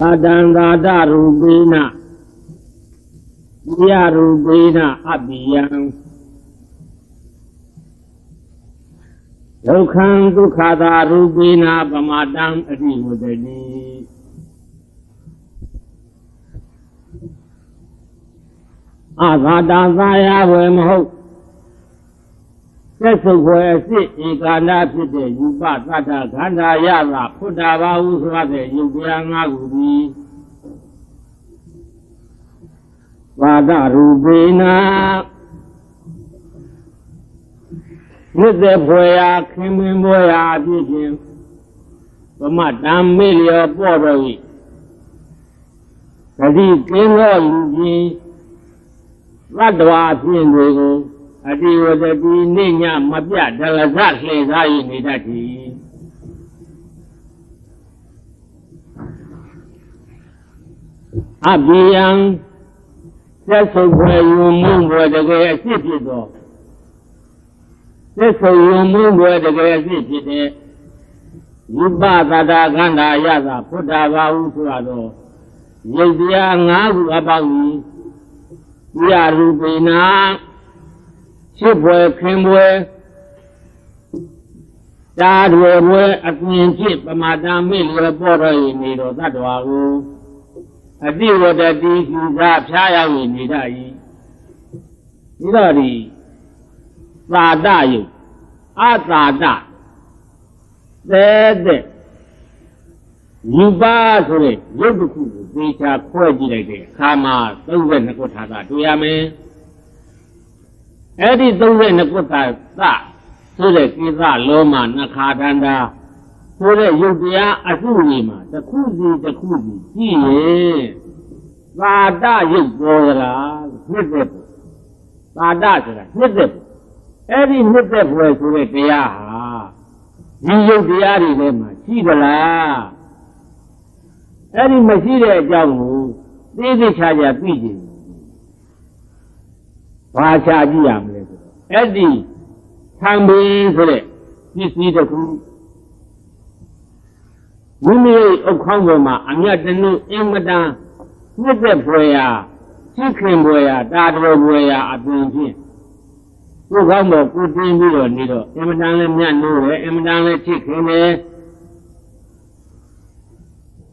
သာတံသာတရူပိနယရူပိနအပိယံဒုက္ခံဒုက္ခသာရူပိနပမတံအတိဝတတိအာသာတာသာယဝေမဟုတ် သက်စုပ်ဖွယ်အစစ်ဧကာနာဖြစ်တဲ့ယူပသတ္တခန္ဓာရတာဖုဒ္ဓဘာဟုဆိုရတဲ့ယုတ်တရား၅ခုသည်ဝါဒရူပေနာမြစ်တဲ့ဖွယ်ရာခင်မင်းဖွယ်ရာအဖြစ်ဖြင့်ဗမတံမေလျောပေါ်တော်၏သတိကင်းသောလူကြီးသတ္တဝါအဖြစ်တွေကို အတိဝတတိနေညမပြဒလဇလှေသား၏နေတတ်သည်အဘိယံသက်ဆုပ်ဖွယ်ယုံမှုဘွယ်တကယ်အစ်ဖြစ်သောသက်ဆုပ်ယုံမှုဘွယ်တကယ်အစ်ဖြစ်တဲ့ဝိပသတာခန္ဓာယသာဖုဒ္ဓဘာဟုဆိုရသောယုတ်တရား၅ခုအပေါင်းဤပြရူပိနာ ချစ်ဖွယ်ခင်ဖွယ်တားတွေဘွယ်အမြင်ဖြစ်ပမာတမိလျောပေါ်တော်၏နေတော်တ attva ကိုအတိဝတ္တိသူသာဖျားရောက်၏နေတတ်၏ဒီတော့ဒီသာတယုအသာတတဲ့တဲ့ယူပါဆိုတဲ့ရုပ်တစ်ခုကိုသေချာခွဲကြည့်လိုက်တဲ့အခါမှာ32ခုထာတာတွေ့ရမယ် အဲ့ဒီ32ခုထာသဆိုတဲ့ကိစ္စလောမနခါတန္တာဆိုတဲ့ရုပ်တရားအစုကြီးမှာတစ်ခုစီတစ်ခုစီကြည့်ရင်သာတရုပ်ပေါ်သလားနှစ်သက်ဖို့သာတဆိုတာနှစ်သက်ဖို့အဲ့ဒီနှစ်သက်ဖို့ဆိုတဲ့တရားဟာဒီရုပ်တရားတွေထဲမှာရှိသလားအဲ့ဒီမရှိတဲ့အကြောင်းကိုသိသိချာချာသိကြည့်ဘာချာကြည့်ရမလဲဆိုတော့ အဲ့ဒီသံပင်ဆိုတဲ့ပစ္စည်းတစ်ခုမိမိရဲ့အုတ်ခေါင်းပေါ်မှာအမြတ်တနုအင်မတန်နှစ်သက်ဖွယ်ရာချစ်ခင်ဖွယ်ရာတာတော်ဖွယ်ရာအပင်ဖြင့်ကိုယ်ကောင်းပေါ်ကိုတင်းပြီးတော့နေတော့အင်မတန်လည်းမြတ်နိုးတယ်အင်မတန်လည်းချစ်ခင်တယ်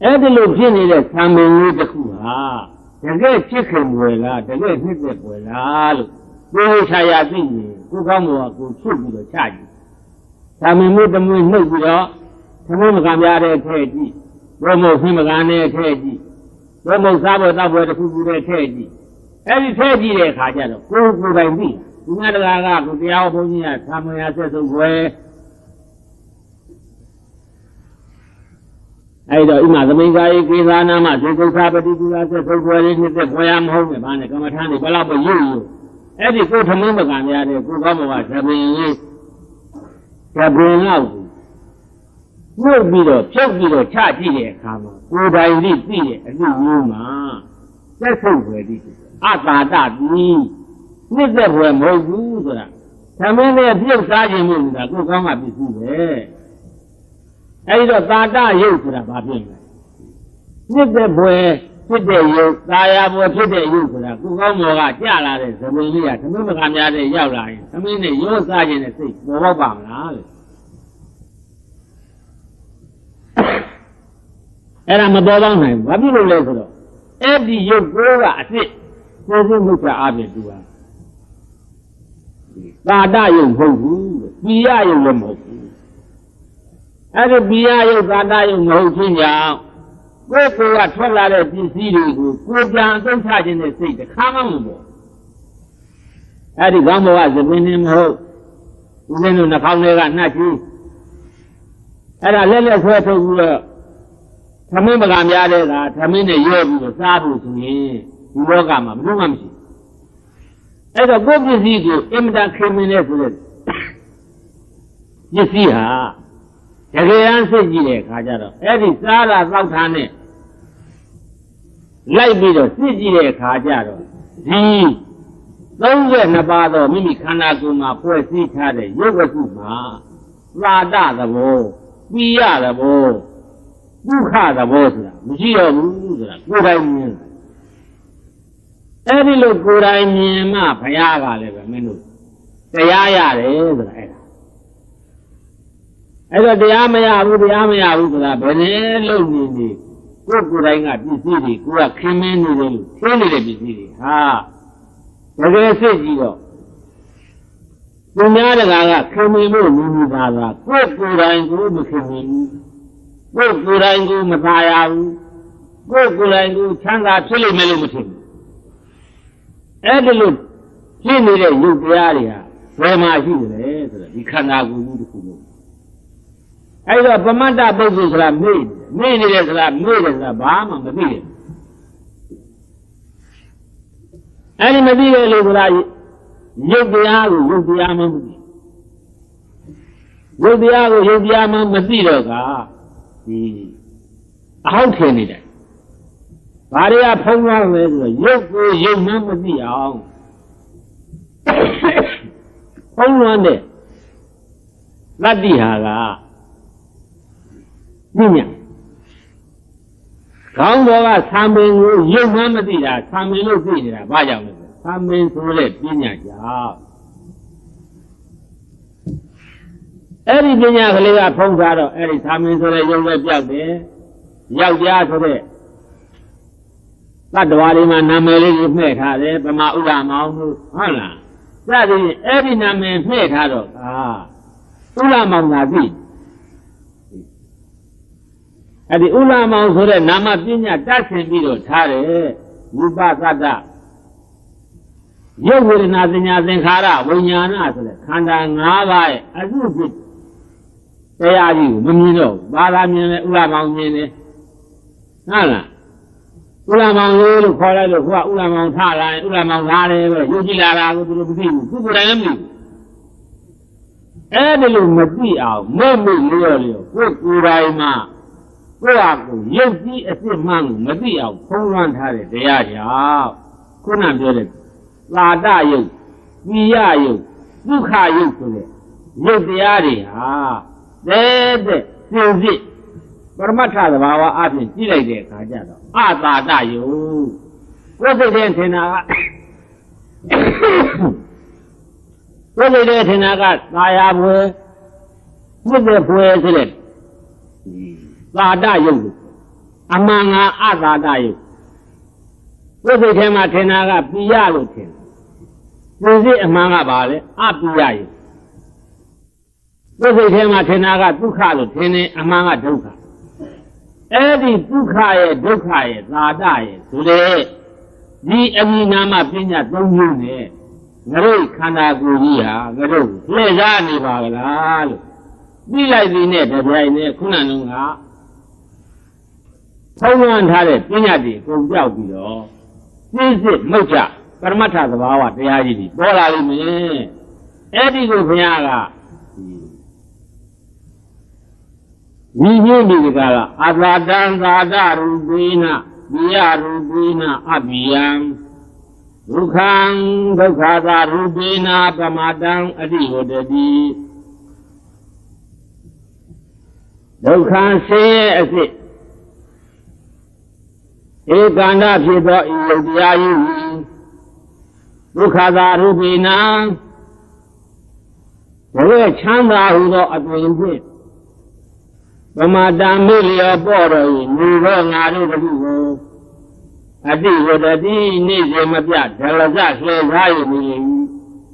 အဲ့ဒီလိုဖြစ်နေတဲ့သံမင်လေးတစ်ခုဟာတကယ်ချစ်ခင်ွယ်လားတကယ်နှစ်သက်ွယ်လားလို့ ကိုယ်ချာရသိရင်ကိုယ်ကောင်းပေါ်ကကိုချွတ်ပြီးတော့ချကြည့်သံမင်မျိုးတမွေးနှုတ်ပြီးတော့သမမကံပြတဲ့ထဲကြည့်ဘုမဟုတ်ဖိမကံတဲ့ထဲကြည့်ဘုမဟုတ်စားဖို့တောက်ဖို့တစ်ခုခုတဲ့ထဲကြည့်အဲ့ဒီထဲကြည့်တဲ့အခါကျတော့ကိုယ်ကိုယ်တိုင်သိဒီမှာတရားကကိုတရားဘုန်းကြီးကသံမင်ရဆက်စုပ်ွယ်အဲ့တော့ဣမသမိန်ကာယေကေသာနာမသေကုသပတိကူလာဆက်ထုတ်ပွဲလေးနှစ်သက်ပွဲရမဟုတ်နဲ့ဘာနဲ့ကမ္မထာနေဘယ်လောက်ပဲရုပ်ရုပ် အဲ့ဒီကိုသမင်းပကံများတဲ့ကိုကောင်းဘဝသမင်းလေးသမင်းလောက်နှုတ်ပြီးတော့ဖြုတ်ပြီးတော့ချကြည့်တဲ့အခါမှာကိုယ်တိုင်သိသိတဲ့အမှုမျိုးမှာသက်ဆုပ်ွယ်ဒီအတာတတိနှစ်သက်ွယ်မဟုတ်ဘူးဆိုတာသမင်းလေးပြုတ်စားခြင်းမို့လားကိုကောင်းမှပစ္စည်းပဲအဲဒီတော့သာတရုပ်ဆိုတာဘာဖြစ်လဲနှစ်သက်ဘွယ် ဖြစ်တဲ့ရုပ်သာယာဘွယ်ဖြစ်တဲ့ရုပ်ဆိုတာကိုကောင်းမော်ကကြလာတဲ့သဘင်လေးကသမင်းမကများတဲ့ရောက်လာရင်သမင်းနဲ့ရောစားခြင်းနဲ့စိတ်ပေါ်ပေါက်ပါမလားလို့အဲ့ဒါမပေါ်ပေါက်နိုင်ဘူးဘာဖြစ်လို့လဲဆိုတော့အဲ့ဒီရုပ်ကိုကအစ်စ်ကိုယ်ကိုမှုချအားဖြင့်သူဟာသာတရုပ်မဟုတ်ဘူးပိယရုပ်လည်းမဟုတ်ဘူးအဲ့ဒီပိယယုတ်သာတယုတ်မဟုတ်ခြင်းကြောင့် ကိုယ်ကိုယ်ကထွက်လာတဲ့ပစ္စည်းတွေကိုကိုယ်ပြန်အသုံးချခြင်းနဲ့စိတ်တစ်ခါမှမပေါ်အဲ့ဒီကောင်းဘဝသပင်းနေမဟုတ်ဦးဇင်းတို့နှာခေါင်းထဲကနှက်ကြီးအဲ့ဒါလက်လက်ဆွဲထုတ်ပြီးတော့သမင်းပကံများတဲ့ကသမင်းနဲ့ရောပြီးတော့စားဖို့ဆိုရင်ဒီလောကမှာဘယ်သူမှမရှိအဲ့တော့ကိုယ်ပစ္စည်းကိုအင်မတန်ခင်မင်းနေဆိုတဲ့ပစ္စည်းဟာတကယ်တမ်းစိတ်ကြည့်တဲ့အခါကျတော့အဲ့ဒီစားလာသောက်ထားနဲ့ လိုက်ပြီးတော့စစ်ကြည့်တဲ့အခါကျတော့ဒီ32ပါးသောမိမိခန္ဓာကိုယ်မှာဖွဲ့စည်းထားတဲ့ရုပ်ဝတ္ထုမှာသာတသဘောပိယသဘောဒုက္ခသဘောဆိုတာမရှိတော့ဘူးဆိုတာကိုယ်တိုင်မြင်အဲ့ဒီလိုကိုယ်တိုင်မြင်မှဘုရားကလည်းပဲမင်းတို့တရားရတယ်ဆိုတာအဲ့ဒါအဲ့တော့တရားမရဘူးတရားမရဘူးဆိုတာဘယ်နဲ့လုံနေနေ ကိုယ်ကိုယ်တိုင်ကပစ္စည်းတွေကိုယ်ကခင်းမင်းနေတယ်လို့ခင်းနေတဲ့ပစ္စည်းတွေဟာတကယ်စစ်ကြည့်တော့သူများတကာကခင်မင်လို့လူလူသားသာကိုယ်ကိုယ်တိုင်ကိုမခင်မင်ဘူးကိုယ်ကိုယ်တိုင်ကိုမသာရဘူးကိုယ်ကိုယ်တိုင်ကိုချမ်းသာဖြစ်လိမ့်မယ်လို့မထင်ဘူးအဲ့ဒါလို့ဖြစ်နေတဲ့ရုပ်တရားတွေဟာဘယ်မှာရှိတယ်လဲဆိုတော့ဒီခန္ဓာကိုယ်ကြီးတစ်ခုလုံးအဲ့တော့ပမတ္တပုဂ္ဂိုလ်ဆိုတာမေ့ မေ့နေတယ်ဆိုတာမေ့တယ်ဆိုတာဘာမှမသိဘူးအဲ့ဒီမသိတဲ့လူဆိုတာရုပ်တရားကိုရုပ်တရားမှမသိရုပ်တရားကိုရုပ်တရားမှမသိတော့ကဒီအဟောက်ထင်နေတယ်ဘာတွေကဖုံးသွားလဲဆိုတော့ရုပ်ကိုရုပ်မှမသိအောင်ဖုံးလွှမ်းတဲ့လတ္တိဟာကညဉ့်ည ခေါင်းတော်ကသံပင်ကိုရုပ်မှမသိတာသံပင်လို့သိနေတာဘာကြောင့်လဲသမင်းဆိုတဲ့ပညာကြောင့်အဲ့ဒီပညာကလေးကဖုံးထားတော့အဲ့ဒီသမင်းဆိုတဲ့ရုပ်ပဲပြောက်တယ်ယောက်ျားဆိုတဲ့သတ္တဝါတွေမှာနာမည်လေးတွေမှဲ့ထားတယ်ဗမာဥဒ္ဒမောင်တို့ဟုတ်လားစသည်အဲ့ဒီနာမည်မှဲ့ထားတော့အာဥဒ္ဒမောင်သာပြီ အဲ့ဒီဥဒ္ဒမောင်ဆိုတဲ့နာမပညာတတ်ဆင်ပြီးတော့ထားတယ်ဝိပသတ္တရုပ်ဝေဒနာသညာသင်္ခါရဝိညာဏဆိုတဲ့ခန္ဓာ၅ပါးရဲ့အစုဖြစ်တရားကြီးကိုမမြင်တော့ဘူးဘာသာမြင်လဲဥလာမောင်မြင်တယ်ဟုတ်လားဥလာမောင်လေးလို့ခေါ်လိုက်လို့ကိုကဥလာမောင်ထလာရင်ဥလာမောင်လာတယ်ပဲယူကြည့်လာတာကိုသူတို့မသိဘူးသူကိုယ်တိုင်လည်းမသိဘူးအဲ့ဒီလိုမသိအောင်မဲ့မိလျော့လျော့ကိုယ်ကိုယ်တိုင်မှာ ကိုယ့်ဟာကိုယ်ရုပ်ကြီးအစ်စ်မှန်းကိုမသိအောင်ဖုံးလွှမ်းထားတဲ့တရားကြောင့်ခုနပြောတဲ့သာတယုတ်ပိယယုတ်ဒုက္ခယုတ်ဆိုတဲ့ယုတ်တရားတွေဟာတဲ့တဲ့စင်စစ်ပရမတ္ထသဘာဝအပြင်ကြည့်လိုက်တဲ့အခါကျတော့အသာတယုတ်ကိုယ်စိတ်ထဲထင်တာကကိုယ်စိတ်ထဲထင်တာကသာယာဖွယ်မြစ်တဲ့ဖွယ်ဆိုတဲ့ သာတယုတ်အမှန်ကအသာတယုတ်ကိုယ်စိတ်ထဲမှာထင်တာကပိယလို့ထင်သူစစ်အမှန်ကပါလေအပိယယသူစိတ်ထဲမှာထင်တာကဒုက္ခလို့ထင်နေအမှန်ကဒုက္ခအဲ့ဒီဒုက္ခရဲ့ဒုက္ခရဲ့သာတရဲ့ဆိုလေဒီအမိနာမပညာသုံးမျိုးနဲ့ငရုတ်ခန္ဓာကိုယ်ကြီးဟာငရုတ်လှည့်စားနေပါကလားလို့ပြီးလိုက်သည်နဲ့တပြိုင်နဲ့ခုနကလုံးက ထုံးလွှမ်းထားတဲ့ပညာတွေအကုန်ပြောက်ပြီးတော့သိစစ်မုတ်ချပရမတ္ထသဘာဝတရားကြီးတွေပေါ်လာလိမ့်မယ်အဲ့ဒီကိုဘုရားကညီညွတ်ဒီကလာအသာတံသာဒရူပိနပိယရူပိနအပိယံဒုက္ခံဒုက္ခသာရူပိနပမတံအတိဝတတိဒုက္ခဆင်းရဲအစစ် ဧကန္တဖြစ်သောဤယုတ်တရားကြီးဒုက္ခသာရူပိနာဘဝချမ်းသာဟုသောအသွင်ဖြင့်ဗမာတံမိလျောပေါ်တော်၏လူသောငါတို့တခုကိုအတိဝတတိနေ့စဉ်မပြဒလဇလှည့်ထားရမည်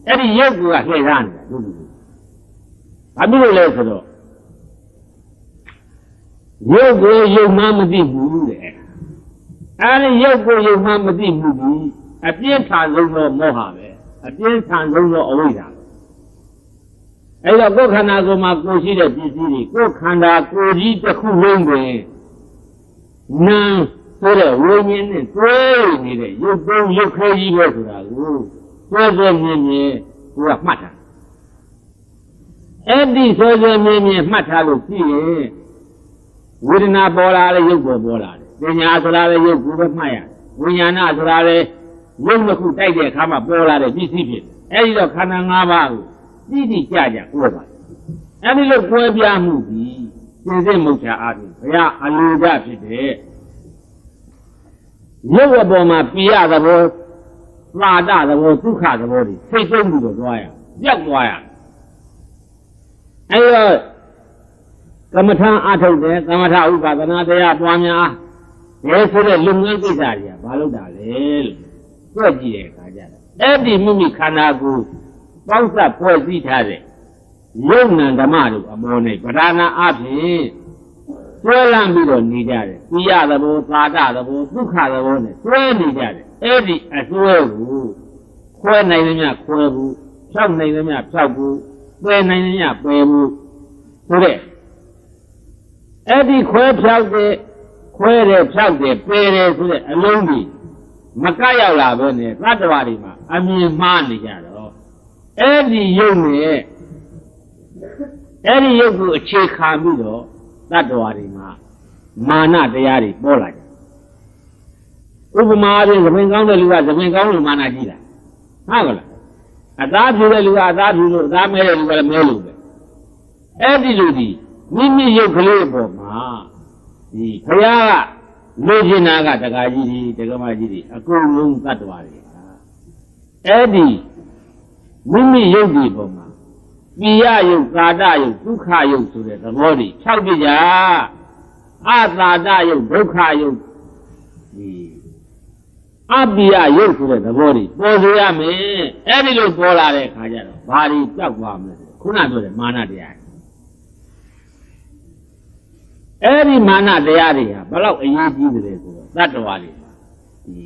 အဲ့ဒီရုပ်ကလှည့်ထားနေတာတို့ဘာဖြစ်လို့လဲဆိုတော့ရုပ်ကိုရုပ်မှမသိဘူးတဲ့ အဲ့ဒီရုပ်ကိုရုပ်မှမသိဘူးအပြင်းထန်ဆုံးသောမောဟပဲအပြင်းထန်ဆုံးသောအဝိဇ္ဇာအဲ့တော့ကိုယ်ခန္ဓာကိုယ်မှာကိုရှိတဲ့ပစ္စည်းတွေကိုယ်ခန္ဓာကိုယ်ကြီးတစ်ခုလုံးတွင်နာဆိုတဲ့ဝိညာဉ်နဲ့တွဲနေတဲ့ရုပ်သုံးရုပ်ခဲကြီးပဲဆိုတာကိုတွဲတွဲမြင်မြင်ကိုကမှတ်တာအဲ့ဒီဆွဲဆွဲမြင်မြင်မှတ်ထားလို့ရှိရင်ဝေဒနာပေါ်လာတဲ့ရုပ်ပေါ်ပေါ်လာတယ် ပညာဆိုတာလည်းရုပ်ကိုပဲမှတ်ရဝိညာဏဆိုတာလည်းရုပ်နှစ်ခုတိုက်တဲ့အခါမှာပေါ်လာတဲ့ပစ္စည်းဖြစ်အဲဒီတော့ခန္ဓာ၅ပါးကိုတိတိကျကျကိုယ်ပါအဲဒီလိုကွဲပြားမှုဒီပြင်စစ်မုတ်ချအပြင်ဘုရားအလိုကြဖြစ်တဲ့ရုပ်အပေါ်မှာပြရသဘောသာတသဘောဒုက္ခသဘောတွေစိတ်ဆုံးပြီးတော့သွားရပြောက်သွားရအဲတော့ကမ္မထာအထုတ်တယ်ကမ္မထာဥပါဒနာတရားပွားများ ဘယ်ဆိုတဲ့လုံငန်းကိစ္စတွေကဘာလို့တာလဲလို့တွက်ကြည့်တဲ့အခါကျတော့အဲ့ဒီမိမိခန္ဓာကိုယ်ပေါင်းစပ်ဖွဲ့စည်းထားတဲ့ယုံနံဓမ္မတို့အမောနဲ့ပဓာနာအဖြစ်ဆွဲလန်းပြီးတော့နေကြတယ်ပြရသဘောသာတသဘောဒုက္ခသဘောနဲ့ဆွဲနေကြတယ်အဲ့ဒီအဆွဲကိုခွဲနိုင်သမျှခွဲဘူးဖြောက်နိုင်သမျှဖြောက်ဘူးပယ်နိုင်သမျှပယ်ဘူးဆိုတဲ့အဲ့ဒီခွဲဖြောက်တဲ့ ခွဲတယ်ဖြောက်တယ်ပယ်တယ်ဆိုတဲ့အလုံးကြီးမကရောက်လာပဲနဲ့သတ္တဝါတွေမှာအမြင်မှားနေကြတော့အဲ့ဒီယုံနဲ့အဲ့ဒီယုတ်ကိုအခြေခံပြီးတော့တတ္တဝါတွေမှာမာနတရားတွေပေါ်လာတယ်ဥပမာအားဖြင့်သမင်ကောင်းတဲ့လူကသမင်ကောင်းလို့မာနကြီးတာဟုတ်ကလားအသားဖြူတဲ့လူကအသားဖြူလို့အသားမဲတဲ့လူကလည်းမဲလို့ပဲအဲ့ဒီလူဒီမိမိရုပ်ကလေးပေါ်မှာ ဒီဘုရားကလိုချင်တာကတက္ကကြီးတွေတက္ကမကြီးတွေအကုန်လုံးတတ္တဝါတွေအဲ့ဒီမိမိရုပ်ဒီပေါ်မှာပိယယုတ်ကာတယုတ်ဒုက္ခယုတ်ဆိုတဲ့သဘောတွေ၆ပြကြအသာတယုတ်ဒုက္ခယုတ်ဒီအပိယယုတ်ဆိုတဲ့သဘောတွေပေါ်စေရမယ်အဲ့ဒီလိုပေါ်လာတဲ့ခါကျတော့ဘာတွေကြောက်သွားမလဲခုနပြောတဲ့မာနတရား အဲ့ဒီမာနတရားတွေဟာဘလောက်အရေးကြီးတယ်ဆိုတော့တတ္တဝါတွေဒီ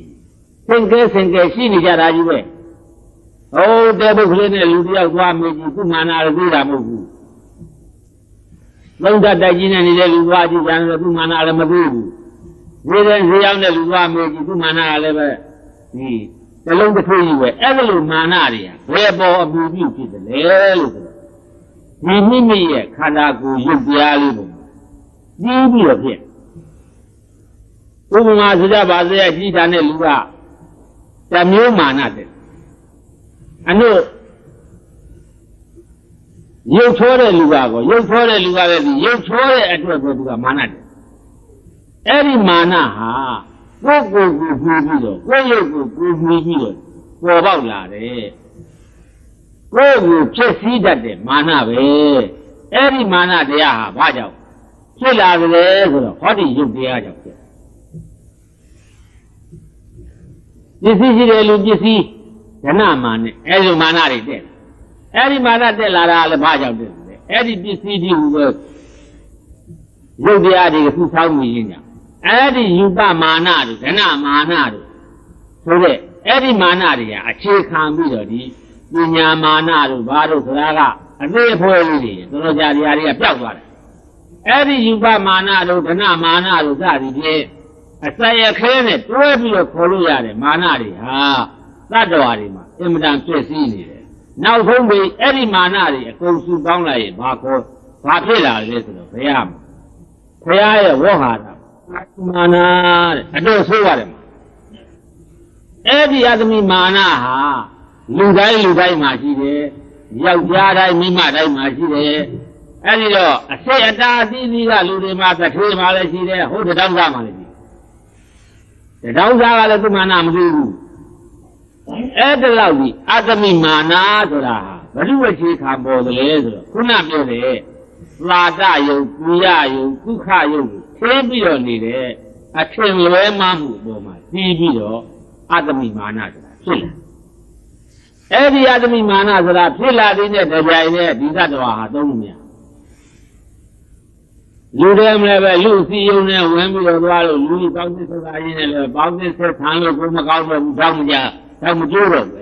သင်္ကေစင်ကေရှိနေကြတာကြီးပဲဟိုတဲ့ဘုကလေးနဲ့လူတယောက်သွားမေးကြည့်သူမာနာလည်းသိတာမဟုတ်ဘူးလုံးတတိုက်ကြီးနဲ့နေတဲ့လူသွားကြည့်ကြတယ်သူမာနာလည်းမသိဘူးနေတဲ့ဈေးရောက်တဲ့လူသွားမေးကြည့်သူမာနာလည်းပဲဒီတလုံးတစ်ထွေးကြီးပဲအဲ့ဒါလိုမာနတွေကဘယ်ပေါ်အမှုပြုဖြစ်တယ်လဲလို့ဆိုဒီမိမိရဲ့ခန္ဓာကိုယ်ရုပ်တရားလေးပုံ ကြီးပြီးတော့ဖြစ်ဥပမာဆိုကြပါစေကြီးတာနဲ့လူကတမျိုးမာနတဲ့အနုရုပ်ချောတဲ့လူကကိုရုပ်ချောတဲ့လူကလည်းဒီရုပ်ချောတဲ့အတွက်ကိုသူကမာနတယ်အဲ့ဒီမာနဟာကိုယ်ကိုယ်ကိုဖြူပြီးတော့ကိုယ်ရုပ်ကိုကိုယ်ဖြူပြီးတော့ပေါ်ပေါက်လာတယ်ကိုယ်ကိုဖြစ်စည်းတတ်တဲ့မာနပဲအဲ့ဒီမာနတရားဟာဘာကြောင့် ဖြစ်လာကြလဲဆိုတော့ဟောဒီရုပ်တရားကြောင့်ဖြစ်ပစ္စည်းရှိတဲ့လူပစ္စည်းဓနမာနဲ့အဲ့ဒီမာနတွေတက်အဲ့ဒီမာနတက်လာတာလည်းဘာကြောင့်တက်လဲအဲ့ဒီပစ္စည်းဒီဟူပဲရုပ်တရားတွေသူဆောင်းမိရင်ကြောင့်အဲ့ဒီယူပမာနတို့ဓနမာနတို့ဆိုတဲ့အဲ့ဒီမာနတွေကအခြေခံပြီးတော့ဒီပညာမာနတို့ဘာတို့ဆိုတာကအသေးအဖွဲလေးတွေတော်တော်ကြာတရားတွေကပျောက်သွားတယ် အဲ့ဒီယူပမာနတို့ဓနမာနတို့စသည်ဖြင့်အစရခဲနဲ့တွဲပြီးတော့ခေါ်လို့ရတယ်မာနတွေဟာသတ္တဝါတွေမှာအင်မတန်ပြည့်စည်နေတယ်နောက်ဆုံးပြီအဲ့ဒီမာနတွေအကုန်စုပေါင်းလိုက်ရင်ဘာခေါ်ဘာဖြစ်လာလဲဆိုတော့ဘုရားဘုရားရဲ့ဝေါဟာရမာနတဲ့အတော့ဆိုးရတယ်မှာအဲ့ဒီအသမီမာနဟာလူတိုင်းလူတိုင်းမှာရှိတယ်ယောက်ျားတိုင်းမိန်းမတိုင်းမှာရှိတယ် အဲ့ဒီတော့အစိတ်အတာအသီးသီးကလူတွေမှာတစ်ထွေးမှာလည်းရှိတယ်ဟုတ်တောင်းစားမှာလည်းရှိတယ်တောင်းစားကလည်းသူမာနမသိဘူးအဲ့ဒါလောက်ဒီအတမိမာနာဆိုတာဘယ်လိုအခြေခံပေါ်တယ်လဲဆိုတော့ခုနပြောတဲ့လာတယုတ်ပူရယုတ်ဒုက္ခယုတ်ထင်းပြီးတော့နေတဲ့အထင်လွဲမှမှုအပေါ်မှာပြီးပြီးတော့အတမိမာနာဆိုတာဖြစ်လာအဲ့ဒီအတမိမာနာဆိုတာဖြစ်လာတဲ့တဲ့ကြိုင်နဲ့ဒီသတ္တဝါဟာသုံးလို့မရ လူတွေမလည်းပဲလူစီယုံနဲ့ဝင်ပြီးတော့သွားလို့လူကြီးကောင်းတဲ့ဆိုတာရင်းနဲ့လည်းပေါင်းတဲ့ဆက်ခံလို့ကိုမကောင်းတော့ဘူးတောင်းမကြတော့မကျိုးတော့ပဲ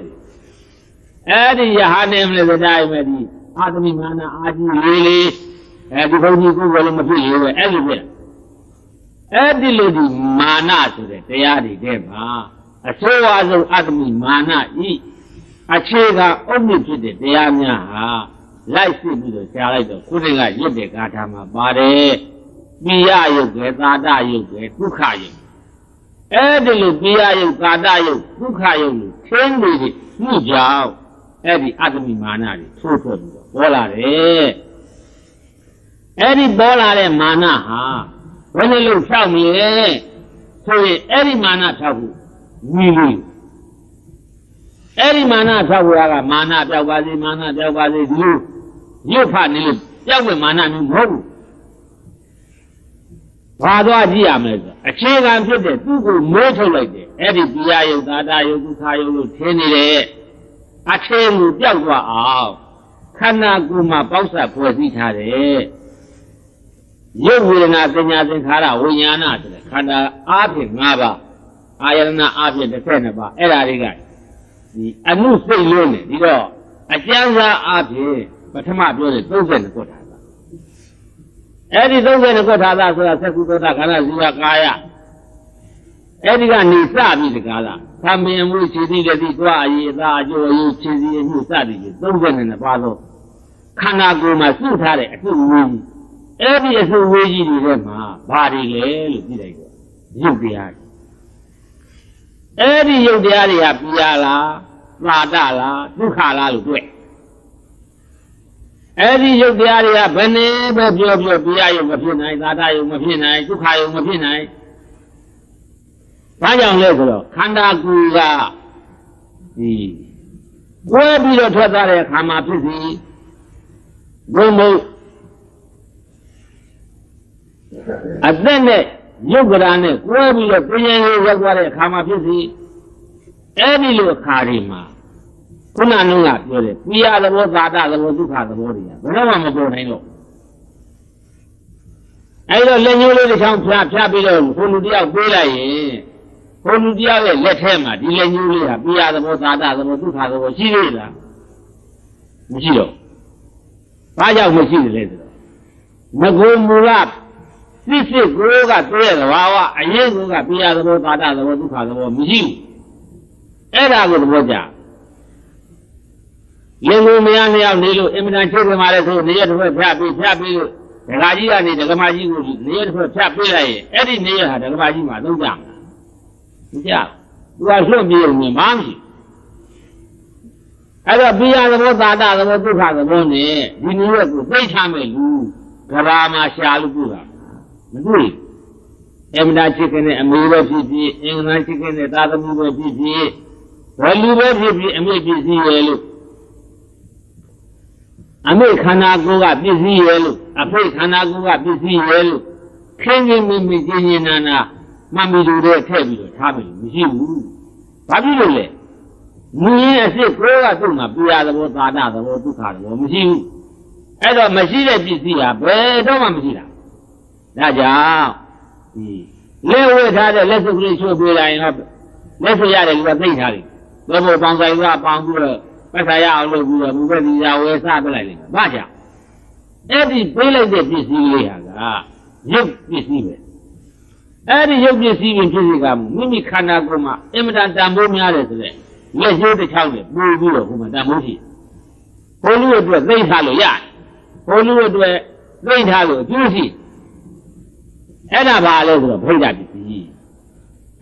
အဲ့ဒီယဟာနေမလို့ဆိုတိုင်းပဲဒီအာသမိမာနအာကြီးလေးလေးအဲဒီဘုန်းကြီးကိုယ်ကလည်းမဖြစ်ရပဲအဲ့ဒီပဲအဲ့ဒီလိုဒီမာနဆိုတဲ့တရားတွေတဲ့ပါအဆိုးဝါးဆုံးအာသမိမာနဤအခြေကအုတ်မြစ်ဖြစ်တဲ့တရားများဟာ လိုက်စစ်ပြီးတော့ကြားလိုက်တော့ခုတည်းကရစ်တဲ့ဂါထာမှာပါတယ်ပိယယုတ်ပဲသာတယုတ်ပဲဒုက္ခယုတ်အဲ့ဒီလိုပိယယုတ်ကာတယုတ်ဒုက္ခယုတ်လို့သင်နေပြီမှုကြောင့်အဲ့ဒီအတ္တမိမာနတွေထိုးထွက်ပြီးတော့ပေါ်လာတယ်အဲ့ဒီပေါ်လာတဲ့မာနဟာဘယ်နဲ့လို့ဖြောက်မလဲဆိုရင်အဲ့ဒီမာနဖြောက်ဖို့ဝီလို့အဲ့ဒီမာနဖြောက်ဖို့ကမာနပြောက်ပါစေမာနပြောက်ပါစေဒီလို ရုပ်ဖနေလို့ပြောက်ဝင်မာနမျိုးမဟုတ်ဘူးဘာသွားကြည့်ရမလဲဆိုအခြေခံဖြစ်တဲ့သူ့ကိုမိုးထုတ်လိုက်တယ်အဲ့ဒီပိယယုတ်သာတာယုတ်ဒုက္ခယုတ်လို့ထင်နေတယ်အခြေကိုပြောက်သွားအောင်ခန္ဓာကိုယ်မှာပေါက်ဆက်ဖွဲ့စည်းထားတယ်ရုပ်ဝေဒနာသညာသင်္ခါရဝိညာဏဆိုတဲ့ခန္ဓာအားဖြင့်၅ပါးအာယတနာအားဖြင့်တစ်ဆယ်နှစ်ပါးအဲ့ဒါတွေကဒီအမှုစိတ်လုံးနဲ့ဒီတော့အကျဉ်းစားအားဖြင့် ပထမပြောတဲ့32ခုထားတာအဲ့ဒီ32ခုထားတာဆိုတာသက္ကုသောတာခန္ဓာဇီဝကာယအဲ့ဒီကနေစပြီးတကားလားသံပင်မှုခြေတိလည်းဒီသွားအရေးအသာအကျိုးအရေးခြေစီအမှုစသည်ဖြင့်32ပါးသောခန္ဓာကိုယ်မှာစုထားတဲ့အထုဝေးအဲ့ဒီအထုဝေးကြီးတွေထဲမှာဘာတွေလဲလို့ပြလိုက်တော့ရုပ်တရားအဲ့ဒီရုပ်တရားတွေကပြာလားသာတလားဒုက္ခလားလို့တွေ့ အဲ့ဒီရုပ်တရားတွေကဘယ်နဲ့ပဲပြောပြောပြာရုပ်မဖြစ်နိုင်သာတရုပ်မဖြစ်နိုင်ဒုက္ခရုပ်မဖြစ်နိုင်ဘာကြောင့်လဲဆိုတော့ခန္ဓာကိုယ်ကဒီကွဲပြီးတော့ထွက်သွားတဲ့ခန္ဓာဖြစ်စီဘုံမုတ်အသက်နဲ့ယုတ်ကရာနဲ့ကွဲပြီးတော့ပြင်းရင်ရောက်သွားတဲ့ခါမှဖြစ်စီအဲ့ဒီလိုအခါတွေမှာ ခုနကပြောတယ်ပိယသဘောသာတသဘောဒုက္ခသဘောတွေကဘယ်တော့မှမပေါ်နိုင်တော့အဲ့တော့လက်ညှိုးလေးတစ်ချောင်းဖြားဖြားပြီးတော့ဘုံလူတယောက်ပေးလိုက်ရင်ဘုံလူတယောက်ရဲ့လက်ထဲမှာဒီလက်ညှိုးလေးဟာပိယသဘောသာတသဘောဒုက္ခသဘောရှိသေးလားမရှိတော့ဘာကြောင့်မရှိတယ်လဲဆိုတော့ငကိုမူလစစ်စစ်ကိုကတွေ့ရသဘာဝအရင်ကပိယသဘောသာတသဘောဒုက္ခသဘောမရှိဘူးအဲ့ဒါကိုသဘောကျ လင်ကိုမယားနှစ်ယောက်နေလို့အင်မတန်ချုပ်တယ်မှာလဲဆိုနေရတစ်ဖက်ဖြတ်ပြီးဖြတ်ပြီးလို့ဒကာကြီးကနေဒကမကြီးကိုနေရတစ်ဖက်ဖြတ်ပေးလိုက်ရင်အဲ့ဒီနေရဟာဒကမကြီးမှာသုံးကြမှာမကြသူကလွတ်ပြေုံနဲ့မှမရှိအဲ့တော့ပိယသဘောသာတသဘောဒုက္ခသဘောနဲ့ဒီနေရကိုသိချမဲ့လူဂရာမှာရှာလို့ပြုတာမတွေ့အမနာချစ်ကနေအမေပဲဖြစ်ဖြစ်အင်္ဂနာချစ်ကနေသာသမီပဲဖြစ်ဖြစ်ဘယ်လူပဲဖြစ်ဖြစ်အမေဖြစ်စီရလို့ အမေခန္ဓာကိုယ်ကပစ္စည်းရဲ့လို့အဖေခန္ဓာကိုယ်ကပစ္စည်းရဲ့လို့ခင်းခင်းမိမိကျင်းကျင်းနာနာမှန်ပြီလို့တဲ့ထည့်ပြီးတော့ထားပြီမရှိဘူး။ဘာဖြစ်လို့လဲ။မူရင်းအစ်စ်ကိုယ်ကသူ့မှာပြရသဘောသာတာသဘောဒုက္ခသဘောမရှိဘူး။အဲ့တော့မရှိတဲ့ပစ္စည်းဟာဘယ်တော့မှမရှိတာ။ဒါကြောင့်ဒီလက်ဝဲထားတဲ့လက်စုပ်ကလေးချိုးပေးလိုက်ရင်တော့လက်စရတယ်လူကသိထားတယ်။ဘယ်လိုပေါင်းဆိုင်ကပေါင်းပြီးတော့ ပတ်ခါရအောင်လုပ်ပြီးတော့ဘုရားဒီသာဝယ်စားပြလိုက်လိမ့်မယ်။ဘာကြောင့်အဲ့ဒီပေးလိုက်တဲ့ပစ္စည်းလေးဟာကရုပ်ပစ္စည်းပဲ။အဲ့ဒီရုပ်ပစ္စည်းပင်ဖြစ်စီကမိမိခန္ဓာကိုယ်မှာအင်မတန်တန်ဖိုးများတယ်ဆိုတဲ့လက်ရိုးတစ်ချောင်းနဲ့ပို့ပြီးတော့ဟိုမှာတန်ဖိုးရှိ။ဘုလူအတွက်သိထားလို့ရတယ်။ဘုလူအတွက်သိထားလို့အကျိုးရှိ။အဲ့ဒါဘာလဲဆိုတော့ဘိဓာပစ္စည်း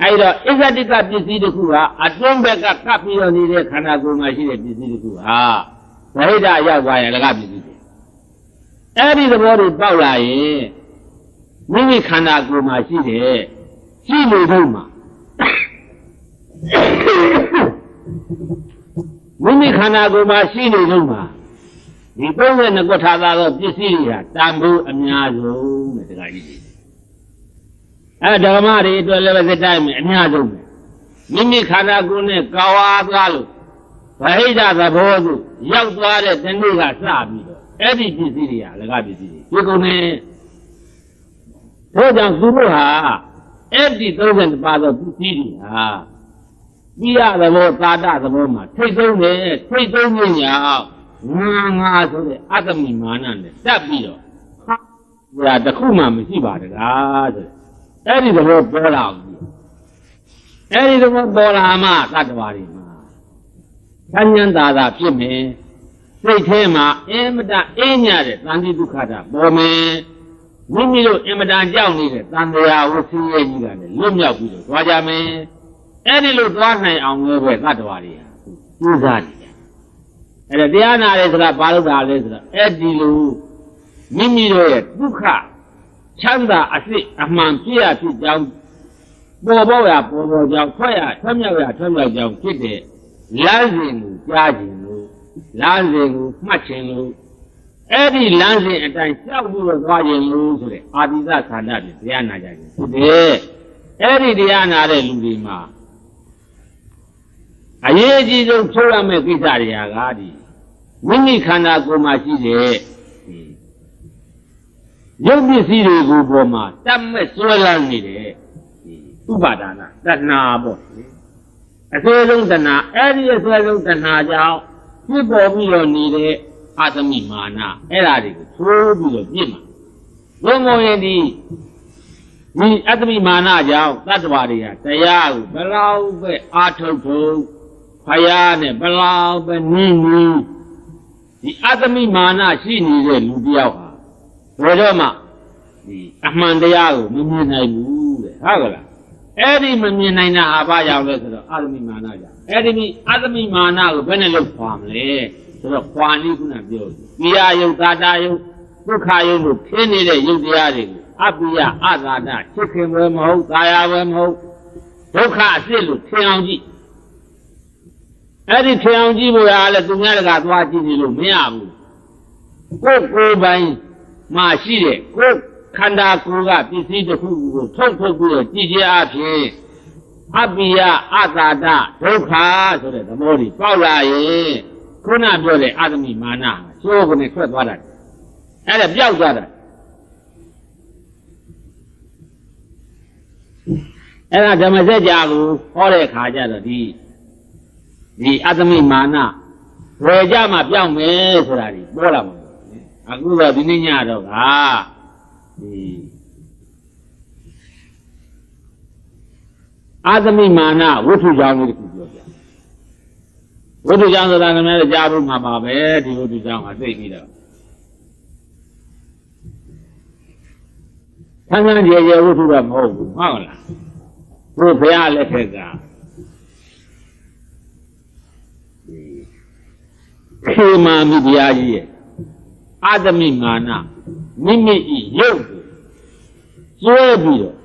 အဲဒီတော့အစ္ဆတိကပစ္စည်းတစ်ခုဟာအတွင်းဘက်ကကပ်ပြီးတော့နေတဲ့ခန္ဓာကိုယ်မှာရှိတဲ့ပစ္စည်းတစ်ခုဟာဗဟိတရောက်သွားရင်လကပစ္စည်းတွေအဲဒီသဘောတွေပေါက်လာရင်မိမိခန္ဓာကိုယ်မှာရှိတဲ့ရှိလို့ဖို့မှာမိမိခန္ဓာကိုယ်မှာရှိနေလို့မှာဒီပုံနဲ့ငကွထားသောပစ္စည်းတွေဟာတန်ဖိုးအများဆုံးတဲ့တရားကြီး အဲဓမ္မတွေအတွက်လည်းပဲစတိုင်းမယ်အများဆုံးပဲမိမိခန္ဓာကိုယ်နဲ့ကာဝါသွားလို့ဗဟိတသဘောကိုရောက်သွားတဲ့တနေ့ကစပြီးတော့အဲ့ဒီပစ္စည်းတွေဟာလကပစ္စည်းတွေဒီကုန်းနဲ့ဒါကြောင့်သူတို့ဟာအဲ့ဒီ30ပါးသောပစ္စည်းတွေဟာပြရသဘောသာတသဘောမှာထိတ်ဆုံးတယ်ထိတ်ဆုံးခြင်းကြောင့်ငါငါဆိုတဲ့အတ္တမိမာနနဲ့တက်ပြီးတော့ဟာတခုမှမရှိပါတကားဆို အဲ့ဒီသဘောပေါ်လာဘူးအဲ့ဒီသဘောပေါ်လာမှသတ္တဝါတွေမှာဆញ្ញံသာသာဖြစ်မယ်စိတ်ထဲမှာအင်မတအင်းညတဲ့တန်တိဒုက္ခတာပေါ်မယ်မိမိတို့အင်မတန်ကြောက်နေတဲ့တန်တရားဝစီရဲ့ကြီးကလည်းလွတ်မြောက်ပြီးတော့သွားကြမယ်အဲ့ဒီလိုသွားနိုင်အောင်လည်းပဲသတ္တဝါတွေဟာကျူးစားနေတယ်အဲ့ဒါတရားနာရဲဆိုတာဘာလို့တာလဲဆိုတော့အဲ့ဒီလိုမိမိတို့ရဲ့ဒုက္ခ ချမ်းသာအစစ်အမှန်ပြည့်ရဖြစ်ကြောင်းပေါ်ပေါ်ရပေါ်ပေါ်ကြောင်းထွက်ရထွက်မြောက်ရထွက်မြောက်ကြောင်းဖြစ်တဲ့လမ်းစဉ်ကိုကြားခြင်းလို့လမ်းစဉ်ကိုမှတ်ခြင်းလို့အဲ့ဒီလမ်းစဉ်အတိုင်းရှောက်ပြီးတော့သွားခြင်းလို့ဆိုတဲ့အာတိသခန္ဓာတွေတရားနာကြခြင်းဖြစ်တယ်အဲ့ဒီတရားနာတဲ့လူတွေမှာအရေးအကြီးဆုံးထုတ်ရမယ့်ကိစ္စတွေဟာကဒီမိမိခန္ဓာကိုယ်မှာရှိတဲ့ ရုပ်ပစ္စည်းတွေကိုပေါ်မှာတတ်မဲ့ဆွဲလန်းနေတဲ့ဥပါဒနာတဏှာပေါ့အဆွဲဆုံးတဏှာအဲ့ဒီအဆွဲဆုံးတဏှာကြောင့်ဖြစ်ပေါ်ပြီးတော့နေတဲ့အာသမိမာနအဲ့ဒါတွေကိုသိုးပြီးတော့ပြစ်မှာဘုံဘုံရင်ဒီဒီအတ္တမိမာနကြောင့်တတ္တဝါတွေဟာတရားကိုဘလောက်ပဲအာထုတ်ထုတ်ဖယားနဲ့ဘလောက်ပဲနင်းနင်းဒီအတ္တမိမာနရှိနေတဲ့လူတယောက်ဟာ ဘယ်တော့မှဒီအမှန်တရားကိုမမြင်နိုင်ဘူးတဲ့ဟုတ်ကလားအဲ့ဒီမမြင်နိုင်တာဟာဘာကြောင့်လဲဆိုတော့အတ္တမိမာနကြောင့်အဲ့ဒီအတ္တမိမာနကိုဘယ်နဲ့လောက်ခွာမလဲဆိုတော့ခွာနည်းခုနပြောတယ်ပိယယုတ်သာတာယုတ်ဒုက္ခယုတ်လို့ခင်းနေတဲ့ယုတ်တရားတွေကိုအပိယအသာဒချစ်ခင်ပဲမဟုတ်သာယာပဲမဟုတ်ဒုက္ခအစစ်လို့ထင်အောင်ကြည့်အဲ့ဒီထင်အောင်ကြည့်ဖို့ရလည်းသူများတကာသွားကြည့်နေလို့မရဘူးကိုယ်ကိုယ်ပိုင် မှာရှိတဲ့ကိုယ်ခန္ဓာကိုယ်ကပစ္စည်းတစ်ခုကိုထုတ်ထုတ်ပြီးတော့ကြည့်ခြင်းအဖြစ်အပိယအသာဒဒုက္ခဆိုတဲ့သဘောတွေပေါက်လာရင်ခုနပြောတဲ့အသမိမာနကျိုးကနေထွက်သွားတာအဲ့ဒါပျောက်သွားတာအဲ့ဒါဓမ္မစကြာကိုဟောတဲ့ခါကျတော့ဒီဒီအသမိမာနဝယ်ကြမှာပြောင်းမယ်ဆိုတာဒီပြောလာမှာ အခုတော့ဒီနေ့ညတော့ကဒီအာသမိမာနဝိထုကြောင့်လေးတခုပြောပြဝိထုကြောင့်ဆိုတာကလည်းကြားဖို့မှာပါပဲဒီဝိထုကြောင့်ကသိပြီးတော့ဆန်းဆန်းကြဲကြဲဝိထုတော့မဟုတ်ဘူးဟုတ်လားဘုရားလက်ထက်ကခေမာမိတရားကြီးရဲ့ အာသမိမာနမိမိဤရုပ်ကိုကျွဲပြီးတော့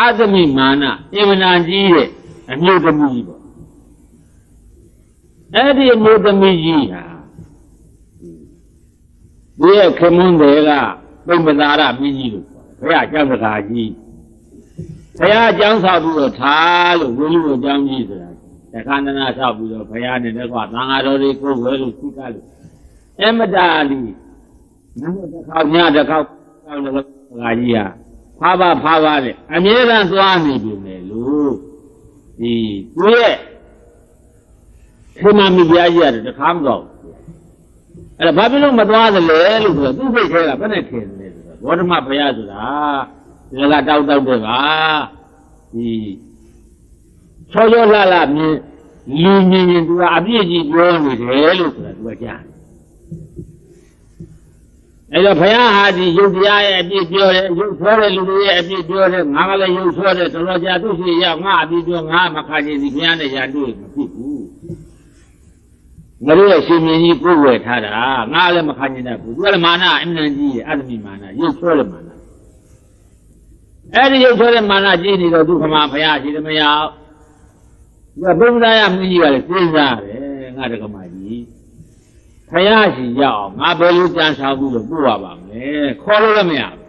အာသမိမာနအင်မနာကြီးတဲ့အမျိုးသမီးကြီးပေါ့အဲ့ဒီအမျိုးသမီးကြီးဟာဒီရဲ့ခမွန်းတွေကပိပသာရမင်းကြီးလို့ခေါ်တယ်ဘုရားကျောင်းစကားကြီးဘုရားကျောင်းဆောက်ပြီးတော့ထားလို့ဝိလူကျောင်းကြီးဆိုတာတခါနနာဆောက်ပြီးတော့ဘုရားနဲ့တကွာသံဃာတော်တွေကိုဝဲလို့သိကလို့အမတာလီ နတ်တစ်ခေါက်ညတစ်ခေါက်ဆောက်လို့ဘုရားကြီးဟာဖားပါဖားပါလေအမြဲတမ်းသွားနေပြီလေလို့ဒီသူရဲ့ခေမမိဘုရားကြီးကတခါမတော့အဲ့ဒါဘာဖြစ်လို့မသွားသလဲလို့ဆိုတော့သူ့စိတ်ထဲကဘယ်နဲ့ထင်လဲဆိုတော့ဘောဓမဘုရားဆိုတာဒီကတောက်တောက်တဲ့ပါဒီချောချောလှလှမြင်လူမြင်ရင်သူကအပြည့်ကြီးပြောနေတယ်လို့ဆိုတာသူကကြားတယ် အဲ့တော့ဘုရားဟာဒီယုတ်တရားရဲ့အပြည့်ပြောတယ်ယုတ်ဆွဲတဲ့လူတွေရဲ့အပြည့်ပြောတယ်ငါကလည်းယုတ်ဆွဲတယ်တော်တော်ကြာသူရှိရောက်ငါအပြည့်ပြောငါမခါချင်စီဘုရားနဲ့ရာတွေ့မဖြစ်ဘူးငါတို့ရဲ့ရှင်မြင်းကြီးကိုယ်ဝယ်ထားတာငါလည်းမခါချင်တတ်ဘူးသူကလည်းမာနအမှန်ကြီးရဲ့အတ္တမိမာနယုတ်ဆွဲတဲ့မာနအဲ့ဒီရုပ်ဆွဲတဲ့မာနကြီးနေတော့ဒုက္ခမှာဘုရားရှိတယ်မရဘူးသူကဘုရားရမင်းကြီးကလည်းစဉ်းစားတယ်ငါတက္ကမ ကြီးဘုရားရှိရအောင်ငါဘယ်လိုကြံစားဘူးလို့ပြောရပါမလဲခေါ်လို့လည်းမရဘူး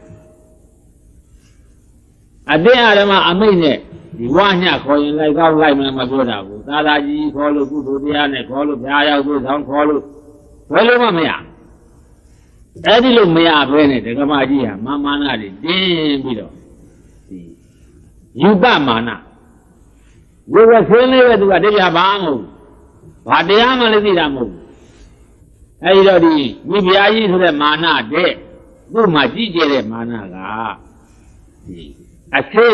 အတင်းအဓမ္မအမိတ်နဲ့ဒီဝါညခေါ်ရင်လိုက်ကောက်လိုက်မှမပြောတာဘူးသာသာကြီးခေါ်လို့ကုသိုလ်တရားနဲ့ခေါ်လို့ဘုရားရောက်လို့ဆောင်းခေါ်လို့ဘယ်လိုမှမရအဲ့ဒီလိုမရဘဲနဲ့ဒကမကြီးဟာမာမာနတွေတင်းပြီးတော့ဒီယူပမာနဝိဝဆင်းလေးပဲသူကတရားဘာမဟုတ်ဘာတရားမှလည်းသိတာမဟုတ် အဲဒီတော့ဒီမိဖုရားကြီးဆိုတဲ့မာနတဲ့သူ့မှာကြီးကျယ်တဲ့မာနကဒီအသိ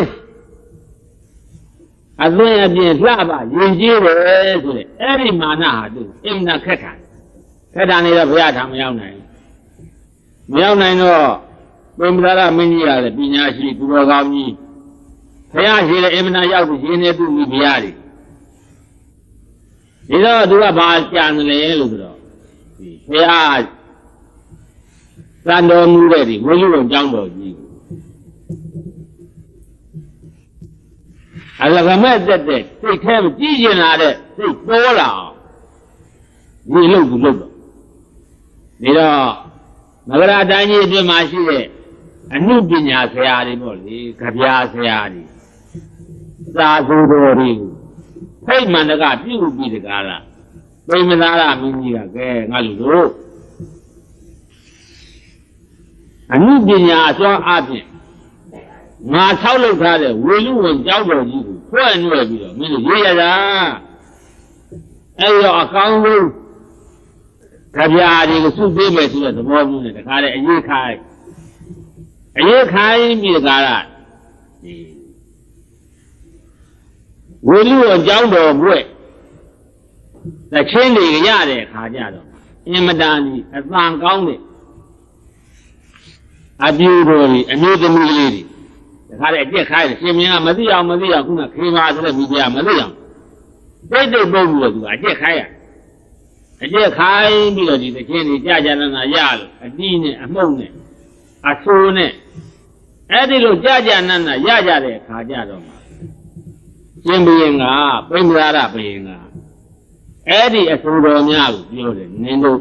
အသွင်အပြင်လှပရင်ကြီးတယ်ဆိုတဲ့အဲ့ဒီမာနဟာသူအင်နာခက်တာခက်တာနေတော့ဘုရားထာမရောက်နိုင်မရောက်နိုင်တော့ဘုရားရမင်းကြီးရတယ်ပညာရှိသူတော်ကောင်းကြီးဘုရားရှိတယ်အင်မနာရောက်ပြီးရှင်နေသူမိဖုရားတွေဒီတော့သူကဘာကြံတယ်လို့ဆိုတော့ ဘုရားသံတော်မူတဲ့ဒီဝိလူဝန်ကျောင်းတော်ကြီးအလကမဲ့တက်တဲ့စိတ်แท้မကြည့်ကျင်လာတဲ့စိတ်ပေါ်လာအောင်ဒီလုတ်ဘူးလုတ်တော့ဒီတော့မဂရတိုင်းကြီးအတွင်းမှာရှိတဲ့အနုပညာဆရာတွေပေါ့လေကြပြာဆရာတွေသာသူတော်တွေဖိတ်မန္တကပြုပြီးတကားလား ပိမသာရမင်းကြီးကကဲငါလူတို့အနုပညာအစွမ်းအပြင်ငါဆောက်လုပ်ထားတဲ့ဝေလူဝင်ကြောက်တော်ကြီးကိုဖွဲ့နှွယ်ပြီးတော့မင်းတို့ရေးရတာအဲ့တော့အကောင်းဆုံးကြပြာတွေကိုစုပေးမယ်ဆိုတဲ့သဘောမျိုးနဲ့တခါလေအရေးခိုင်းအရေးခိုင်းပြီးတကားလားဒီဝေလူဝင်ကြောက်တော်ဘွဲ့ သချင်းတွေရတဲ့အခါကျတော့အင်မတန်ကြီးအသံကောင်းတဲ့အပြူတော်ကြီးအမျိုးသမီးလေးတွေတခါလေအကျက်ခိုင်းတယ်ရှင်မင်းကမသိအောင်မသိအောင်ခုနခေမာဆိုတဲ့မိဖုရားမသိအောင်တိတ်တိတ်ပုတ်ပြီးတော့သူကအကျက်ခိုင်းရအကျက်ခိုင်းပြီးတော့ဒီသချင်းတွေကြာကြာနာနာရလို့အတီးနဲ့အမှုန့်နဲ့အဆိုးနဲ့အဲ့ဒီလိုကြာကြာနာနာရကြတဲ့အခါကျတော့မှရှင်ဘုရင်ကပိမရာရဘုရင်က အဲ့ဒီအဆိုတော်များကိုပြောတယ်နင်တို့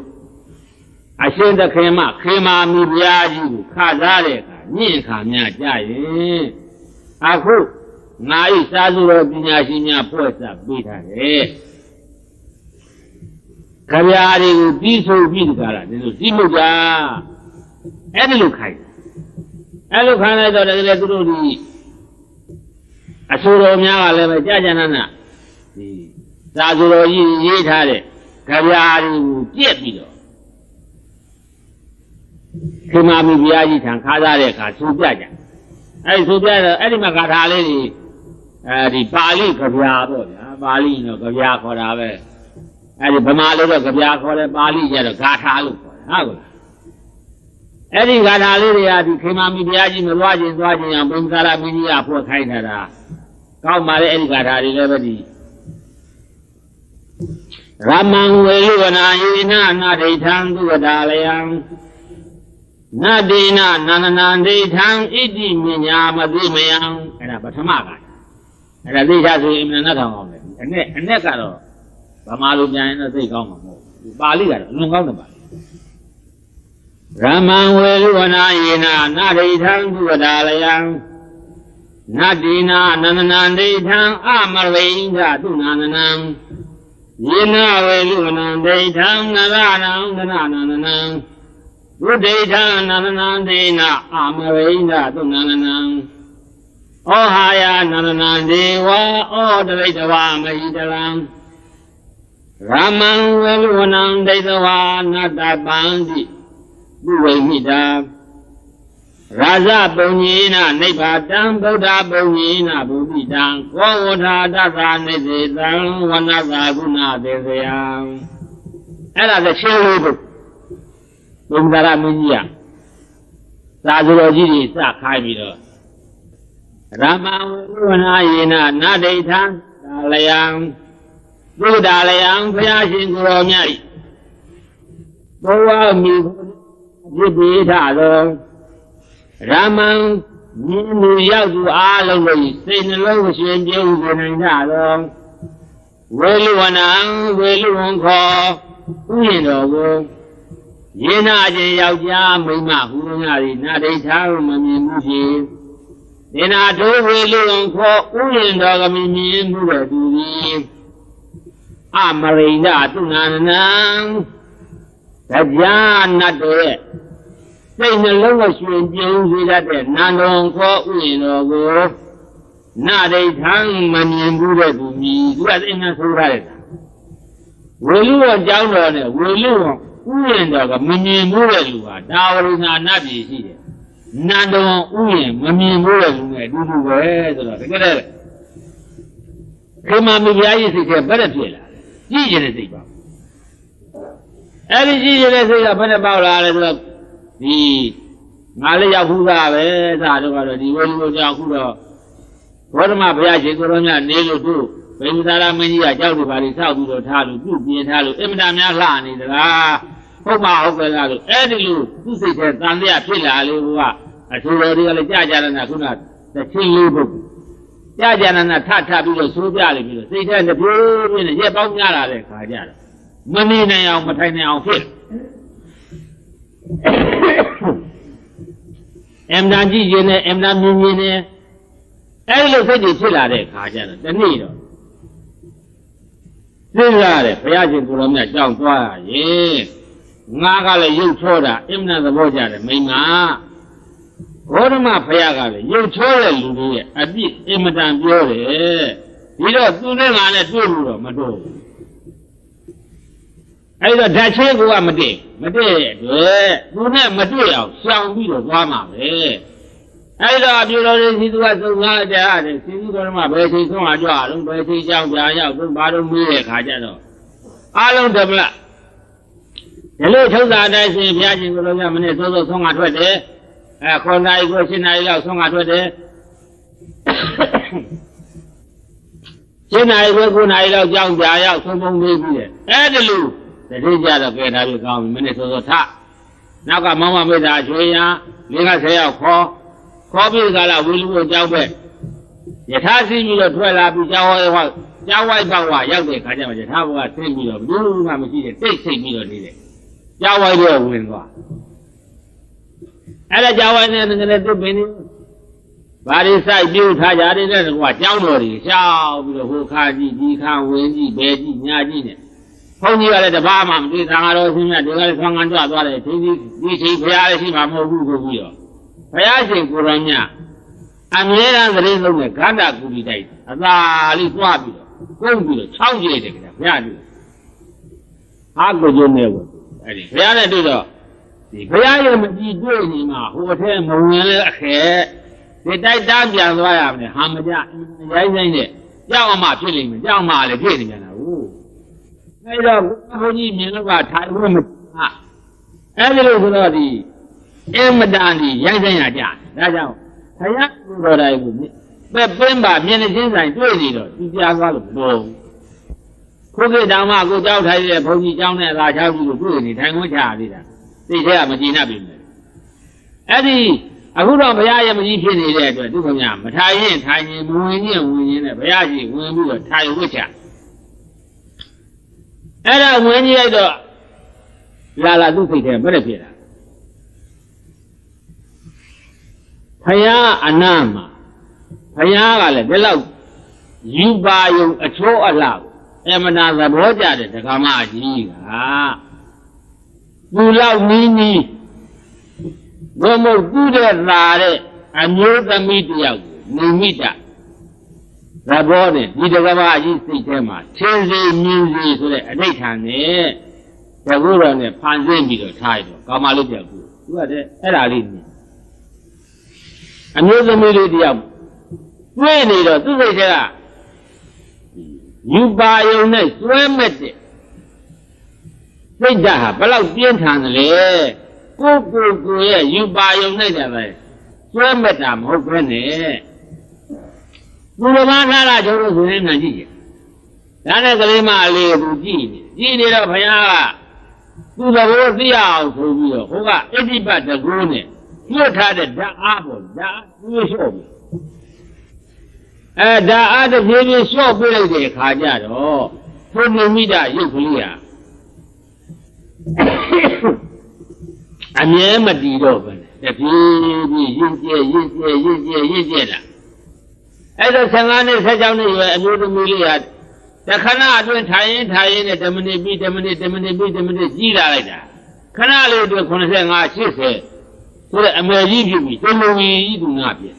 အရှင်သခင်မခေမာမိဘုရားကြီးကိုခစားတဲ့အခါညင့်ခါများကြရင်အခုငါဤစာသူတော်ပညာရှင်များဖွဲ့စပ်ပေးထားတယ်ခဗျာတွေကိုပြီးဆိုပြီးတကားလားဒီလိုစီးမှုကြအဲ့ဒီလိုခိုင်းအဲ့လိုခံလိုက်တော့တကယ်သူတို့ဒီအဆိုတော်များကလည်းပဲကြာကြာနာနာဒီ သာသူတော်ကြီးရေးထားတဲ့ကြပြာတွေကိုပြက်ပြီးတော့ခေမာမီဘုရားကြီးထံခါးစားတဲ့အခါသူပြကြအဲဒီသူပြတော့အဲ့ဒီမှာဂါထာလေးတွေအဲဒီပါဠိကြပြာပေါ့ဗျာပါဠိတော့ကြပြာခေါ်တာပဲအဲ့ဒီဗမာလိုတော့ကြပြာခေါ်တယ်ပါဠိကျတော့ဂါထာလို့ခေါ်တယ်ဟုတ်ကဲ့အဲ့ဒီဂါထာလေးတွေကဒီခေမာမီဘုရားကြီးမလွားခြင်းသွားခြင်းအောင်ဘုံသာရမင်းကြီးကဖွက်ခိုင်းတာကောက်ပါလေအဲ့ဒီဂါထာတွေလည်းပဲဒီ ရမံဝေလူဝနာယေနနာဒိဋ္ဌံသုဝတာလယံနတေနနန္ဒနံဒိဋ္ဌံဣတိမညာမသိမယံအဲ့ဒါပထမကအဲ့ဒါသိချဆိုရင်အမှန်နဲ့ထောင်အောင်လေအနဲ့အနဲ့ကတော့ဗမာလိုပြန်ရင်တော့သိကောင်းမှာမဟုတ်ဘူးပါဠိကတော့အလွန်ကောင်းတယ်ပါရမံဝေလူဝနာယေနနာဒိဋ္ဌံသုဝတာလယံနတေနနန္ဒနံဒိဋ္ဌံအမရိန္ဒသုနာနနံ ယေနဝေလူနံဒိဋ္ဌံနရဏံနရဏနနံဝိဒိဋ္ဌံနန္နံဒေနအာမရိန္ဒသုနန္နံဩဟာယနန္နံဒေဝဩတရိတဝမဟိတလံရမံဝေလူနံဒိဋ္ဌဝါနတ္တပန္တိပုဝိမိတာ ရာဇပုံညေနနိဗ္ဗာတံဗုဒ္ဓပုံညေနဘုပိတံကောဝထာတသာနိစေတံဝနသာကုဏသေစယံအဲ့ဒါလည်းရှင်းလို့ဘုံသာရမင်းကြီးကသာသတော်ကြီးတွေစခိုင်းပြီးတော့ရမံဝနာယေနနာဒိဋ္ဌံဒါလယံဘုဒ္ဓလယံဘုရားရှင်ကိုယ်တော်မြတ်ဤဘောဝမိပြိပိထသော ရမံမြင်လူရောက်သူအားလုံးတို့စိတ်နှလုံးရှင်ပြုံးကိုနိုင်ကြသောဝေလူဝနံဝေလူဝန်ခောဥယျင်တော်ကိုယေနာချင်းယောက်ျားမိန်းမဟူများသည်နာဒိဋ္ဌာမမြင်မှုဖြင့်ဒေနာထိုးဝေလူဝန်ခောဥယျင်တော်ကမြင်မြင်မှုတော်သူသည်အမရိန္ဒသုနာနံတရားနတ်တော်ရဲ့ စိတ်နှလုံးကိုရှင်ပြုံးစေတတ်တဲ့နန္တော်ခေါ်ဥယျာဉ်တော်ကိုနာဒိဋ္ဌံမမြင်ဘူးတဲ့သူမြည်သူကအိမ်နဲ့ဆိုထားတယ်ဝေလူတော်ကြောင်းတော်နဲ့ဝေလူတော်ဥယျာဉ်တော်ကမမြင်ဘူးတဲ့လူဟာဒါဝရိနာနတ်ပြည်ရှိတယ်နန္တော်ဥယျာဉ်မမြင်ဘူးတဲ့လူနဲ့အတူတူပဲဆိုတော့တကယ်လည်းခေမမီဘုရားကြီးစိတ်ထဲဘယ်နဲ့ဖြစ်လာလဲကြည့်ရင်စိတ်ပါအဲ့ဒီကြည့်ရင်စိတ်ကဘယ်နဲ့ပေါက်လာလဲဆိုတော့ ဒီငါလည်းရောက်ခုသားပဲသာတော့ကတော့ဒီဝိလူကြောင့်ခုတော့ဘောဓမဘုရားရှင်ကိုရောမြနေလို့သူဗိမ္မာရမင်းကြီးကကြောက်လို့ပါလိဆောက်ပြီးတော့ထားလို့ပြုပြင်ထားလို့အင်မတန်များလှနေသလားဟုတ်ပါဟုတ်ကဲ့လားလို့အဲ့ဒီလိုသူ့စိတ်ထဲတန်တရားဖြစ်လာလေကအထူတော်တွေကလည်းကြာကြာနာခုနတချင်းလေးပုတ်ကြာကြာနာထထပြီးတော့ဆိုးပြလိုက်ပြီးတော့စိတ်ထဲတပြေးပြေးနဲ့ရက်ပေါင်းများလာတဲ့ခါကြတော့မနေနိုင်အောင်မထိုင်နိုင်အောင်ဖြစ် အမ်နာကြည့်ရင်နဲ့အမ်နာမြင်ရင်နဲ့အဲ့လိုစိတ်ကြီးဖြစ်လာတဲ့ခါကြတော့တနေ့တော့သိရတယ်ဘုရားရှင်ကိုရောမြတ်ကြောင်းသွားရင်ငါကလည်းရုပ်ချောတာအင်မနာသဘောကြတယ်မိမဘောဓမဘုရားကလည်းရုပ်ချောတဲ့လူတွေရဲ့အပြစ်အင်မတန်ပြောတယ်ဒီတော့သူနဲ့ငါနဲ့တွေ့လို့တော့မတွေ့ဘူး အဲ့တော့ဓာတ်ချဲကမတည့်မတည့်တဲ့အတွက်သူနဲ့မတွေ့အောင်ရှောင်ပြီးတော့သွားမှာပဲအဲ့တော့အပြူတော်တွေစီသူကသုံးကားကြရတယ်စီသူတော်မှာဘယ်ချိန်ဆုံးအောင်ကြတော့ဘယ်ချိန်ကြောင်းကြာရောက်သူဘာလို့မေးတဲ့ခါကျတော့အားလုံးဓမ္မလားဒီလိုထုတ်တာတိုင်းရှင်ဘုရားရှင်ကိုယ်တော်ကမနေ့စောစောဆုံးကထွက်တယ်အဲခွန်နိုင်ကိုရှင်နိုင်လောက်ဆုံးကထွက်တယ်ရှင်နိုင်ကိုကိုနိုင်လောက်ကြောင်းကြာရောက်ဆုံးပုံလေးပြီးတယ်အဲဒီလို တတိကြတော့ကဲဒါပြီးကောင်းပြီမနေ့စောစောထနောက်ကမောင်မမေတ္တာချွေရန်၄၅၀ရောက်ခေါ်ခေါ်ပြီးကလာဝီလူကိုကြောက်ပဲယထာစီပြီးတော့ထွက်လာပြီးကြောင်းဝဲဟောကြောင်းဝိုက်ပေါက်ဝရောက်တဲ့ခါကျမှယထာဘုရားဆင်းပြီးတော့ဘယ်သူမှမရှိတဲ့တိတ်ဆိတ်ပြီးတော့နေတယ်ကြောင်းဝိုက်တော့ဝင်သွားအဲ့ဒါကြောင်းဝိုက်နဲ့ငလည်းသူ့ပင်နေဘာတွေစိုက်ပြုတ်ထားကြတယ်တဲ့ကွာကြောင်းတော်တွေရှောက်ပြီးတော့ဟိုခါကြည့်ဒီခါဝင်ကြည့်ဘယ်ကြည့်ညာကြည့်နဲ့ ဘုန်းကြီးကလည်းတပားမှမတွေ့သံဃာတော်ရှင်မြတ်တွေကလည်းဆွမ်းခံကြွသွားတယ်ဒီဒီဒီချိန်ဘုရားလည်းရှိမှာမဟုတ်ဘူးဆိုပြီးတော့ဘုရားရှင်ကိုရောမြတ်အမြဲတမ်းသတင်းလုံးနဲ့ဂန္ဓာကူပြီးတိုက်အသာလေးသွားပြီးတော့ကုန်းပြီးတော့ချောင်းကျဲတယ်ခင်ဗျာဘုရားတွေ့အာကိုကျုံနေဘူးအဲ့ဒီဘုရားနဲ့တွေ့တော့ဒီဘုရားရဲ့မကြည့်တွေ့နေမှာဟိုအထက်မဝင်လဲအခဲဒီတိုက်တားပြန်သွားရမယ်ဟာမကြရိုင်းဆိုင်နဲ့ကြောက်မှဖြစ်လိမ့်မယ်ကြောက်မှလည်းဖြစ်နေကြတာဟုတ် အဲ့တော့ဘုန်းကြီးမြင်တော့ကထိုင်ဖို့မဟာအဲ့ဒီလိုဆိုတော့ဒီအင်မတန်ဒီရိုက်ဆိုင်ရကြဒါကြောင့်ဘုရားကိုယ်တော်တိုင်ကိုပဲပင်းပါမျက်နှာချင်းဆိုင်တွေ့နေတော့သူကြားသွားလို့မတော်ဘူးခုခေတ်တောင်မှကိုကြောက်ထိုင်တဲ့ဘုန်းကြီးကျောင်းနဲ့သာချောက်ကြီးကိုတွေ့နေထိုင်ခွင့်ချရသေးတာသိတဲ့ကမကြည်နှပ်ပြီမယ်အဲ့ဒီအခုတော့ဘုရားရဲ့မကြီးဖြစ်နေတဲ့အတွက်သူကများမထိုင်ရင်ထိုင်ရင်မဝင်ရင်ဝင်ရင်နဲ့ဘုရားကြီးဝင်ပြီးတော့ထိုင်ဝှက်ချ အဲ့ဒါဝင်ကြီးလိုက်တော့လာလာသူ့စိတ်ထဲဘယ်နဲ့ဖြစ်လာဖယားအနာမှာဖယားကလည်းဒီလောက်ယူပါယုံအချိုးအလှအမနာသဘောကြတဲ့ဒကမကြီးကသူလောက်နီးနီးဘုံမုတ်သူ့တဲ့သာတဲ့အမျိုးသမီးတယောက်ကိုနေမိတာ သဘောနဲ့ဒီဒကမကြီးစိတ်ထဲမှာသင်စီမြင်စီဆိုတဲ့အဋိဌာန်နဲ့တကူတော်နဲ့ဖန်ဆင်းပြီးတော့ထားရတော့ကာမလို့ပြောက်ကူသူကတည်းအဲ့ဒါလေးနေအမျိုးသမီးလေးတယောက်တွေ့နေတော့သူ့စိတ်ထဲကယူပါယုံနဲ့စွဲမဲ့တဲ့စိတ်ဓာတ်ဟာဘလောက်ပြင်းထန်တယ်လေကိုယ်ကိုယ်ကိုယ်ရဲ့ယူပါယုံနဲ့တည်းပဲစွဲမဲ့တာမဟုတ်ဘဲနဲ့ ဘုရားမထားတာကျုံးလို့ဆိုရင်ငံကြည့်ကြဒါနဲ့ကလေးမအလေးကိုကြည့်နေကြည့်နေတော့ဘုရားကသူ့သဘောသိရအောင်ဆိုပြီးတော့ဟိုကအဋ္ဌိပတ်တကူနဲ့ညှို့ထားတဲ့ဓာတ်အားပေါ့ဓာတ်ညှို့လျှော့ပြီအဲဓာတ်အားတစ်ပြေးပြေးလျှော့ပြလိုက်တဲ့အခါကျတော့သုနိမိတရုပ်ကလေးဟာအမြဲမတည်တော့ပဲတပြေးပြေးရင့်ကျဲရင့်ကျဲရင့်ကျဲရင့်ကျဲလာ အဲ့တော့15နှစ်16နှစ်ရွယ်အမျိုးသမီးလေးဟာတခဏအတွင်းထိုင်ရင်ထိုင်ရင်နဲ့10မိနစ်ပြီး10မိနစ်10မိနစ်ပြီး10မိနစ်ကြီးလာလိုက်တာခဏလေးအတွင်း85 80ဆိုတဲ့အမေကြီးဖြစ်ပြီသုံးလုံးကြီးသူနာဖြစ်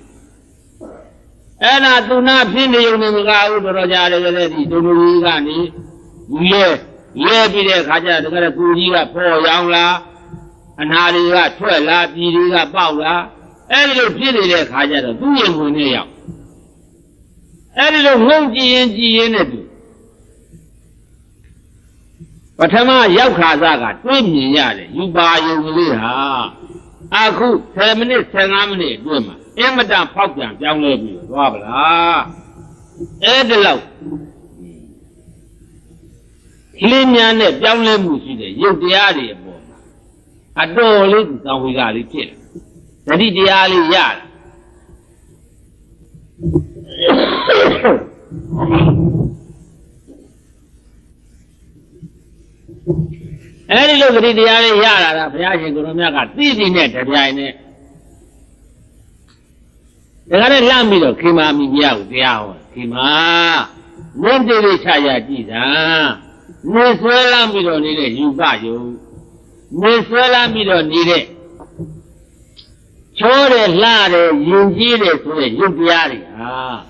အဲ့ဒါသူနာဖြစ်နေုံနဲ့မကဘူးတော်တော်ကြာတယ်လေဒီသုံးလုံးကြီးကနေလဲလဲပြီးတဲ့ခါကျတော့တကယ်ကူကြီးကပေါ်ရောင်းလာအနာတွေကထွက်လာပြည်တွေကပေါက်လာအဲ့ဒီလိုဖြစ်နေတဲ့ခါကျတော့သူ့ရင်ဝင်နေရောက် အဲ့ဒီလိုငုံကြည့်ရင်ကြည့်ရင်နဲ့သူပထမရောက်ခါစားကတွေးမြင်ရတယ်ယူပါယုံကလေးဟာအခု10မိနစ်15မိနစ်အတွင်းမှာအင်မတန်ဖောက်ပြန်ပြောင်းလဲပြီးသွားပါလားအဲ့ဒီလောက်လင်းများနဲ့ပြောင်းလဲမှုရှိတဲ့ရုပ်တရားတွေအပေါ်မှာအတော်လေးသူတောင်းဝေကလေးဖြစ်တယ်တတိတရားလေးရတယ် အဲဒီလိုဂတိတရားလေးရလာတာဘုရားရှင်ကိုရောမြတ်ကသိသိနဲ့တပြိုင်နဲ့ဒါကြတဲ့လှမ်းပြီးတော့ခေမာမိပြကိုတရားဟောခေမာနင်းတိရိချာရကြည့်တာနေဆွဲလမ်းပြီးတော့နေတဲ့ယူပယုံနေဆွဲလမ်းပြီးတော့နေတဲ့ချောတယ်လှတယ်ယဉ်ကျေးတယ်ဆိုတဲ့ရုပ်တရားတွေဟာ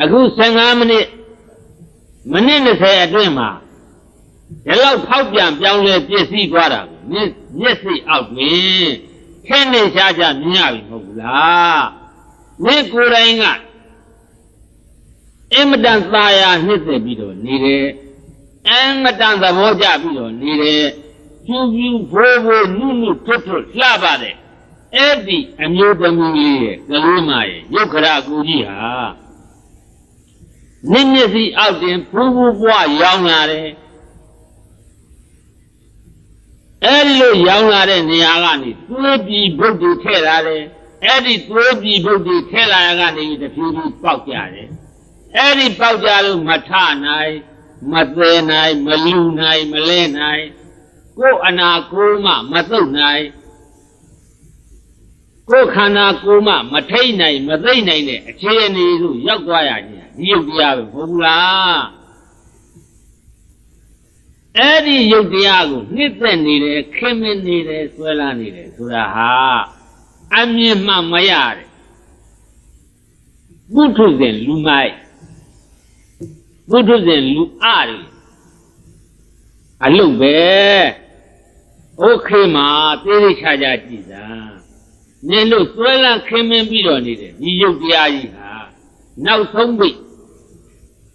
အခု15မိနစ်မိနစ်20အတွင်းမှာဒီလောက်ဖောက်ပြန်ပြောင်းလဲပြည့်စည်သွားတာကိုမျက်မျက်စိအောက်တွင်ခင်းနေရှားရှားမြင်ရပြီမဟုတ်ဘူးလားမိကိုယ်တိုင်ကအင်မတန်သာယာနှစ်သက်ပြီးတော့နေတယ်အင်မတန်သဘောကျပြီးတော့နေတယ်ကျူးကျူးဖိုးဖိုးနုနုထွတ်ထွတ်လှပတဲ့အဲ့ဒီအမျိုးသမီးလေးရဲ့ကလေးမရဲ့ရုပ်ခရကူကြီးဟာ နင့်မျက်စိအောက်တင်ဖူးဖူးပွားရောင်းလာတယ်အဲဒီလိုရောင်းလာတဲ့နေရာကနေသွေးပြည်ဘုတ်တွေထည့်လာတယ်အဲ့ဒီသွေးပြည်ဘုတ်တွေထည့်လာရကနေတဖြည်းဖြည်းပေါက်ကြတယ်အဲ့ဒီပေါက်ကြလို့မထနိုင်မသေးနိုင်မလူနိုင်မလဲနိုင်ကိုယ်အနာကိုယ်မှမသုတ်နိုင်ကိုယ်ခန္ဓာကိုယ်မှမထိတ်နိုင်မသိနိုင်တဲ့အခြေအနေကိုရောက်သွားရခြင်း ဒီယုတ်တရားပဲမဟုတ်ဘူးလားအဲ့ဒီယုတ်တရားကိုနှစ်သက်နေတယ်ခင်မနေတယ်ဆွဲလာနေတယ်ဆိုတာဟာအမြင်မှမရတယ်ဘုထုဇဉ်လူမိုက်ဘုထုဇဉ်လူအားတွေအလုတ်ပဲโอเคမှာသေးသေးချာချာကြည့်တာနင်တို့ဆွဲလန်းခင်မင်းပြီးတော့နေတယ်ဒီယုတ်တရားကြီးဟာ ာ နောက်ဆုံးပိ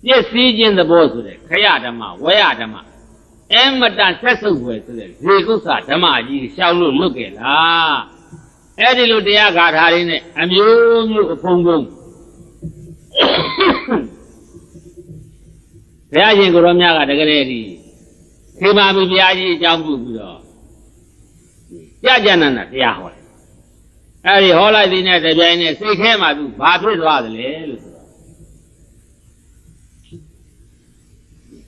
ပြည့်စည်ခြင်းသဘောဆိုတဲ့ခရဓမ္မဝရဓမ္မအမတန်ဆက်ဆုပ်ွယ်ဆိုတဲ့ဇေကုသဓမ္မကြီးရှောင်းလို့လွတ်ခဲ့လားအဲ့ဒီလိုတရားဂါထာတွေနဲ့အမျိုးမျိုးအဖုံဖုံဘုရားရှင်ကိုရောမြတ်ကတကယ်ဒီခေမာမီဘုရားကြီးအကြောင်းပြုပြီးတော့ကြကြနန္ဒတရားဟောတယ်အဲ့ဒီဟောလိုက်သည်နဲ့တပြိုင်နက်စိတ်ထဲမှာသူဘာဖြစ်သွားသလဲလို့ဆိုတော့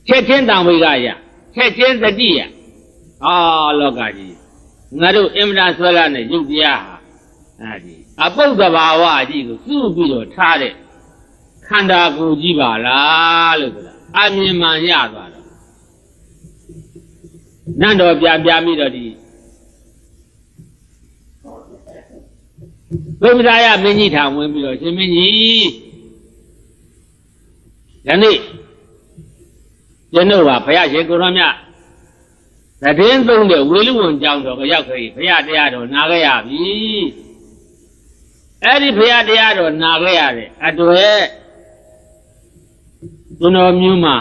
ချက်ချင်းတံဝေကရချက်ချင်းသတိရအာလောကကြီးငါတို့အင်မတန်ဆွဲလာတဲ့ယုတ်တရားဟာအဲဒီအပုတ်တဘာဝအကြီးကိုစုပြီးတော့ထားတဲ့ခန္ဓာကိုယ်ကြီးပါလားလို့ဆိုတာအမြင်မှန်ရသွားတော့နတ်တော်ပြပြမိတော့ဒီဘုရားရမင်းကြီးထာဝင်ပြီးတော့ရှင်မင်းကြီးယနေ့ ကျွန်တော်ကဘုရားရှင်ကိုရောမြတ်သတင်းသုံးတဲ့ဝေလူဝန်ကြောင်းတော်ကရောက်ခဲ့ဘုရားတရားတော်နာခဲ့ရပြီအဲ့ဒီဘုရားတရားတော်နာခဲ့ရတဲ့အတွေ့ကျွန်တော်မျိုးမှာ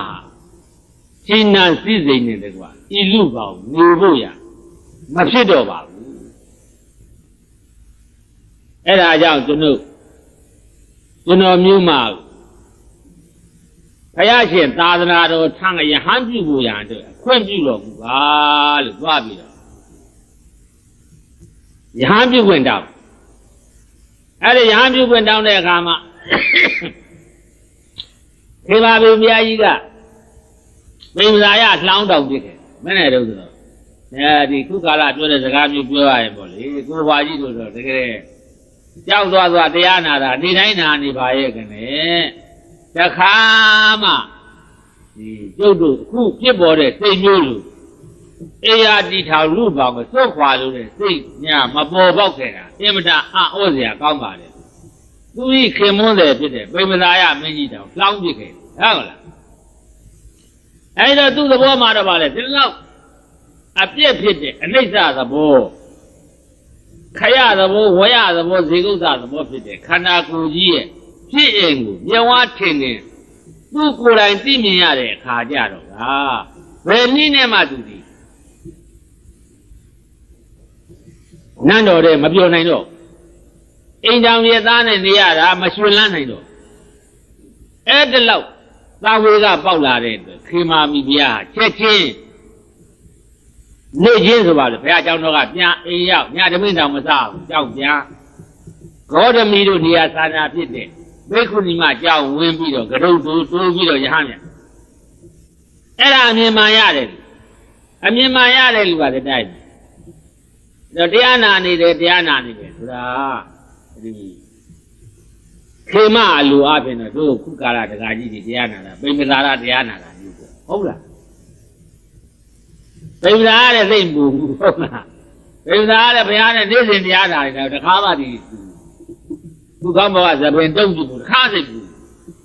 ရှင်းနာစည်းစိမ်နေတယ်ကွာဤလူကောင်နေဖို့ရမဖြစ်တော့ပါဘူးအဲ့ဒါကြောင့်ကျွန်တော်ကျွန်တော်မျိုးမှာ ဘုရားရှင်သာသနာတော်ထံရဟန်းပြုဖို့ရန်အတွက်ခွင့်ပြုတော်မူပါလို့သွားပြီးတော့ယဟန်ပြုခွင့်တောင်းအဲ့ဒီယဟန်ပြုခွင့်တောင်းတဲ့အခါမှာခေပါဘုရားကြီးကမိမသာရလှောင်းတောင်ပြစ်ခဲ့မနဲ့တော့ဆိုတော့အဲဒီခုကာလပြောတဲ့စကားမျိုးပြောရရင်ပေါ့လေကိုဘွားကြီးတို့တော့တကယ်ကြောက်သွားသွားတရားနာတာနေတိုင်းနာနေပါရဲ့ကနေ တခါမှဒီကျုပ်တို့အခုဖြစ်ပေါ်တဲ့စိတ်မျိုးလိုအေယာတီထောင်လူပေါင်းကိုစွတ်ခွာလို့တဲ့စိတ်ညာမပေါ်ပေါက်ခဲ့တာအင်မတန်အံ့ဩစရာကောင်းပါတယ်သူဤခင်မွန်းတယ်ဖြစ်တဲ့ပိမသာယမင်းကြီးတောင်လောင်းပြစ်ခဲ့ဟုတ်လားအဲ့တော့သူ့သဘောမှာတော့ဗာလေဒီလောက်အပြည့်ဖြစ်တဲ့အနိစ္စသဘောခရသဘောဝရသဘောဇေကုသသဘောဖြစ်တဲ့ခန္ဓာကိုယ်ကြီးရဲ့ ဖြစ်အင်ကိုမြဝထင်နေသူ့ကိုယ်တိုင်သိမြင်ရတဲ့အခါကြတော့ကဘယ်နည်းနဲ့မှသူဒီနန်းတော်တဲ့မပြောနိုင်တော့အိမ်ကြောင်ရသားနဲ့နေရတာမရွှင်လန်းနိုင်တော့အဲ့ဒါလောက်သာဝေကပေါက်လာတဲ့အတွက်ခေမာမိဘုရားချက်ချင်းနေချင်းဆိုပါလေဘုရားကျောင်းတော်ကပြန်အိမ်ရောက်ညဓမိန်တော်မစားဘူးကြောက်ပြန်ဂေါတမီတို့နေရာသာနာဖြစ်တဲ့ ဘိက္ခုနီမကြောက်ဝင်ပြီးတော့ကရုပ်တူတိုးပြီးတော့ရဟန်းမြတ်အဲ့ဒါအမြင်မှန်ရတယ်အမြင်မှန်ရတယ်လူပါတဲ့တိုက်တော့တရားနာနေတယ်တရားနာနေတယ်ဆိုတာဒီခေမအလိုအပြင်တော့တို့ခုကာလတကာကြီးတွေတရားနာတာပိမသာရတရားနာတာမျိုးပေါ့ဟုတ်လားပိမသာရတဲ့သိမ့်ဘူးဟုတ်လားပိမသာရတဲ့ဘုရားနဲ့နေ့စဉ်တရားနာနေတာတခါမှဒီ ခုကောင်းဘဝသဘင်တုံးကြည့်ဘူးတခါစိတ်ဘူး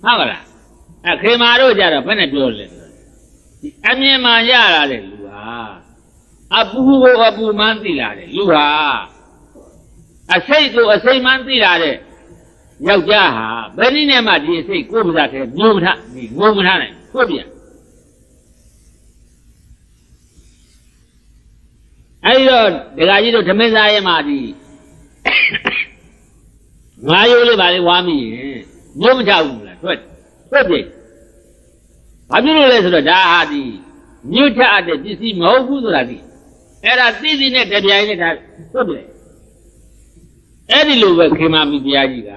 ဟုတ်ကလားအဲခေမာတို့ကြတော့ဘယ်နဲ့ပြောလဲဒီအမြင်မှရလာတဲ့လူဟာအပူကိုအပူမှန်းသိလာတယ်လူဟာအစိတ်ကိုအစိတ်မှန်းသိလာတဲ့ယောက်ျားဟာဘယ်နည်းနဲ့မှဒီအစိတ်ကိုယ်မစားတဲ့မျိုးမထဒီငုံမထနိုင်ကိုယ်ပြန်အဲဒီတော့ဒကာကြီးတို့ဓမင်းစားရဲ့မှာဒီ ငါရိုးလေးပါလေဝါမိရင်မျိုးမချဘူးလားထွက်ထွက်ပြီဘာဖြစ်လို့လဲဆိုတော့ဒါဟာဒီမြို့ချအပ်တဲ့ပစ္စည်းမဟုတ်ဘူးဆိုတာဒီအဲ့ဒါသိသိနဲ့တပြိုင်နဲ့ဒါထွက်ပြီအဲ့ဒီလိုပဲခေမမိဘုရားကြီးက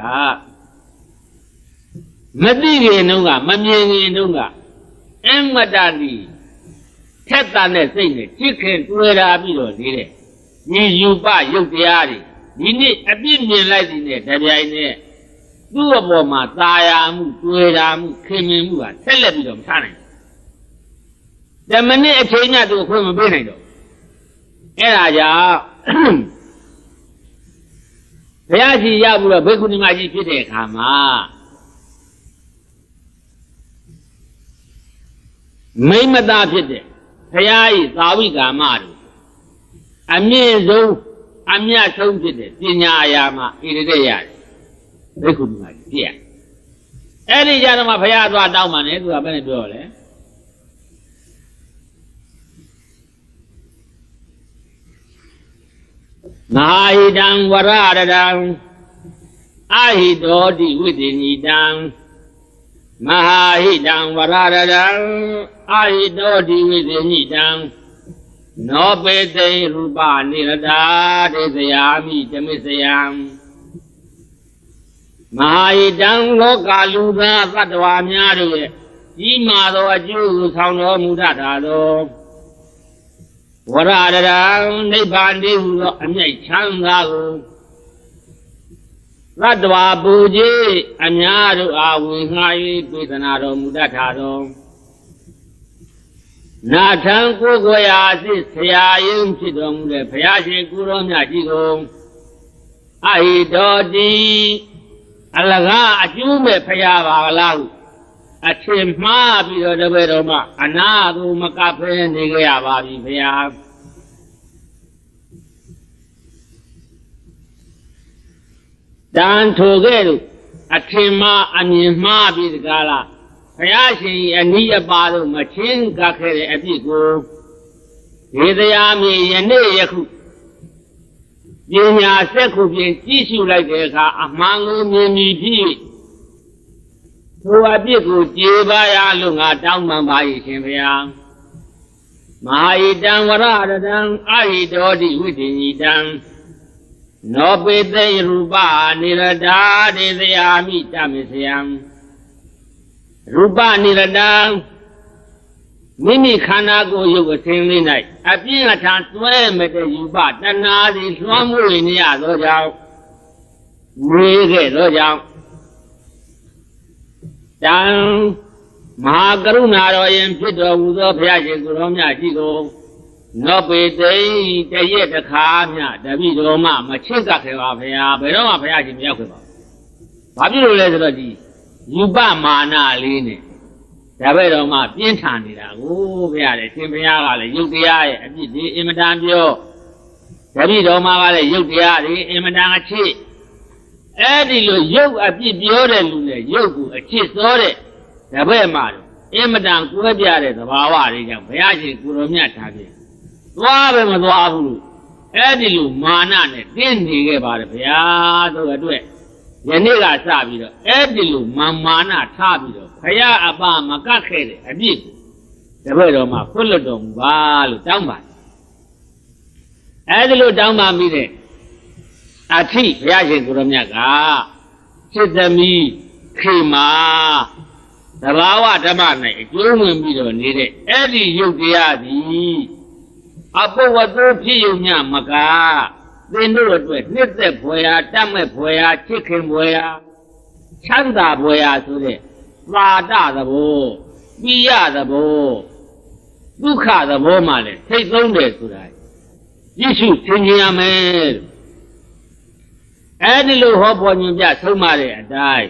မသိခင်တုန်းကမမြင်ခင်တုန်းကအမတတိထက်တာနဲ့စိတ်နဲ့ချစ်ခင်တွေ့တာပြီးတော့နေတဲ့ညီယူပရုပ်တရားတွေ ဒီနေ့အပြစ်မြင်လိုက်သည်နဲ့တပြိုင်နဲ့သူ့အပေါ်မှာตาယာမှုတွေ့တာမှုခင်မင်မှုကဆက်လက်ပြီးတော့မထားနိုင်ဘူး။ဓမ္မနစ်အချိန်ညသူအခွင့်မပေးနိုင်တော့အဲ့ဒါကြောင့်ဘုရားကြီးရောက်ပြီးတော့ဘေကုဏီမကြီးဖြစ်တဲ့အခါမှာမိမသားဖြစ်တဲ့ဘုရားဤသာဝိကာမတို့အမြင့်ဆုံး အမြတ်ဆုံးဖြစ်တဲ့ပညာအရာမှာဣရိတဲ့ရတယ်ဘေကုဏီမကြီးပြည့်အဲ့ဒီကြတော့မှဘုရားသွားတောင်းမှလည်းသူကဘယ်နဲ့ပြောလဲမဟာဟိတံဝရရတံအာဟိတောတိဝိသေနိတံမဟာဟိတံဝရရတံအာဟိတောတိဝိသေနိတံ နောပေသိရူပနိရတာဒေသယာမိဓမ္မစယံမဟာဟိတံလောကလူသားသတ္တဝါများတို့ရဲ့ကြီးမာသောအကျိုးကိုဆောင်တော်မူတတ်တာသောဝရရရနိဗ္ဗာန်တည်းဟူသောအမြိုက်ချမ်းသာကိုသတ္တဝါပူကြီးအများတို့အားဝင်ငှား၍ပြေသနာတော်မူတတ်တာတော် နာထံကိုယ်ကိုယ်ရာအစ်ဆရာယင်းဖြစ်တော်မူတဲ့ဘုရားရှင်ကိုရောမြတ်ကြီးကိုအဟိတော်တိအလကားအကျိုးမဲ့ဖရာပါလားဟုအထင်မှားပြီးတော့တပည့်တော်မှအနာကိုမကဖဲနေကြရပါပြီဘုရားတန်ထိုခဲ့လို့အထင်မှားအမြင်မှားပြီးတကားလား ဘုရားရှင်အနိအပါတို့မချင်းကခဲ့တဲ့အဖြစ်ကိုဒေသယာမြေယနေ့ယခုပညာစက်ခုဖြင့်ကြည့်ရှုလိုက်တဲ့အခါအမှန်ကိုမြင်ပြီးဖြစ်ထိုအပြစ်ကိုကျေပါရလို့ငါတောင်းပန်ပါ၏ရှင်ဘုရားမဟာဣတံဝရရတံအာဟိတောတိဝိတ္တိတံနောပေသေရူပနိရတာဒေသယာမိတမစ္စယံ ရူပနိရတံမိမိခန္ဓာကိုယ်ရုပ်အစဉ်လေး၌အပြင်းအထန်တွဲမဲ့တဲ့ယူပတဏှာသည်လွှမ်းမိုးနေရသောကြောင့်နေခဲ့သောကြောင့်တံမဟာကရုဏာတော်ယင်ဖြစ်တော်မူသောဘုရားရှင်ကိုရောမြတ်ကြီးကိုနောပေတိတရက်တခါမြတပိတော်မှမချစ်ကခဲ့ပါဘုရားဘယ်တော့မှဘုရားရှင်မရောက်ခဲ့ပါဘူး။ဘာဖြစ်လို့လဲဆိုတော့ဒီ ယူပမာနလေးနဲ့ဒါပဲတော့မှပြင်းထန်နေတာကိုဘုရားလေရှင်ဘုရားကလည်းယုတ်တရားရဲ့အပြစ်ဒီအင်မတန်ပြောတပိတော်မှကလည်းယုတ်တရားဒီအင်မတန်အချစ်အဲ့ဒီလိုယုတ်အပြစ်ပြောတဲ့လူနဲ့ယုတ်ကိုအချစ်စောတဲ့ဒါပဲမှတော့အင်မတန်ကွဲပြားတဲ့သဘာဝတွေကြောင့်ဘုရားရှင်ကိုရောမြတ်ထားပြန်သွားပဲမသွားဘူးလို့အဲ့ဒီလိုမာနနဲ့တင်းနေခဲ့ပါတယ်ဗျာတို့အတွက် ယနေ့ကစပြီးတော့အဲ့ဒီလိုမာမာနထားပြီးတော့ဘုရားအပမကတ်ခဲ့တဲ့အပြစ်တပည့်တော်မှာဖွင့်လွတ်တော်မူပါလို့တောင်းပါတယ်အဲဒီလိုတောင်းပန်ပြီးတဲ့အထိဘုရားရှင်ကိုရမြတ်ကစိတ်သမီးခေမာသဘာဝဓမ္မ၌အကျိုးဝင်ပြီးတော့နေတဲ့အဲ့ဒီယုတ်တရားသည်အပဝတ္တဖြစ်ယုံညမက သင်တို့အတွက်နှစ်သက်ဖွယ်ရာတတ်မဲ့ဖွယ်ရာချစ်ခင်ဖွယ်ရာချမ်းသာဖွယ်ရာဆိုတဲ့သာတသဘောပိယသဘောဒုက္ခသဘောမှလည်းထိတ်ဆုံးတယ်ဆိုတာယေရှုသင်ခြင်းရမယ်အဲ့ဒီလိုဟောပေါ်ညွှန်ပြဆုံးမတဲ့အတိုင်း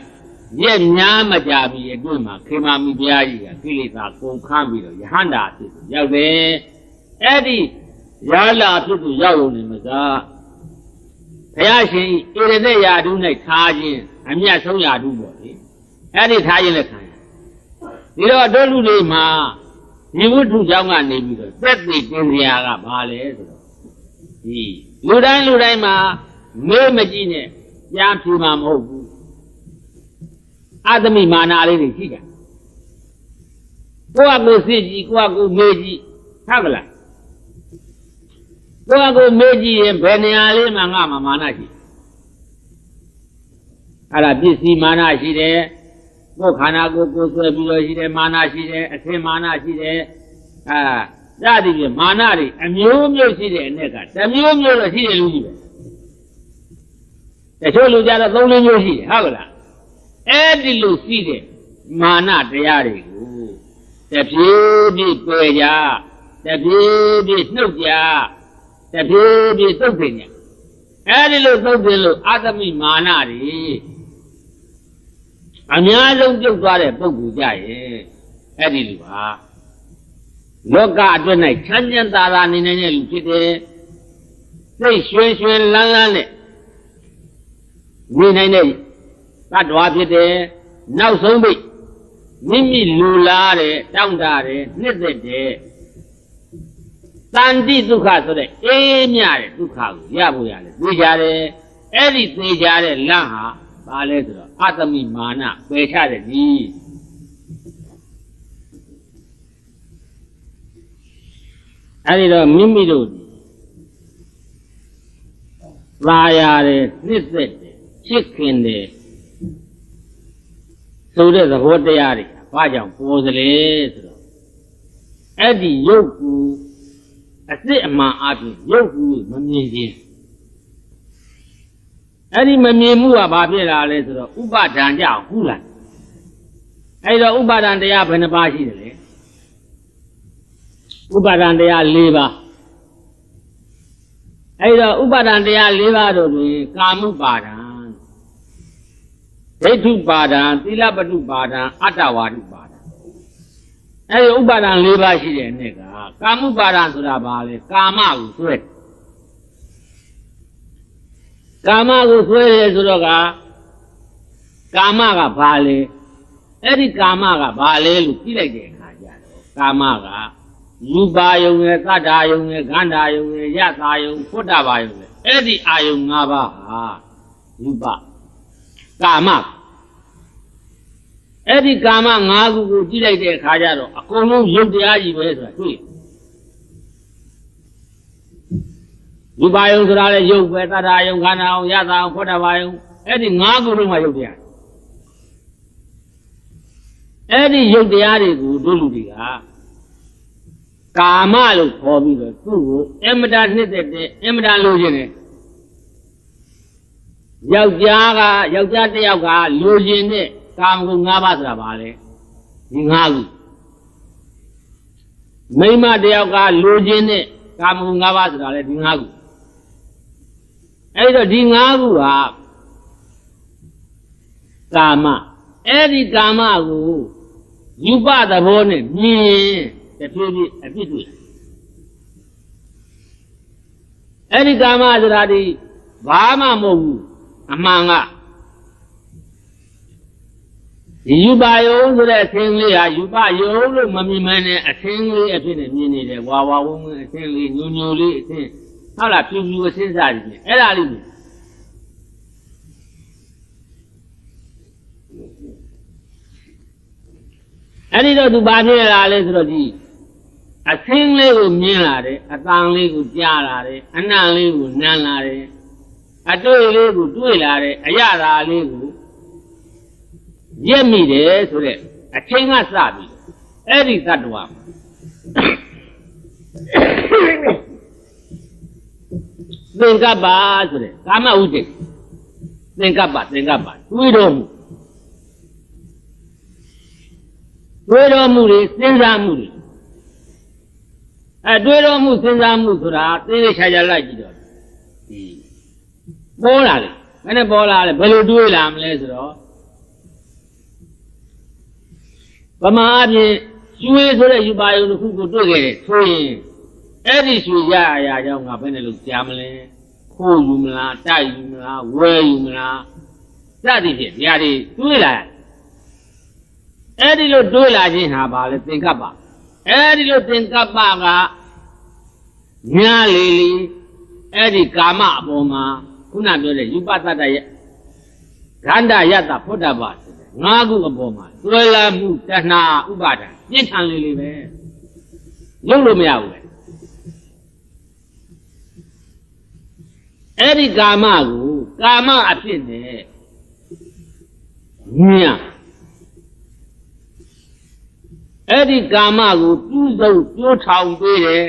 ရက်များမကြပြီအတွင်းမှာခေမာမိဘုရားကြီးကကိလေသာကုန်ခန်းပြီးတော့ယဟန္တာဖြစ်ရောက်တယ်အဲ့ဒီရာလာဖြစ်သူရောက်ုံနေမှာက ဘုရားရှင်ဣရတဲ့ယာတု၌ထားခြင်းအမြတ်ဆုံးယာတုပေါ့လေအဲ့ဒီထားခြင်းလည်းခံရဒီတော့တို့လူတွေမှာဒီဝိထုကြောင့်ကနေပြီးတော့သက်သေတင်စရာကဘာလဲဆိုတော့ဒီလူတိုင်းလူတိုင်းမှာမေးမကြည့်နဲ့ပြန်ဖြူမှာမဟုတ်ဘူးအသမိမာနာလေးတွေရှိကြကိုယ့်အကိုစစ်ကြည့်ကိုယ့်အကိုမေးကြည့်ဟုတ်ကလား ကိုယ့်အကိုမေးကြည့်ရင်ဘယ်နေရာလေးမှာငါမှမာနရှိအဲ့ဒါပစ္စည်းမာနရှိတယ်ကိုယ်ခန္ဓာကိုယ်ကိုယ်ဆွဲပြီးတော့ရှိတယ်မာနရှိတယ်အသင်မာနရှိတယ်အာဒါဒီပြမာနတွေအမျိုးမျိုးရှိတဲ့အ ਨੇ ကတစ်မျိုးမျိုးတော့ရှိတယ်လူကြီးပဲတချို့လူကြတော့သုံးလေးမျိုးရှိတယ်ဟုတ်ကလားအဲ့ဒီလိုရှိတဲ့မာနတရားတွေကိုတပြေးပြေးပယ်ကြတပြေးပြေးနှုတ်ကြ တပြေးပြေးသုတ်ပင်ကြအဲ့ဒီလိုသုတ်ပင်လို့အာသမိမာနတွေအများဆုံးပြုတ်သွားတဲ့ပုဂ္ဂိုလ်ကြရဲ့အဲ့ဒီလူဟာလောကအတွက်၌ချမ်းချမ်းသာသာနေနိုင်တဲ့လူဖြစ်တယ်စိတ်ရွှင်ရွှင်လန်းလန်းနဲ့နေနိုင်တဲ့တတ်တော်ဖြစ်တယ်နောက်ဆုံးပိတ်မိမိလူလားတယ်တောင့်တတယ်နှစ်သက်တ ယ်တန်တိဒုက္ခဆိုတဲ့အေးမြတဲ့ဒုက္ခကိုရဖို့ရတယ်သိကြတယ်အဲ့ဒီသိကြတဲ့လမ်းဟာဘာလဲဆိုတော့အတမိမာနပယ်ချတဲ့ဒီအဲ့ဒီတော့မိမိတို့သာရတယ်နှစ်သက်တယ်ချစ်ခင်တယ်ဆိုတဲ့သဘောတရားတွေဘာကြောင့်ပေါ်သလဲဆိုတော့အဲ့ဒီရုပ်ကူ အစ်စ်အမှန်အပြင်ရုပ်ကူမမြင်ခြင်းအဲ့ဒီမမြင်မှုကဘာဖြစ်လာလဲဆိုတော့ဥပါဒံကြောင့်ခုလာအဲ့တော့ဥပါဒံတရားဘယ်နှပါးရှိတယ်လဲဥပါဒံတရား၄ပါးအဲ့တော့ဥပါဒံတရား၄ပါးတို့တွင်ကာမုပါဒံဒိဋ္ဌုပါဒံသီလပတုပါဒံအတ္တဝါဒုပါဒံအဲဒီဥပါဒံ၄ပါးရှိတဲ့နေ့က ကာမုပါဒံဆိုတာဘာလဲကာမကိုဆွဲကာမကိုဆွဲတယ်ဆိုတော့ကကာမကဘာလဲအဲ့ဒီကာမကဘာလဲလို့ကြည့်လိုက်တဲ့အခါကျတော့ကာမကယူပါယုံနဲ့သတ္တာယုံနဲ့ခန္ဓာယုံနဲ့ယတာယုံဖွတ်တာပါယုံနဲ့အဲ့ဒီအာယုံ၅ပါးဟာယူပါကာမအဲ့ဒီကာမ၅ခုကိုကြည့်လိုက်တဲ့အခါကျတော့အကုန်လုံးရုပ်တရားကြီးပဲဆိုတာတွေ့ ဒီပါယုံဆိုတာလေရုပ်ပဲတထာယုံခန္ဓာအောင်ရတာအောင်ဖွတ်တာပါယုံအဲ့ဒီ၅ခုလုံးမှရုပ်တရားအဲ့ဒီရုပ်တရားတွေကိုတို့လူတွေကကာမလို့ခေါ်ပြီးတော့သူ့ကိုအမတာနှစ်သက်တဲ့အမတာလိုချင်တယ်ယောက်ျားကယောက်ျားတစ်ယောက်ကလိုချင်တဲ့ကာမဂုဏ်၅ပါးဆိုတာဘာလဲဒီ၅ခုမိန်းမတစ်ယောက်ကလိုချင်တဲ့ကာမဂုဏ်၅ပါးဆိုတာလဲဒီ၅ခု အဲ့တော့ဒီ၅ခုဟာကာမအဲ့ဒီကာမကိုယူပသဘောနဲ့မြင်ရင်တဖြည်းဖြည်းအပြစ်တွေ့အဲ့ဒီကာမဆိုတာဒီဘာမှမဟုတ်ဘူးအမှန်ကဒီယူပါယုံဆိုတဲ့အသင်လေးဟာယူပါယုံလို့မမြင်မနဲ့အသင်လေးအဖြစ်နဲ့မြင်နေတယ်ဝါဝါဝုံဝုံအသင်လေးညိုညိုလေးအသင် ဟုတ်လားဖြူဖြူအသင်စားတယ်အဲ့ဒါလေးအဲ့ဒီတော့သူဘာဖြစ်လာလဲဆိုတော့ဒီအသင်းလေးကိုမြင်လာတယ်အတန်လေးကိုကြားလာတယ်အနံ့လေးကိုနမ်းလာတယ်အတွေ့လေးကိုတွေ့လာတယ်အရသာလေးကိုရက်မိတယ်ဆိုတဲ့အချိန်ကစပြီအဲ့ဒီသတ္တဝါမှာ သင်္ကပ္ပဆိုတဲ့ကာမဥဒိသင်္ကပ္ပသင်္ကပ္ပတွေးတော်မူတွေးတော်မူတွေစဉ်းစားမှုတွေအဲတွေးတော်မူစဉ်းစားမှုဆိုတာသိသိချာချာလိုက်ကြည့်တော့ဒီပေါ်လာတယ်ဘယ်နဲ့ပေါ်လာလဲဘယ်လိုတွေးလာမလဲဆိုတော့ဗမာအပြင်ရွှေဆိုတဲ့ယူပါယုံတစ်ခုကိုတွေ့ခဲ့တယ်ဆိုရင် အဲ့ဒီရွှေရအရာကြောင့်ငါဘယ်နဲ့လို့ကြားမလဲခိုးယူမလားတိုက်ယူမလားဝဲယူမလားစသည်ဖြင့်ညာတွေတွေးလာရတယ်အဲ့ဒီလိုတွေးလာခြင်းဟာဘာလဲသင်္ကပ္ပအဲ့ဒီလိုသင်္ကပ္ပကညာလီလီအဲ့ဒီကာမအပေါ်မှာခုနပြောတဲ့ယူပတတရဲ့ခန္ဓာယတ္တဖုဒ္ဓဘာဆိုတဲ့ငါးခုအပေါ်မှာတွဲလာမှုတဏှာဥပါဒံပြင်းထန်လေးလေးပဲလုံးလို့မရဘူးလေ အဲ့ဒီကာမကိုကာမအဖြစ်နဲ့မြင်အဲ့ဒီကာမကိုပြုစုပ်ပြိုးထောင်ပေးတယ်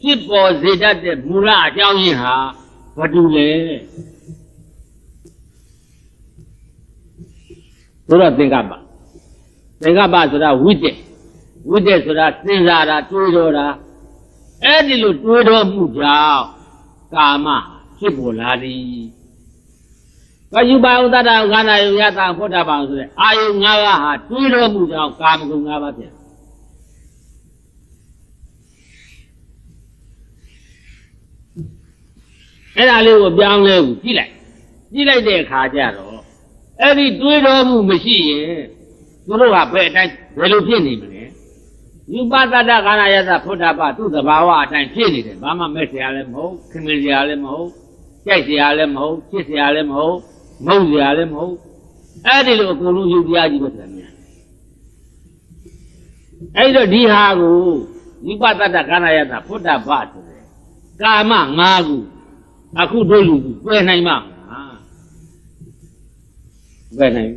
ဖြစ်ပေါ်စေတတ်တဲ့မူလအကြောင်းရင်းဟာဘာတူလဲဆိုတော့သင်္ကပ္ပသင်္ကပ္ပဆိုတာဝိတ္တဝိတ္တဆိုတာစဉ်းစားတာတွေးတော့တာအဲ့ဒီလိုတွေးတော့မှုကြောင့်ကာမ ဖြစ်ပေါ်လာသည်ကာယုပါယုတ္တံခန္ဓာယုယတာဟောတာပါဆိုတဲ့အာယု၅ပါးဟာတွေးတော်မူကြောင်းကာမဂုဏ်၅ပါးဖြစ်အဲ့ဒါလေးကိုပြောင်းလဲဘူးကြည့်လိုက်ကြည့်လိုက်တဲ့အခါကျတော့အဲ့ဒီတွေးတော်မှုမရှိရင်သူတို့ကဘယ်အတိုင်းဘယ်လိုဖြစ်နေမလဲယူပတတခန္ဓာယသဖုဒ္ဓပသူ့သဘာဝအတိုင်းဖြစ်နေတယ်ဘာမှမဲ့စရာလည်းမဟုတ်ခင်မင်စရာလည်းမဟုတ် ကြိုက်เสียလည်းမဟုတ်ချစ်เสียလည်းမဟုတ်မုန်းเสียလည်းမဟုတ်အဲ့ဒီလိုအကုန်လုံးယူပြကြည့်လို့တယ်များအဲ့တော့ဒီဟာကိုယူပတတကာနာယသဖုဒ္ဓဘာဆိုတယ်ကာမ၅ခုအခုတို့လူပြယ်နိုင်မှာပြယ်နိုင်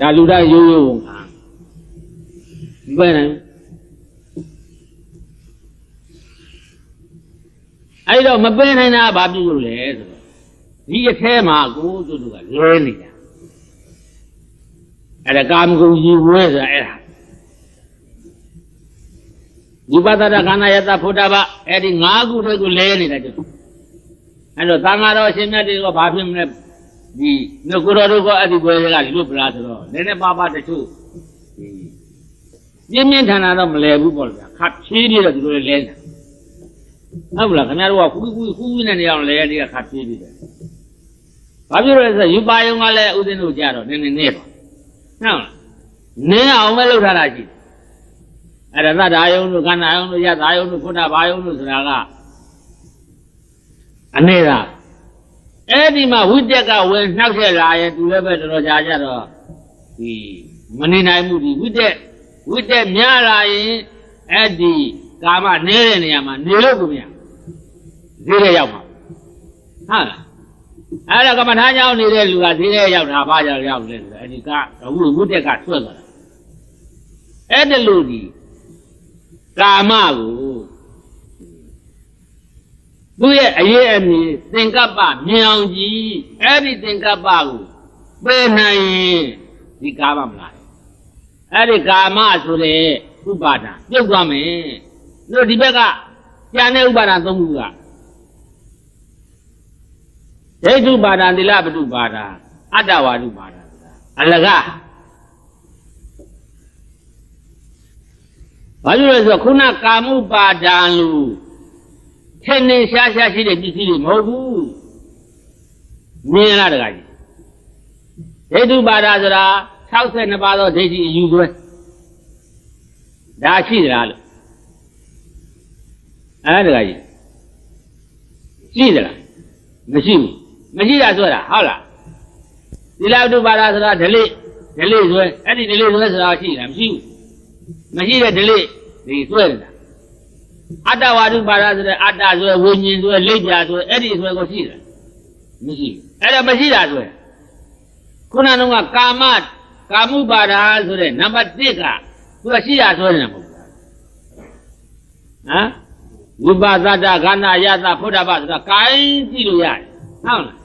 ဒါလူတိုင်းရိုးရိုးဝင်ခါပြယ်နိုင် အဲ့တော့မပယ်နိုင်တာဘာပြုလို့လဲဆိုတော့ဒီအထဲမှာကိုတို့တို့ကလဲနေတာအဲ့ဒါကာမဂုဏ်ကြီးဝဲဆိုတာအဲ့ဒါဒီပတ္တရခန္ဓာယတဖုဒ္ဓဘာအဲ့ဒီ၅ခုတည်းကိုလဲနေတာကျအဲ့တော့သံဃာတော်အရှင်မြတ်တွေကဘာဖြစ်မလဲဒီငကုတော်တို့ကအဲ့ဒီဘွယ်တွေကလွတ်ပလားဆိုတော့နည်းနည်းပါးပါးတချို့ပြင်းပြင်းထန်ထန်တော့မလဲဘူးပေါ့ဗျာခပ်ဖြည်းဖြည်းတော့ဒီလိုလဲနေတာ ဟုတ်လားခင်ဗျားတို့ကခူးခူးခူးနေနေအောင်လဲဒီကခပ်ဖြည်းဖြည်းတယ်ဘာဖြစ်လို့လဲဆိုယူပါယုံကလည်းဥဒင်းတို့ကြတော့နည်းနည်းနေပါဟုတ်လားနင်းအောင်ပဲလုပ်ထားတာရှိတယ်အဲ့ဒါသတ္တအာယုံတို့ခန္ဓာအာယုံတို့ယသာယုံတို့ဖုဒ္ဓဘာယုံတို့ဆိုတာကနေသာအဲ့ဒီမှာဝိတ္တကဝင်နှောက်ချက်လာရင်သူလည်းပဲတော်တော်ကြာကြတော့ဒီမနေနိုင်မှုဒီဝိတ္တဝိတ္တများလာရင်အဲ့ဒီ ကာမနေတဲ့နေရာမှာနေလို့ကိုမရဈေးထဲရောက်မှာဟုတ်လားအဲ့ဒါကမ္မထာကြောင့်နေတဲ့လူကဈေးထဲရောက်တာဘာကြောင့်ရောက်လဲဆိုတော့အဲ့ဒီကဝိဝိတ္တကဆွဲသွားတာအဲ့ဒါလို့ဒီကာမကိုသူ့ရဲ့အရေးအမည်သင်္ကပ္ပမြင်အောင်ကြည့်အဲ့ဒီသင်္ကပ္ပကိုပယ်နိုင်ရင်ဒီကာမမလားအဲ့ဒီကာမဆိုတဲ့ဥပါဒံပြုတ်သွားမယ် တို့ဒီဘက်ကကျန်တဲ့ဥပါဒံသုံးခုကဒိဋ္ဌုပါဒံသီလပတုပါဒံအတ္တဝါဒုပါဒံအလကဘာလို့လဲဆိုတော့ခုနကာမုပါဒံလို့ထင်နေရှားရှားရှိတဲ့ပစ္စည်းတွေမဟုတ်ဘူးမြင်လားတခါကြီးဒိဋ္ဌုပါဒဆိုတာ62ပါးသောဒိဋ္ဌိအယူသွဲဒါရှိသလားလို့ အဲတခါကြီးရှိသလားမရှိဘူးမရှိတာဆိုတာဟုတ်လားသီလဝတ္ထုပါဒဆိုတာဓလေ့ဒလိဆွဲအဲ့ဒီဒလိဆွဲဆိုတာရှိလားမရှိဘူးမရှိတဲ့ဒလိဒီဆွဲနေတာအတ္တဝါဒုပါဒဆိုတဲ့အတ္တဆွဲဝိညာဉ်ဆွဲလိပ်ပြာဆွဲအဲ့ဒီဆွဲကိုရှိတယ်မရှိဘူးအဲ့ဒါမရှိတာဆွဲခုနကကာမကာမှုပါဒဆိုတဲ့နံပါတ်1ကသူကရှိတာဆွဲနေတာမဟုတ်ဘူးဟမ် ဝိပါဒတခန္ဓာယတဖုဒ္ဓဘာဆိုတာကိုင်းကြည့်လို့ရတယ်ဟုတ်လား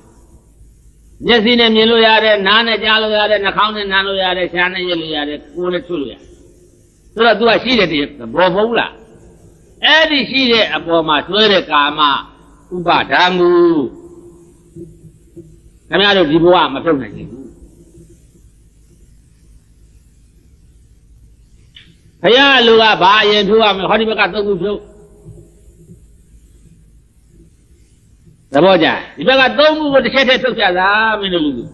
မျက်စိနဲ့မြင်လို့ရတယ်နားနဲ့ကြားလို့ရတယ်နှာခေါင်းနဲ့နားလို့ရတယ်ရှားနဲ့ရလို့ရတယ်ကိုယ်နဲ့ထွလို့ရတယ်ဆိုတော့ तू ကရှိတဲ့တည်းဘောမဟုတ်လားအဲ့ဒီရှိတဲ့အပေါ်မှာတွဲတဲ့ကာမဥပါဒံမူခင်ဗျားတို့ဒီဘဝမထုတ်နိုင်ဘူးဘုရားလူကဘာအရင်ဖြုတ်ရမလဲဟောဒီဘက်ကသုံးခုဖြုတ် သဘောကျဒီဘက်ကသုံးခုကိုတစ်ချက်တည်းဖြုတ်ကြတာမင်းတို့လူ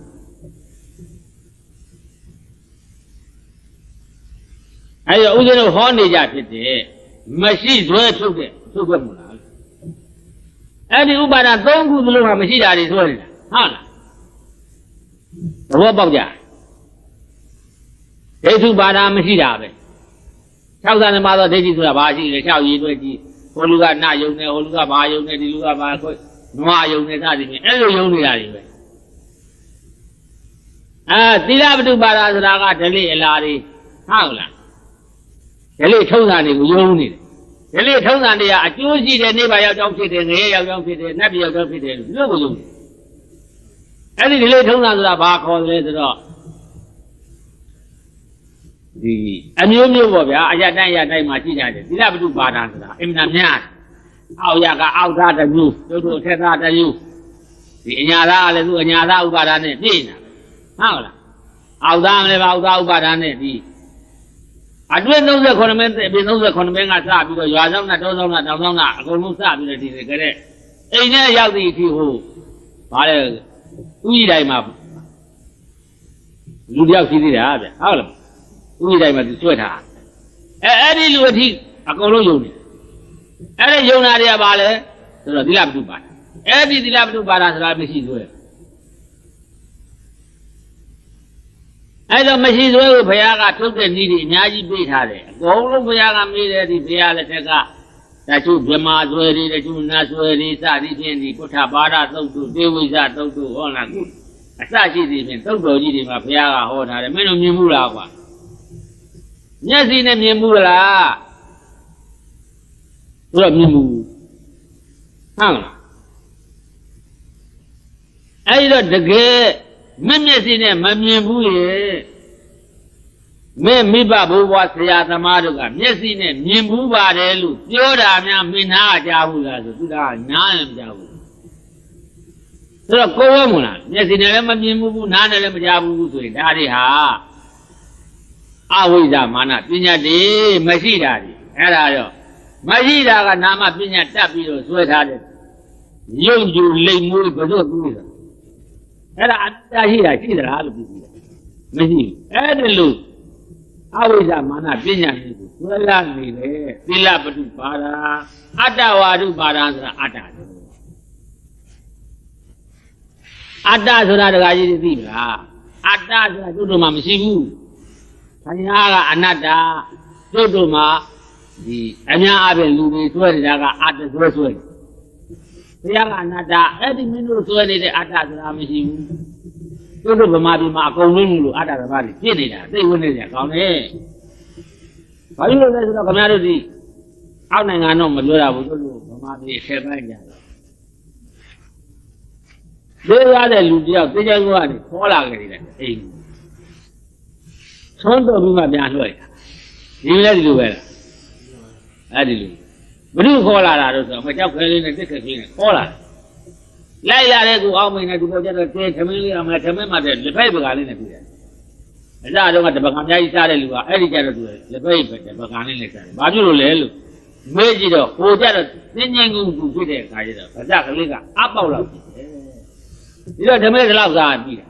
အဲ့တော့ဦးဇင်းတို့ဟောနေကြဖြစ်တယ်မရှိဇွဲဖြုတ်တဲ့ဖြုတ်ခွက်မလားအဲ့ဒီဥပါဒသုံးခုသလုံးကမရှိတာတွေဆိုနေတာဟုတ်လားသဘောပေါက်ကြဒိဋ္ဌုပါဒမရှိတာပဲ၆သန်းမှာတော့ဒိဋ္ဌိဆိုတာဘာရှိလဲ၆ရည်တွေ့ကြည့်ဟိုလူကနယုံနေဟိုလူကဘာယုံနေဒီလူကဘာခွ နွားယုံနေစသည်ဖြင့်အဲ့လိုယုံနေတာတွေပဲအာသီလပတုပါဒဆိုတာကဒလိအလားတွေဟုတ်လားဒလိထုံးတာတွေကိုယုံနေတယ်ဒလိထုံးတာတွေကအကျိုးရှိတဲ့နေပါရောက်ကြောင်းဖြစ်တယ်ငရဲရောက်ကြောင်းဖြစ်တယ်နတ်ပြည်ရောက်ကြောင်းဖြစ်တယ်လို့ကိုယုံတယ်အဲ့ဒီဒလိထုံးတာဆိုတာဘာခေါ်တယ်ဆိုတော့ဒီအမျိုးမျိုးပေါ့ဗျာအရတိုင်းရတိုင်းမှာရှိကြတယ်သီလပတုပါဒဆိုတာအင်မတန်များ အောက်ရကအောက်သားတစ်မျိုးတို့တို့အထက်သားတစ်မျိုးဒီအညာသားကလည်းသူအညာသားဥပါဒာနဲ့ပြည့်နေတာဟုတ်လားအောက်သားလည်းပါအောက်သားဥပါဒာနဲ့ဒီအတွင်း38မင်းပြင်38မင်းကစပြီးတော့ရွာဆောင်နဲ့တောဆောင်နဲ့တောင်ဆောင်နဲ့အကုန်လုံးစပြီးတော့ဒီကြတဲ့အိမ်ထဲရောက်သည့်အထိဟိုဗါလေဥကြီးတိုင်းမှာလူတယောက်ရှိသေးတာဗျဟုတ်လားဥကြီးတိုင်းမှာသူဆွဲထားအဲအဲ့ဒီလူအထိအကုန်လုံးယုံနေ အဲ့ဒီယုံနာတွေကဘာလဲဆိုတော့သီလပတုပါဒအဲ့ဒီသီလပတုပါဒဆိုတာမရှိသေးဘူးအဲ့တော့မရှိသေးဘူးဘုရားကထုတ်တဲ့နည်းတွေအများကြီးပေးထားတယ်အကုန်လုံးဘုရားကမေးတယ်ဒီဘုရားလက်ထက်ကတချို့ဗြမာဆွဲတွေတချို့နတ်ဆွဲတွေစသည်ဖြင့်ဒီကုဋ္ဌပါဒသုတ်တုတေဝိဇသုတ်တုဟောလားခုအစရှိသည်ဖြင့်သုတ်တော်ကြီးတွေမှာဘုရားကဟောထားတယ်မင်းတို့မြင်မှုလားကွာမျက်စိနဲ့မြင်မှုလား သူတော့မြင်မှုဟုတ်လားအဲ့ဒီတော့တကယ်မမျက်စိနဲ့မမြင်ဘူးရေမဲမိဘဘိုးဘွားဆရာသမားတို့ကမျက်စိနဲ့မြင်ဘူးပါတယ်လို့ပြောတာများမင်းနာကြားဘူးလားဆိုသူကနားလည်းမကြားဘူးဆိုတော့ကိုယ်ဝဲမလားမျက်စိနဲ့လည်းမမြင်ဘူးနားနဲ့လည်းမကြားဘူးဆိုရင်ဒါတွေဟာအဝိဇ္ဇမာနပညာတွေမရှိတာတွေအဲ့ဒါတော့ မရှိတာကနာမပညာတက်ပြီးတော့ဇွဲထားတဲ့ယုံကြည်လိမ်မှုဘယ်လိုကူးလဲအဲ့ဒါအတ္တရှိတာရှိသလားလို့ပြောတယ်မရှိဘူးအဲ့ဒီလိုအဝိဇ္ဇမာနပညာရှိကိုဆွဲလာနေလေသီလပတုပါဒာအတ္တဝါဒုပါဒာဆိုတာအတ္တအတ္တဆိုတာတခါကြီးသိမလားအတ္တဆိုတာတို့တို့မှမရှိဘူး။ခင်ဗျားကအနတ္တတို့တို့မှ ဒီအများအပြည့်လူတွေဆွဲနေတာကအတ္တဆွဲဆွဲဘုရားကအနတ္တအဲ့ဒီမင်းတို့ဆွဲနေတဲ့အတ္တဆိုတာမရှိဘူးတို့တို့ဗမာပြည်မှာအကုန်လုံးလို့အတ္တသမားတွေပြစ်နေတာသိဝင်နေကြကောင်းတယ်ဘာလို့လဲဆိုတော့ခင်ဗျားတို့ဒီအောက်နိုင်ငံတော့မပြောရဘူးတို့တို့ဗမာပြည်အထက်ပိုင်းကြတော့သေးရတဲ့လူတယောက်တေချာကောကနေခေါ်လာကြတယ်အိမ်သွန်းတော်ပြီးမှပြန်လွှဲတာဒီလည်းဒီလိုပဲလား အဲ့ဒီလိုဘုရုခေါ်လာတာတော့ဆိုမကြောက်ခဲလေးနဲ့တက်ခက်ကြီးနဲ့ခေါ်လာတယ်လိုက်လာတဲ့ကူအောင်မင်းနဲ့ဒီပေါ်ကျတော့တဲသမင်းလေးအောင်မသမင်းမှတဲ့လက်ဖိုက်ပကားလေးနဲ့ပြီးတယ်အစတော့ကတပကံအများကြီးစားတဲ့လူကအဲ့ဒီကျတော့သူလက်ဖိုက်ပဲတပကံလေးနဲ့စားတယ်ဘာဖြစ်လို့လဲလို့မေးကြည့်တော့ဟိုကျတော့သင်္ကြန်ကူကူဖြစ်တဲ့အခါကျတော့ဗဇကလေးကအပေါက်လောက်ဖြစ်တယ်ဒီတော့ဓမ္မလေးလောက်စားပြီးတာ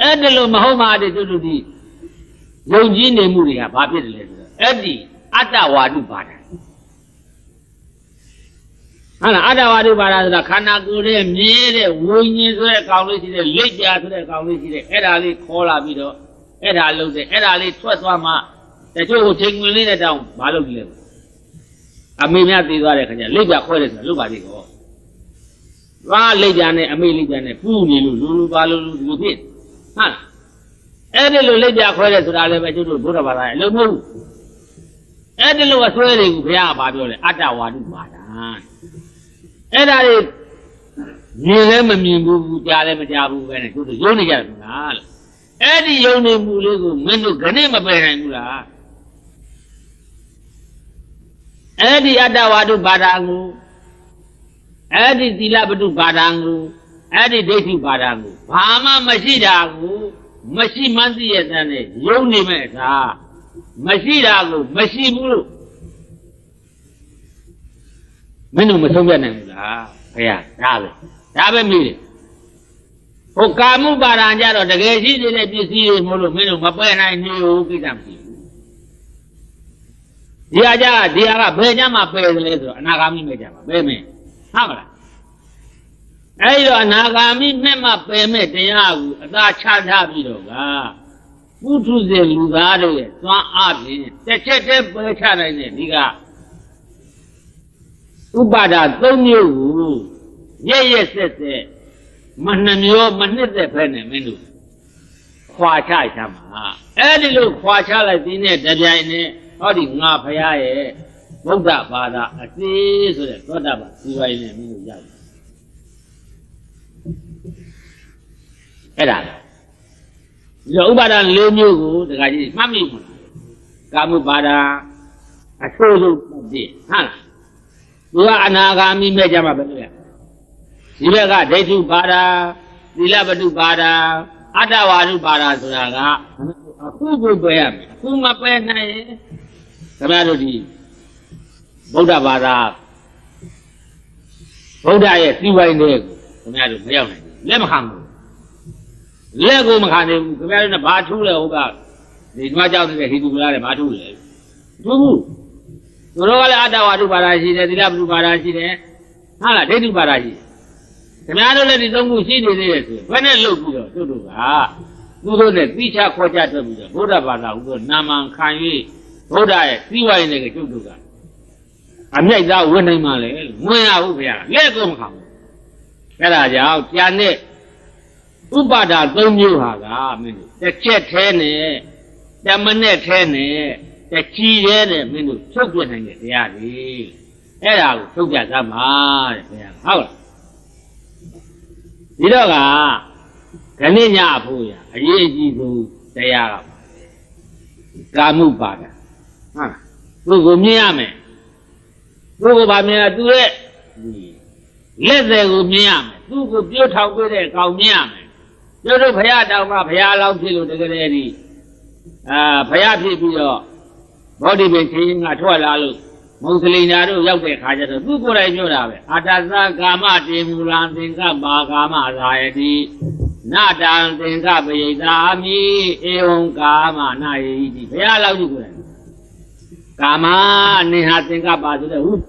အဲ့ဒါလို့မဟုတ်မှတဲ့တူတူဒီယုံကြည်နေမှုတွေကဘာဖြစ်တယ်လဲဆိုတော့အဲ့ဒီ အတ္တဝါဒုပါဒဟုတ်လားအတ္တဝါဒုပါဒဆိုတာခန္ဓာကိုယ်ရဲ့မြဲတဲ့ဝိညာဉ်ဆိုတဲ့ကောင်လေးရှိတဲ့လက်ပြဆိုတဲ့ကောင်လေးရှိတဲ့အဲ့ဒါလေးခေါ်လာပြီးတော့အဲ့ဒါလုံးတဲ့အဲ့ဒါလေးထွက်သွားမှတချို့ချိန်ဝင်လေးတဲ့တောင်မလုပ်ကြည့်လဲအမေများသိသွားတဲ့ခါကျလက်ပြခွဲတယ်ဆိုတာလုပ်ပါသေးကောဘာလက်ပြနဲ့အမေလက်ပြနဲ့ပူနေလို့လူလူပါလို့လူလူဖြစ်ဟုတ်လားအဲ့ဒီလိုလက်ပြခွဲတယ်ဆိုတာလည်းပဲကျုပ်တို့ဘုရားဘာသာရဲ့အလုံးမဟုတ်ဘူး အဲ့ဒီလိုအစွဲတွေကိုဘုရားကဘာပြောလဲအတ္တဝါဒုပါဒအဲ့ဒါတွေမြင်လည်းမမြင်ဘူးကြားလည်းမကြားဘူးပဲနဲ့ကျုပ်တို့ယုံနေကြတယ်မလားလို့အဲ့ဒီယုံနေမှုလေးကိုမင်းတို့ခဏမပယ်နိုင်ဘူးလားအဲ့ဒီအတ္တဝါဒုပါဒကိုအဲ့ဒီသီလပတုပါဒကိုအဲ့ဒီဒိဋ္ဌိပါဒကိုဘာမှမရှိတာကိုမရှိမှန်းသိရတဲ့ယုံနေမဲ့အခါ မရှိတာကိုမရှိဘူးလို့မင်းတို့မဆုံးပြနိုင်ဘူးလားဘုရားဒါပဲဒါပဲမိတယ်ဟိုကာမှုပါဒံကြတော့တကယ်ရှိနေတဲ့ပစ္စည်းတွေမို့လို့မင်းတို့မပယ်နိုင်နေဘူးကိစ္စမရှိဘူးဒီအကြဒီအကဘယ်ကြမှာပယ်တယ်လဲဆိုတော့အနာဂါမိမဲ့ကြပါဘယ်မင်းဟုတ်မလားအဲ့ဒီတော့အနာဂါမိမဲ့မှပယ်မဲ့တရားကိုအသာချထားပြီးတော့က ပုထုဇဉ်လူသားတို့ရဲ့သွားအားဖြင့်တစ်ချက်တည်းပယ်ချနိုင်တဲ့ဒီကဥပါဒသုံးမျိုးကိုရက်ရက်ဆက်ဆက်မနှမျောမနှစ်သက်ဖဲနဲ့မင်းတို့ခွာချချမှာအဲ့ဒီလိုခွာချလိုက်ပြီးနဲ့တပြိုင်နဲ့ဟောဒီငါဖရာရဲ့ဗုဒ္ဓဘာသာအသေးဆိုတဲ့သောတာပန်ဒီပိုင်းနဲ့မင်းတို့ရောက်အဲ့ဒါ ဒီဥပါဒ၄မျိုးကိုတခါကြီးမှတ်မိမှာကာမုပါဒအဆိုးဆုံးပြည့်ဟုတ်လားသူကအနာဂါမိမဲ့ကြမှာပဲလို့ရဒီဘက်ကဒိဋ္ဌုပါဒသီလပတုပါဒအတ္တဝါဒုပါဒဆိုတာကအခုကိုပယ်ရမယ်အခုမပယ်နိုင်ရင်ခင်ဗျားတို့ဒီဗုဒ္ဓဘာသာဗုဒ္ဓရဲ့စီဝိုင်းတဲ့ကိုခင်ဗျားတို့မရောက်နိုင်ဘူးလက်မခံဘူး လက်ကိုမခံနိုင်ဘူးခင်ဗျားတို့ကဘာထူးလဲဟုတ်ကဒီမှာကြောက်နေတဲ့ဟိတုပလားတဲ့ဘာထူးလဲထူးဘူးသူတို့ကလည်းအတ္တဝါဒုပါဒရှိတယ်သီလပတုပါဒရှိတယ်ဟာလားဒိဋ္ဌုပါဒရှိတယ်ခင်ဗျားတို့လည်းဒီသုံးခုရှိနေသေးတယ်ဆိုဘယ်နဲ့လုပ်ပြီးတော့တို့တို့ကသူတို့နဲ့သိချခေါ်ကြထွက်ပြီးတော့ဘုရားဘာသာဟူသောနာမံခံ၍ဘုရားရဲ့စီးပွားရေးနဲ့ကျုပ်တို့ကအမြိုက်သားဝင်နိုင်မှလေဝင်ရဘူးခင်ဗျာလက်ကုန်မခံဘူးအဲ့ဒါကြောင့်ကြံတဲ့ ဥပါဒါ၃မျိုးဟာကမင်းတို့တစ်ချက်แท้နဲ့တမနဲ့แท้နဲ့တချီရဲနဲ့မင်းတို့ချုပ်ပြနိုင်တဲ့တရားတွေအဲ့ဒါကိုထုတ်ပြသမှာတဲ့ခင်ဗျာဟုတ်လားဒီတော့ကခဏညအဖို့ရအရေးအကြီးဆုံးတရားကပါကာမှုပါဒဟုတ်သူ့ကိုမြင်ရမယ်သူ့ကိုဗာမြင်ရသူရဲ့လက်သေးကိုမြင်ရမယ်သူ့ကိုပြုတ်ထောင်ပြတဲ့ကောင်မြင်ရမယ်ပြု ် တ်တို့ဘုရားတောင်မှဘုရားလောင်းဖြစ်လို့တကယ်တည်းဒီအာဘုရားဖြစ်ပြီးတော့ဘောဓိပင်ချင်းကထွက်လာလို့မုံစလိန်ဓာတို့ရောက်တဲ့ခါကျတော့သူကိုယ်တိုင်ပြောတာပဲအာတသကာမတေမူလံသင်္ကပါကာမရာယတိနာတံသင်္ကပယိတာမိဧဝံကာမနာယိတိဘုရားလောက်ကြီးကိုယ်တိုင်ကာမနေဟာသင်္ကပါဆိုတဲ့ဟုတ်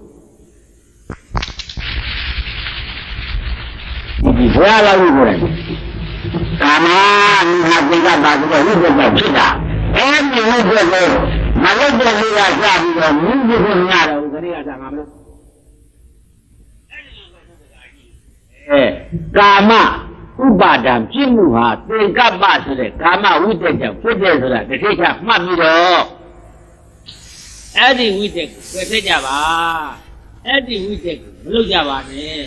ဒီဘုရားလောက်ကြီးကိုယ်တိုင် ကာမနေဟာသင်္ကပါဆိုတဲ့ဟုတ်ကဲ့ဖြစ်တာအဲ့ဒီဟုတ်ကဲ့မလုပ်တဲ့လူကစပြီးတော့မြင်းပြဖို့ညတော့ခဏကစားမှာမလို့အဲကာမဥပါဒံပြည့်မှုဟာသင်္ကပ္ပဆိုတဲ့ကာမဝိတ္တကြောင့်ဖြစ်တယ်ဆိုတာတစ်ခေတ်ချမှတ်ပြီးတော့အဲ့ဒီဝိတ္တကိုပြည့်ဖြစ်ကြပါအဲ့ဒီဝိတ္တကိုမလုပ်ကြပါနဲ့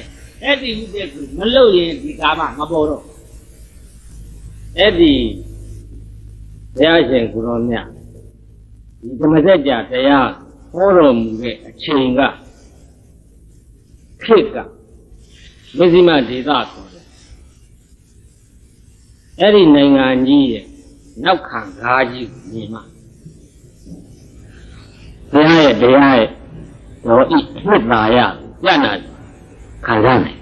အဲ့ဒီဝိတ္တကိုမလုပ်ရင်ဒီကာမမပေါ်တော့ အဲ့ဒီဘုရားရှင်ကိုရောမြတ်ဒီဓမ္မစကြာတရားဟောတော်မူတဲ့အချိန်ကခေတ်ကမဇ္ဈိမဒေသဆိုတယ်အဲ့ဒီနိုင်ငံကြီးရဲ့နောက်ခံကားကြီးကိုမြင်မှဘုရားရဲ့တရားရဲ့တော်ဤနှစ်သာရပြတ်နာခံစားနိုင်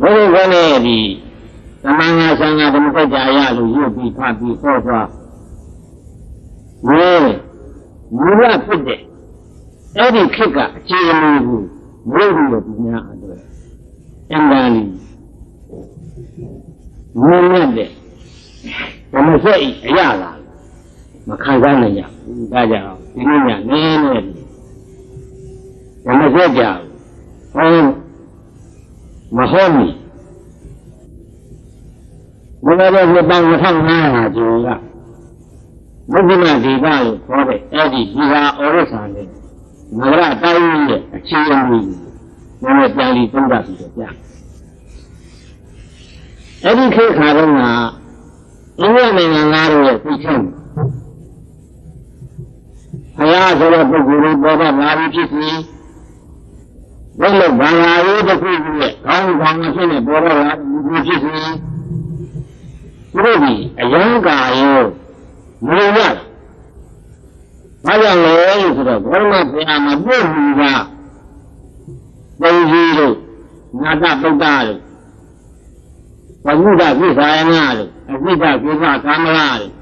ဘုရားကလည်းဒီ သမန်ငါဆံဃာဓမ္မစကြာရလို့ရုပ်ပြီးဖတ်ပြီးဟောသွားဝေမူလဖြစ်တဲ့အဲ့ဒီခေတ်ကအခြေအနေကိုမလို့ဘူးလို့ဒီများအတွက်အင်္ဂါလီမင်းရတဲ့ဓမ္မစက်ဤအရာလာမခံစားနိုင်ရဘူးဒါကြောင့်ဒီနေ့ညနည်းနည်းဓမ္မစက်ကြောင့်ဟောမဟောမီဘု ရားတော်ကပေါင်း1500ကျော်ကမုဒ္ဒနာဒေသလို့ခေါ်တဲ့အဲ့ဒီဒီဟာဩရဆာနဲ့နဂရတိုင်းရဲ့အခြေအနေကိုလည်းပြန်ပြီးသုံးသပ်ပြီးတော့ကြားအဲ့ဒီခေတ်ခါတုန်းကအိန္ဒိယနိုင်ငံသားတို့ရဲ့သိချင်းဘုရားဆိုတဲ့ပုဂ္ဂိုလ်တွေပေါ်တော့လာပြီးဖြစ်စီဘယ်လိုဘာသာရေးတစ်ခုရဲ့ကောင်းကောင်းဖြစ်နေပေါ်တော့လာပြီးဖြစ်စီသူ တို့ဒီအယံကာရောမလို့ရဘာကြောင့်လဲလို့ဆိုတော့ဘုရားဘုရားမှာပြည့်စုံတာပုံကြီးတို့နာတပုဒ္ဒတို့ဝိုဒပိသာယနာတို့အပိဒကိသကာမလာတို့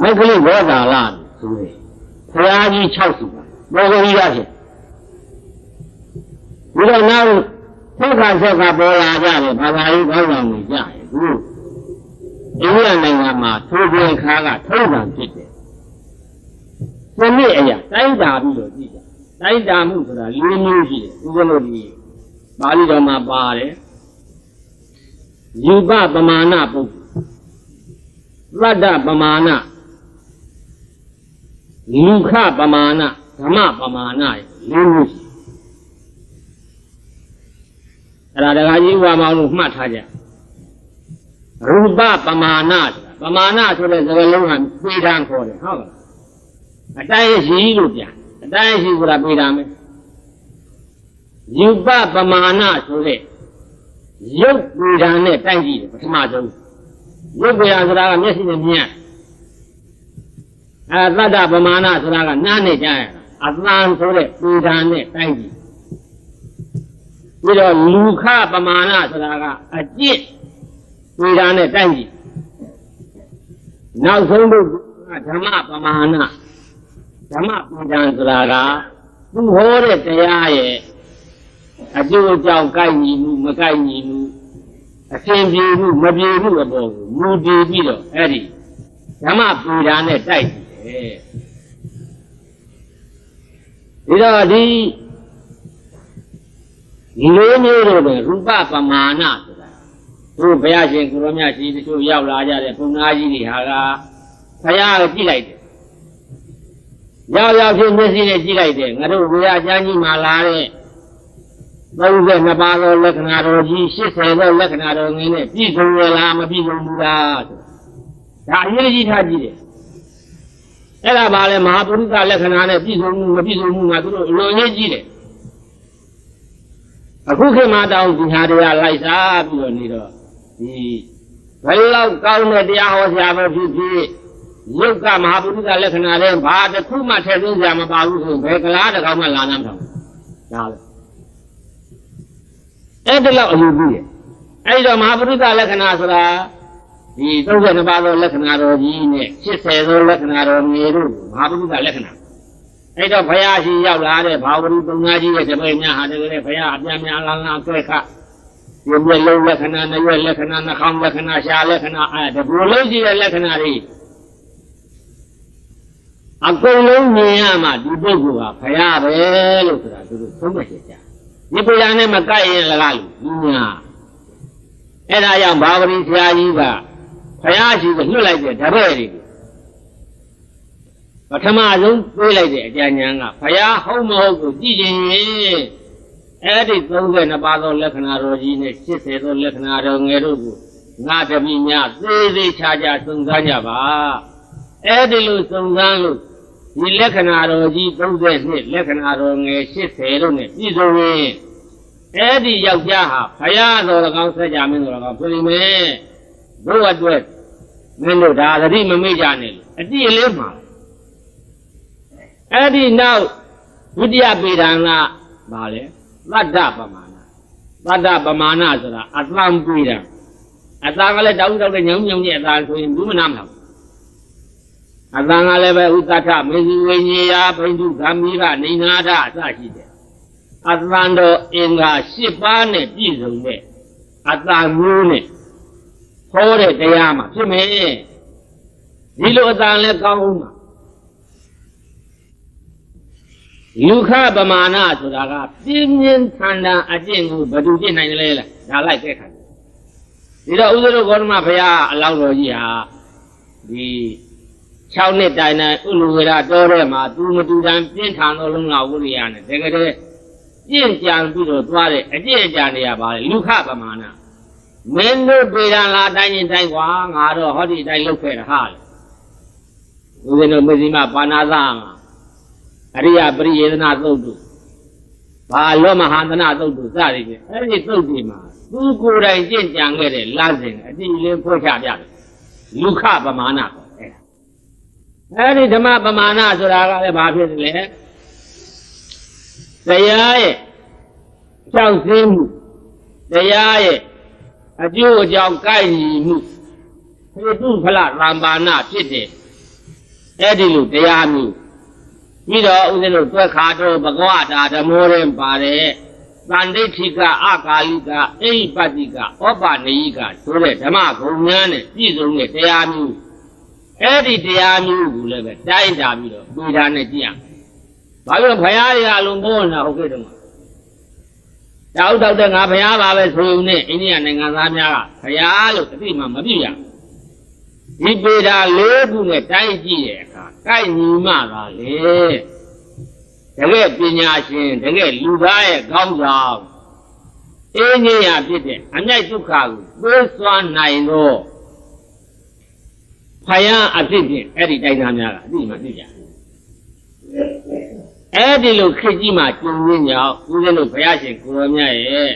မက္ခလိဘောဓာလာတို့ဆိုတယ်ဘုရားကြီး6စုပါဘောဂရိယဖြစ်ဒီတော့နောက်သက်ခါဆက်ကပေါ်လာကြတယ်ဘာသာရေးကောင်းဆောင်နေကြတယ်သူ အိန္ဒိယနိုင်ငံမှာထိုးပြင်းခါကထုံးစံဖြစ်တယ်ဒီနေ့အရာတိုင်းတာပြီးတော့ကြည့်ကြတိုင်းတာမှုဆိုတာ၄မျိုးရှိတယ်ဥပမာဒီပါဠိတော်မှာပါတယ်ယူပပမာဏပုဂ္ဂိုလတ္တပမာဏလူခပမာဏဓမ္မပမာဏ၄မျိုးရှိအဲ့ဒါတခါကြီးဥပမာလို့မှတ်ထားကြ ရူပပမာဏဆိုတာပမာဏဆိုတဲ့စကားလုံးကပြေးတန်းခေါ်တယ်ဟုတ်လားအတိုင်းရှိလို့ပြန်အတိုင်းရှိဆိုတာပြေးတန်းမယ်ယူပပမာဏဆိုတဲ့ရုပ်ပြေးတန်းနဲ့တိုက်ကြည့်တယ်ပထမဆုံးရုပ်ပြေးတန်းဆိုတာကမျက်စိနဲ့မြင်အဲသတ္တပမာဏဆိုတာကနားနဲ့ကြားရတာအသံဆိုတဲ့ပြေးတန်းနဲ့တိုက်ကြည့်ပြီးတော့လူခပမာဏဆိုတာကအကျင့် ဝေဒာနဲ့တိုက်ကြည့်နောက်ဆုံးတို့ဓမ္မပမာဏဓမ္မပူဇံဆိုတာကသူဟောတဲ့တရားရဲ့အကျိုးအကြောင်းကိုက်ညီမှုမကိုက်ညီမှုအရှင်ပြေမှုမပြေမှုအပေါ်ကိုမူတည်ပြီးတော့အဲ့ဒီဓမ္မပူဇာနဲ့တိုက်ကြည့်တယ်ဒီတော့ဒီဒီလိုမျိုးတော့ရူပပမာဏဆို တာသူဘုရားရှင်ကိုရောမြတ်ကြီးတချို့ရောက်လာကြတဲ့ဘုံသားကြီးတွေဟာကဘုရားကိုကြည့်လိုက်တယ်ရောက်ရောက်ဖြစ်မျက်စိနဲ့ကြည့်လိုက်တယ်ငါတို့ဘုရားကျမ်းကြီးမှာလာတဲ့32ပါးသောလက္ခဏာတော်ကြီး80သောလက္ခဏာတော်ငင်းနဲ့ပြည့်စုံရလားမပြည့်စုံဘူးလားဒါအရေးကြီးထားကြည့်တယ်အဲ့ဒါပါလေမဟာပုရိသလက္ခဏာနဲ့ပြည့်စုံမှုမပြည့်စုံမှုကသူတို့အလွန်ရေးကြည့်တယ်အခုခေတ်မှာတောင်းဒီဟာတွေကလိုက်စားပြီးတော့နေတော့ဒီ ဘယ်လောက်ကောင်းတဲ့တရားဟောဆရာပဲဖြစ်ဖြစ်ယုတ်ကမဟာပုရိသလက္ခဏာတွေဘာတစ်ခုမှထည့်သွင်းစရာမပါဘူးဆိုဘယ်ကလားတကောင်မှလာနိုင်မှာဒါပဲအဲ့ဒါလောက်အယူကြီးရဲ့အဲ့တော့မဟာပုရိသလက္ခဏာဆိုတာဒီ32ပါးသောလက္ခဏာတော်ကြီးနဲ့80သောလက္ခဏာတော်မျိုးတို့မဟာပုရိသလက္ခဏာအဲ့တော့ဘုရားရှိရောက်လာတဲ့ဘာဝရီပုံသားကြီးရဲ့တပည့်များဟာတကယ်ဘုရားအပြားများလာလာဆွဲခ ဒီမျက်လုံးလက္ခဏာ၊နှရွက်လက္ခဏာ၊နှာခေါင်းလက္ခဏာ၊ရှားလက္ခဏာအဲဒါဘယ်လိုရှိတဲ့လက္ခဏာတွေအကုန်လုံးမြင်ရမှဒီပုဂ္ဂိုလ်ကဘုရားပဲလို့ဆိုတာသူတို့သုံးမှတ်ကြကြဒီပုရားနဲ့မကိုက်ရင်လည်းလူညာအဲ့ဒါကြောင့်ဘာဝရီဆရာကြီးကဘုရားရှိကိုလွှတ်လိုက်တဲ့တပည့်တွေကိုပထမဆုံးတွေးလိုက်တဲ့အကြဉာဏ်ကဘုရားဟုတ်မဟုတ်ကိုကြည့်ရင် အဲ့ဒီ32ပါးသောလက္ခဏာတော်ကြီးနဲ့80သောလက္ခဏာတော်ငယ်တို့ကိုငါတပိများသေးသေးချာချာသုံးစားကြပါအဲ့ဒီလိုသုံးစားလို့ဒီလက္ခဏာတော်ကြီး32လက္ခဏာတော်ငယ်80တို့နဲ့ပြည့်စုံရင်အဲ့ဒီယောက်ျားဟာဘုရားတော်၎င်းဆက်ကြမင်းတော်၎င်းပြင်မယ်တို့အတွက်မင်းတို့ဒါသတိမမေ့ကြနဲ့အတိအလေးမှာအဲ့ဒီနောက်ဝိတ္တယပေဒံကဘာလဲ သတ္တပမာဏသတ္တပမာဏဆိုတာအသံပေဒံအသာကလည်းတောင်းတောက်တဲ့ညောင်ညောင်ရဲ့အသာဆိုရင်ဘူးမနာမလားအတန်ကလည်းပဲဥသထမေဇီဝိညေယဘိန္ဓုဂမီရနေနာထအစရှိတယ်အတန်တော်အင်္ဂါ၈ပါးနဲ့ပြည့်စုံတဲ့အတန်မျိုးနဲ့ဟောတဲ့တရားမှာဖြစ်မယ်ဒီလိုအတန်လည်းကောင်းဦးမှာ လူခပမာဏဆိုတာကပြင်းပြင်းထန်ထန်အကျင့်ကိုဘယ်သူပြနိုင်လဲလားဒါလိုက်ခဲ့ခါဒီတော့ဥစ္စရဂေါတမဘုရားအလောင်းတော်ကြီးဟာဒီ6နှစ်တိုင်တိုင်ဥလူဝေဒတော်ထဲမှာသူမတူတန်ပြင်းထန်သောလုံလဝိရိယနဲ့တကယ်တည်းပြင့်ကြံပြီးတော့သွားတဲ့အကျင့်အကြံတွေကပါလေလူခပမာဏမင်းတို့ပေရန်လာတိုင်းရင်တိုင်းကွာငါတော့ဟောဒီတိုင်းလုတ်ခဲ့တာဟာလေဦးဇင်းတို့မဇ္ဈိမပါဏာသမှာ အရိယပရိယေသနာသုတ်တုဘာလောမဟာသနာသုတ်တုစသည်ဖြင့်အဲ့ဒီသုတ်ဒီမှာသူကိုယ်တိုင်ကြင့်ကြံခဲ့တဲ့လမ်းစဉ်အတိအလင်းဖွင့်ချပြတယ်လူခပမာဏပေါ့အဲ့ဒါအဲ့ဒီဓမ္မပမာဏဆိုတာကလည်းဘာဖြစ်လဲတရားရဲ့ကြောက်စင်းမှုတရားရဲ့အကျိုးအကြောင်းကိုက်ညီမှုဟေတုဖလရံပါဏဖြစ်တဲ့အဲ့ဒီလိုတရားမျိုး ပြီးတော့ဦးဇင်းတို့သွက်ခါတော့ဘဂဝတာဓမ္မောရင်ပါတယ်တန်ဒိဋ္ဌိကအကာလိကအိပတ္တိကဩပနေယိကဆိုတဲ့ဓမ္မဂုံများနဲ့ပြည့်စုံတဲ့တရားမျိုးအဲ့ဒီတရားမျိုးကိုလည်းပဲတိုင်းတာပြီးတော့ပြေတာနဲ့ကြည့်ရဘာလို့ဘုရားတွေအလုံးပေါ်နေတာဟုတ်ကဲ့တော့တောက်တောက်တဲ့ငါဘုရားပါပဲဆိုုံနဲ့အိန္ဒိယနိုင်ငံသားများကဘုရားလို့အတိမမပြည့်ရဒီပေတာလေးခုနဲ့တိုင်းကြည့်တဲ့အခါ ကိုက်ညီမှသာလေတကယ်ပညာရှင်တကယ်လူသားရဲ့ကောင်းဆောင်အင်းကြီးရဖြစ်တဲ့အမြိုက်ဒုက္ခကိုသွေးစွမ်းနိုင်တော့ဖယားအဖြစ်ဖြင့်အဲ့ဒီတိုင်းသားများကအတိမသိကြအဲ့ဒီလိုခေတ်ကြီးမှာကျုံရင်းကြောင့်ဦးဇင်းတို့ဘုရားရှင်ကိုရောမြတ်ရဲ့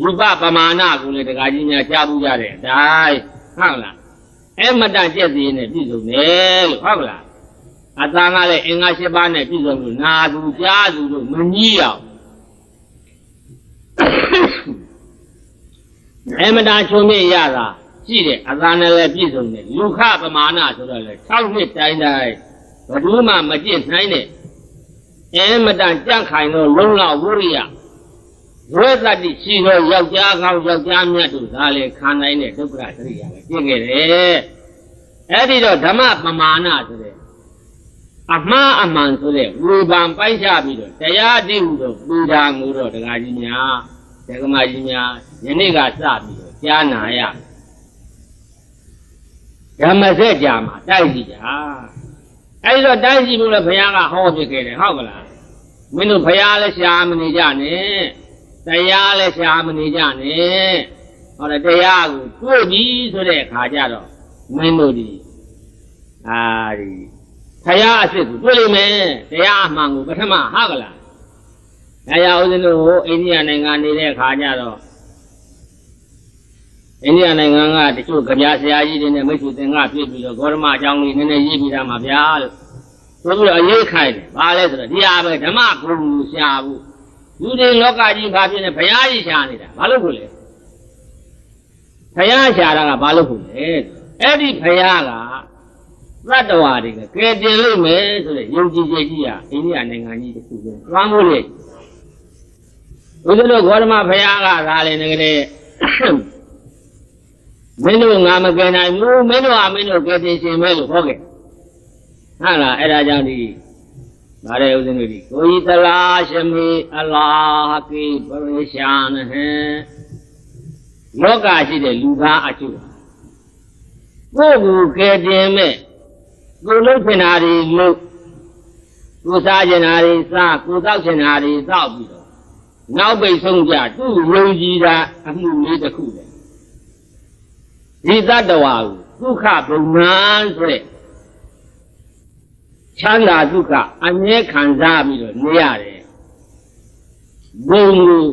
ယူပပမာဏကိုလည်းတရားကြီးများကြားဘူးကြတဲ့အတိုင်းဟုတ်လားအဲ့မတကျက်စီနဲ့ပြည့်စုံတယ်လို့ဟုတ်လား အသာကလည်းအင်္ဂါ၈ပါးနဲ့ပြည့်စုံလို့နာသူကြားသူတို့မကြီးအောင်အဲ့မတချုံမြင့်ရတာရှိတယ်အသာနဲ့လည်းပြည့်စုံတယ်လူခပမာဏဆိုတော့လေ6နှစ်တိုင်းတိုင်းဘယ်သူမှမကျင့်နိုင်တဲ့အဲမတန်ကြန့်ခိုင်သောလုံလောက်ဝိရိယဝေသတိရှိသောယောက်ျားကောင်းယောက်ျားမြတ်တို့ဒါလည်းခံနိုင်တဲ့ဒုက္ခသရိယာပဲကျင့်ခဲ့တယ်အဲ့ဒီတော့ဓမ္မပမာဏဆိုတဲ့ အမှားအမှန်ဆိုတဲ့ဝေဖန်ပိုင်းခြားပြီးတော့တရားတိဟုတော့ပူဓာငူတော့ဒကာကြီးများဒကမကြီးများယနေ့ကစပြီးတော့ကြားနာရဓမ္မစက်ကြာမှာတိုက်ကြည့်ကြအဲဒီတော့တိုက်ကြည့်လို့လည်းဘုရားကဟောဖြစ်ခဲ့တယ်ဟုတ်ကလားမင်းတို့ဘုရားလည်းရှားမနေကြနဲ့တရားလည်းရှားမနေကြနဲ့ဟောတယ်တရားကိုတွေ့ပြီဆိုတဲ့အခါကျတော့မင်းတို့ဒီအာဒီ တရားအစ်စ်ကိုတွေ့လိမ့်မယ်တရားအမှန်ကိုပထမဟာကလားတရားဦးဇင်းတို့ဟိုအိန္ဒိယနိုင်ငံနေတဲ့အခါကျတော့အိန္ဒိယနိုင်ငံကတချို့ကြပြဆရာကြီးတွေနဲ့မိတ်ဆွေသင်္ကပြည့်ပြီးတော့ဂေါရမအကြောင်းလေးနည်းနည်းရေးပြီးသားမှာဗျာလို့ဆိုပြီးတော့အရေးခိုင်းတယ်ဘာလဲဆိုတော့ဒီဟာပဲဓမ္မဂုဏ်ကိုရှာဖို့လူတွေလောကကြီးဘာဖြစ်နေဘုရားကြီးရှာနေတာဘာလို့လို့လဲဘုရားရှာတာကဘာလို့လို့လဲအဲ့ဒီဘုရားက သတ္တဝါတွေကကဲတင်လို့မယ်ဆိုတဲ့ယုံကြည်ချက်ကြီးဟာအိန္ဒိယနိုင်ငံကြီးတစ်ခုပဲ။သွားမို့လေ။ဦးဇင်းတို့ဂေါရမဘုရားကသာလေငကလေးမင်းတို့ငါမကယ်နိုင်ဘူးမင်းတို့ဟာမင်းတို့ကယ်တင်ရှင်ပဲလို့ဟောခဲ့။ဟာလားအဲ့ဒါကြောင့်ဒီဗါရဲဦးဇင်းတို့ဒီကိုဤတလားရှမေအလားကိပရိရှာနဟံလောကရှိတဲ့လူသားအကျိုးကိုယ်ကိုကယ်တင်မဲ့ ကိုလှုပ်ချင်တာတွေလှုပ်ကိုစားချင်တာတွေစားကိုတောက်ချင်တာတွေတောက်ပြီးတော့နောက်ပိတ်ဆုံးကြသူ့ယုံကြည်တာအမှုလေးတစ်ခုပဲဒီတတ္တဝါကိုဒုက္ခဘုံမှန်ဆိုတဲ့ချမ်းသာဒုက္ခအမြဲခံစားပြီးတော့နေရတယ်ဘုံကို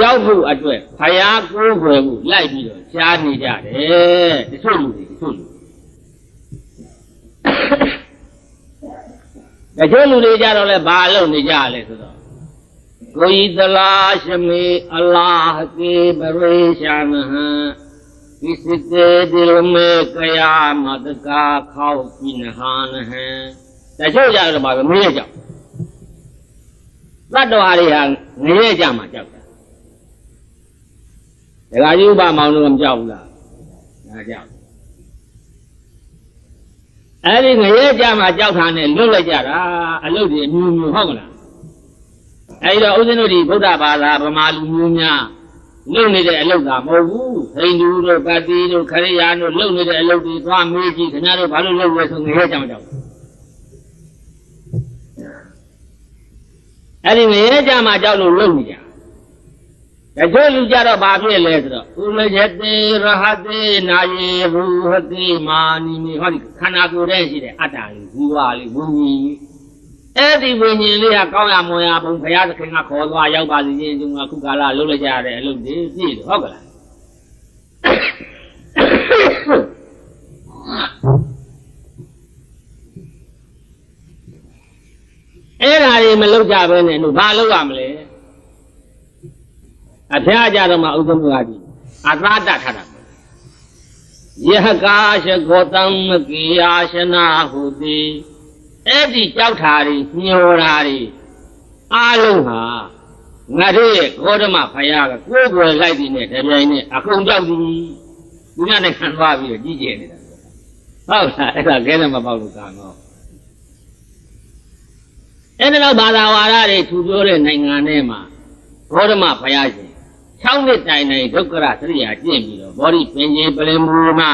ရောက်ဖို့အတွက်ဖယားကိုးကွယ်မှုလိုက်ပြီးတော့ရှားနေကြတယ်တချို့လူတွေတချို့လူ တချို့လူတွေကြတော့လဲဘာလုပ်နေကြလဲဆိုတော့ကိုဤသလားရှမေအလာဟကေပရိရှာမဟံကိစ္စတေဒီလမေကယာမတကာခောက်ပိနဟာနဟံတချို့ကြတော့ပါပဲမင်းရဲ့ကြောင့်သတ္တဝါတွေဟာငရဲကြမှာကြောက်တာဒကာကြီးဥပမောင်တို့မကြောက်ဘူးလားဒါကြောက် အဲ့ဒီငရဲကြမှာကြောက်တာနဲ့လွတ်လိုက်ကြတာအလုပ်တွေအမျိုးမျိုးဟုတ်မလားအဲ့တော့ဦးဇင်းတို့ဒီဗုဒ္ဓဘာသာဗမာလူမျိုးများလုပ်နေတဲ့အလုပ်ကမဟုတ်ဘူးဟိန္ဒူတို့ပတိတို့ခရိယာတို့လုပ်နေတဲ့အလုပ်တွေသွားမေးကြည့်ခင်ဗျားတို့ဘာလို့လုပ်လဲဆိုငရဲကြမှာကြောက်အဲ့ဒီငရဲကြမှာကြောက်လို့လုပ်နေကြ တချို့လူကြတော့ဘာဖြစ်လဲဆိုတော့ဥလယတေရဟတေနာယေဘူဟတိမာနိမိဟောဒီခန္ဓာကိုယ်ထဲရှိတဲ့အတ္တလေးဇီဝလေးဝိညာဉ်အဲ့ဒီဝိညာဉ်လေးကကောင်းရမွန်ရဘုံဘုရားသခင်ကခေါ်သွားရောက်ပါစေခြင်းဒီမှာခုကာလလုပ်လိုက်ကြရတဲ့အလုပ်တွေပြည့်တယ်ဟုတ်ကလားအဲ့ဒါတွေမလုပ်ကြဘဲနဲ့တို့ဘာလုပ်ရမလဲ အဖျားကြတော့မှဥပ္ပမဂတိအသာတထတာယဟကာရှကောတံမကိယာရှနာဟုတိအဲ့ဒီကြောက်တာတွေညှော်တာတွေအားလုံးဟာငါတို့ရဲ့ဂေါတမဖယားကကိုယ်ကိုယ်လိုက်ပြီးနဲ့တပြိုင်နဲ့အကုန်ကြောက်သည်ဒီကနေ့ခံသွားပြီးတော့ကြီးကျယ်နေတာဟုတ်လားအဲ့ဒါခဲတယ်မပေါက်လို့ကံတော့အဲ့ဒါတော့ဘာသာဝါဒတွေထူပြောတဲ့နိုင်ငံထဲမှာဂေါတမဖယားရှင် 6နှစ်တိုင်တိုင်ဒုက္ခရသရိယာကျင့်ပြီးတော့ဘောဓိပင်ကြီးပလင်မူမှာ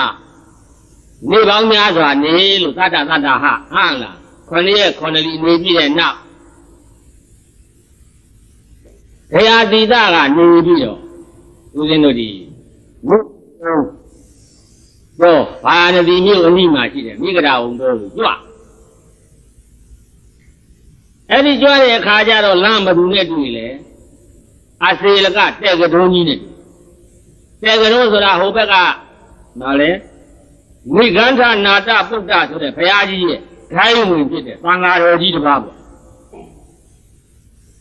နေပေါင်းများစွာနေလို့သတ္တသတ္တဟဟန်လားခொနည်းခொနလီနေပြီးတဲ့နောက်ခရာတိတကနေပြီးတော့ဦးဇင်းတို့ဒီမြို့တော့ဘာနတိမြို့အနိမှာရှိတယ်မိဂရာဝုံတို့ကြွအဲ့ဒီကြွတဲ့အခါကျတော့လမ်းမသူနဲ့တွေ့လေ အစေလကတဲ့ကတုံးကြီးနဲ့တဲ့ကတုံးဆိုတာဟိုဘက်ကနော်လေဝိကန္ဓနာတပုဒ္ဒဆိုတဲ့ဘုရားကြီးရဲ့ခိုင်းဝင်ဖြစ်တဲ့သံဃာတော်ကြီးတစ်ပါးပေါ့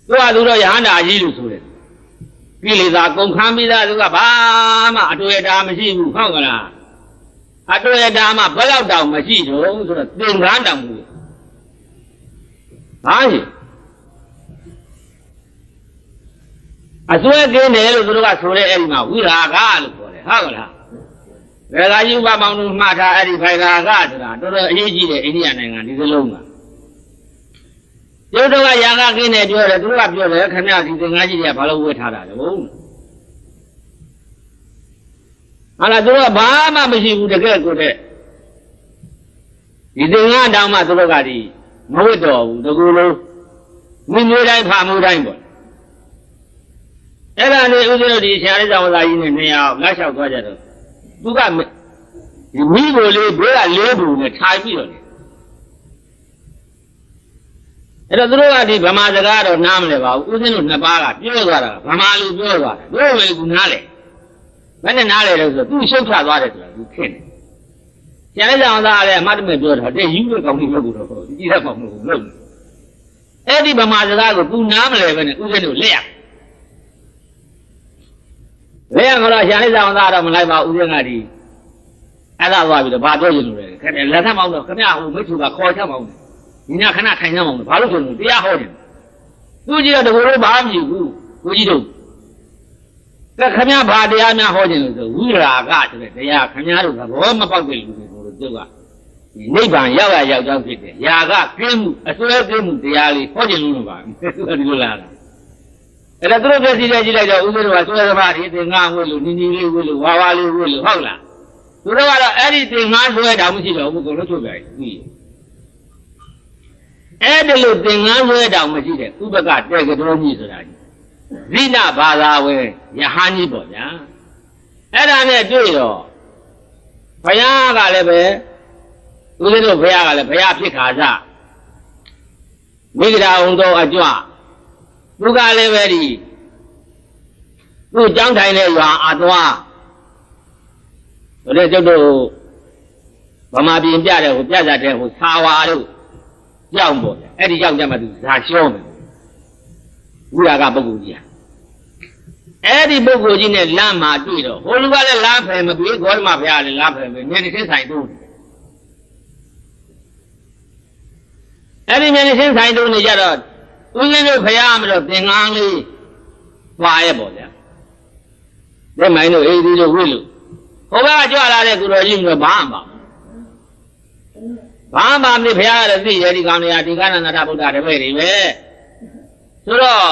သူကသူတော့ယဟန္တာကြီးလို့ဆိုတယ်ကိလေသာကုန်ခမ်းပြီးသားသူကဘာမှအတွေ့အတာမရှိဘူးဟုတ်ကလားအတွေ့အတာမှဘယ်တော့တောင်မရှိတော့ဆိုတော့သင်္ကန်းတောင်ဘူးဟာကြီး အစွဲကင်းတယ်လို့သူတို့ကဆိုတဲ့အဲ့ဒီမှာဝိရာဂလို့ခေါ်တယ်ဟုတ်ကလားဘယ်ကယူပပေါင်းလို့မှားထားအဲ့ဒီဖိုင်ရာဂဆိုတာတော်တော်အရေးကြီးတယ်အိန္ဒိယနိုင်ငံဒီစလုံးကကျုပ်တို့ကရာဂကင်းတယ်ပြောတယ်သူတို့ကပြောတယ်ခင်ဗျာဒီသင်္ကန်းကြီးတွေကဘာလို့ဝတ်ထားတာလဲဟုတ်ဟာလားသူတို့ကဘာမှမရှိဘူးတကယ်ကိုတဲ့ဒီသင်္ကန်းတောင်မှသူတို့ကဒီမဝတ်တော်ဘူးတကူလုံးမိမျိုးတိုင်းဖာမှုတိုင်းပေါ့ အဲ့ဒါနဲ့ဦးဇင်းတို့ဒီဆရာလေးဆောင်သာကြီးနဲ့နေရာလက်လျှောက်သွားကြတော့သူကဒီမိကိုလေးဘေးကလေးဘူးနဲ့ထိုင်ပြီးတော့နေအဲ့တော့သူတို့ကဒီဗမာစကားတော့နားမလဲပါဘူးဦးဇင်းတို့နှစ်ပါးကပြောသွားတာဗမာလူပြောသွားတယ်တို့ပဲကူနားလေဘယ်နဲ့နားလဲလို့ဆိုသူရှုပ်ချသွားတယ်ဆိုတာသူခင်းတယ်ဆရာလေးဆောင်သားလည်းအမတ်တမဲ့ပြောတာတဲ့ယူတဲ့ကောင်းကြီးမဟုတ်ဘူးတော့ကြည့်ရမှာမဟုတ်ဘူးလို့အဲ့ဒီဗမာစကားကိုသူနားမလဲပဲနဲ့ဦးဇင်းတို့လက်ရ လဲရမှာတော့ရှာလိဆောင်သားတော့မလိုက်ပါဦးဇင်းကဒီအဲ့ဒါသွားပြီးတော့ဘာပြောရင်လို့လဲခက်တယ်လက်ထမောင်းတော့ခမရဟိုမိတ်ဆွေကခေါ်ချက်မောင်းတယ်ဒီညခဏထိုင်နေမောင်းတယ်ဘာလို့ဆိုလို့တရားဟောတယ်သူကြီးတော့တကူလို့ဘာမှမယူဘူးကိုကြီးတို့ကခမရဘာတရားများဟောခြင်းလို့ဆိုဝိရာဂဆိုတဲ့တရားခမရတို့ကဘောမပေါက်တဲ့လူတွေကိုတို့ကဒီနိဗ္ဗာန်ရောက်ရရောက်ကြောင်းဖြစ်တယ်ຢာကကင်းမှုအစွဲကင်းမှုတရားလေးဟောခြင်းလို့ပါဒီလိုလား အဲ့ဒါသူတို့ပြစီတဲ့ကြည့်လိုက်တော့ဦးဇင်းတို့ကဆွဲသမားဒီသင်္ကန်းဝိလို့နီနီလေးဝိလို့ဝါဝါလေးဝိလို့ဟုတ်လားသူတို့ကတော့အဲ့ဒီသင်္ကန်းဆွဲတာမရှိတော့ဘူးကိုလို့ထုတ်ပြလိုက်ပြီးအဲ့ဒီလိုသင်္ကန်းဆွဲတာမရှိတဲ့ဥပကတဲ့ကတော်ကြီးဆိုတာကြီးဇိနဘာသာဝဲယဟန်ကြီးပေါ့ဗျာအဲ့ဒါနဲ့တွေ့တော့ဘုရားကလည်းပဲဦးဇင်းတို့ဘုရားကလည်းဘုရားဖြစ်ခါစားမိဂရာအောင်သောအကြွ သူကလည်းပဲဒီသူ့ကြောင်းထိုင်တဲ့ရွာအသွားဆိုတဲ့ကျုပ်တို့ဗမာပြည်ပြတဲ့ဟိုပြကြတဲ့ဟိုသာဝါတို့ကြောက်ပေါ့အဲ့ဒီကြောက်ကြမှာသူဇာရှောမယ်ဝိရာကပုဂ္ဂိုလ်ကြီးအဲ့ဒီပုဂ္ဂိုလ်ကြီးနဲ့လမ်းမှာတွေ့တော့ဟိုလူကလည်းလမ်းဖယ်မပြေဂေါတမဘုရားလည်းလမ်းဖယ်မပြေညနေချင်းဆိုင်တုံးအဲ့ဒီညနေချင်းဆိုင်တုံးနေကြတော့ ဦးဇင်းတို့ဘုရားမလို့သင်္ကန်းလေးပါရဲ့ပေါ့ဗျာလက်မိုင်းတို့အေးဒီတို့ဝိလို့ဟိုဘကကြွလာတဲ့ကုတော်ကြီးမျိုးဘာမှမပါဘာမှမဖြစ်ဘုရားကလည်းသိတယ်ဒီကောင်တွေကဒီကနန္ဒဗုဒ္ဓတပည့်တွေပဲဆိုတော့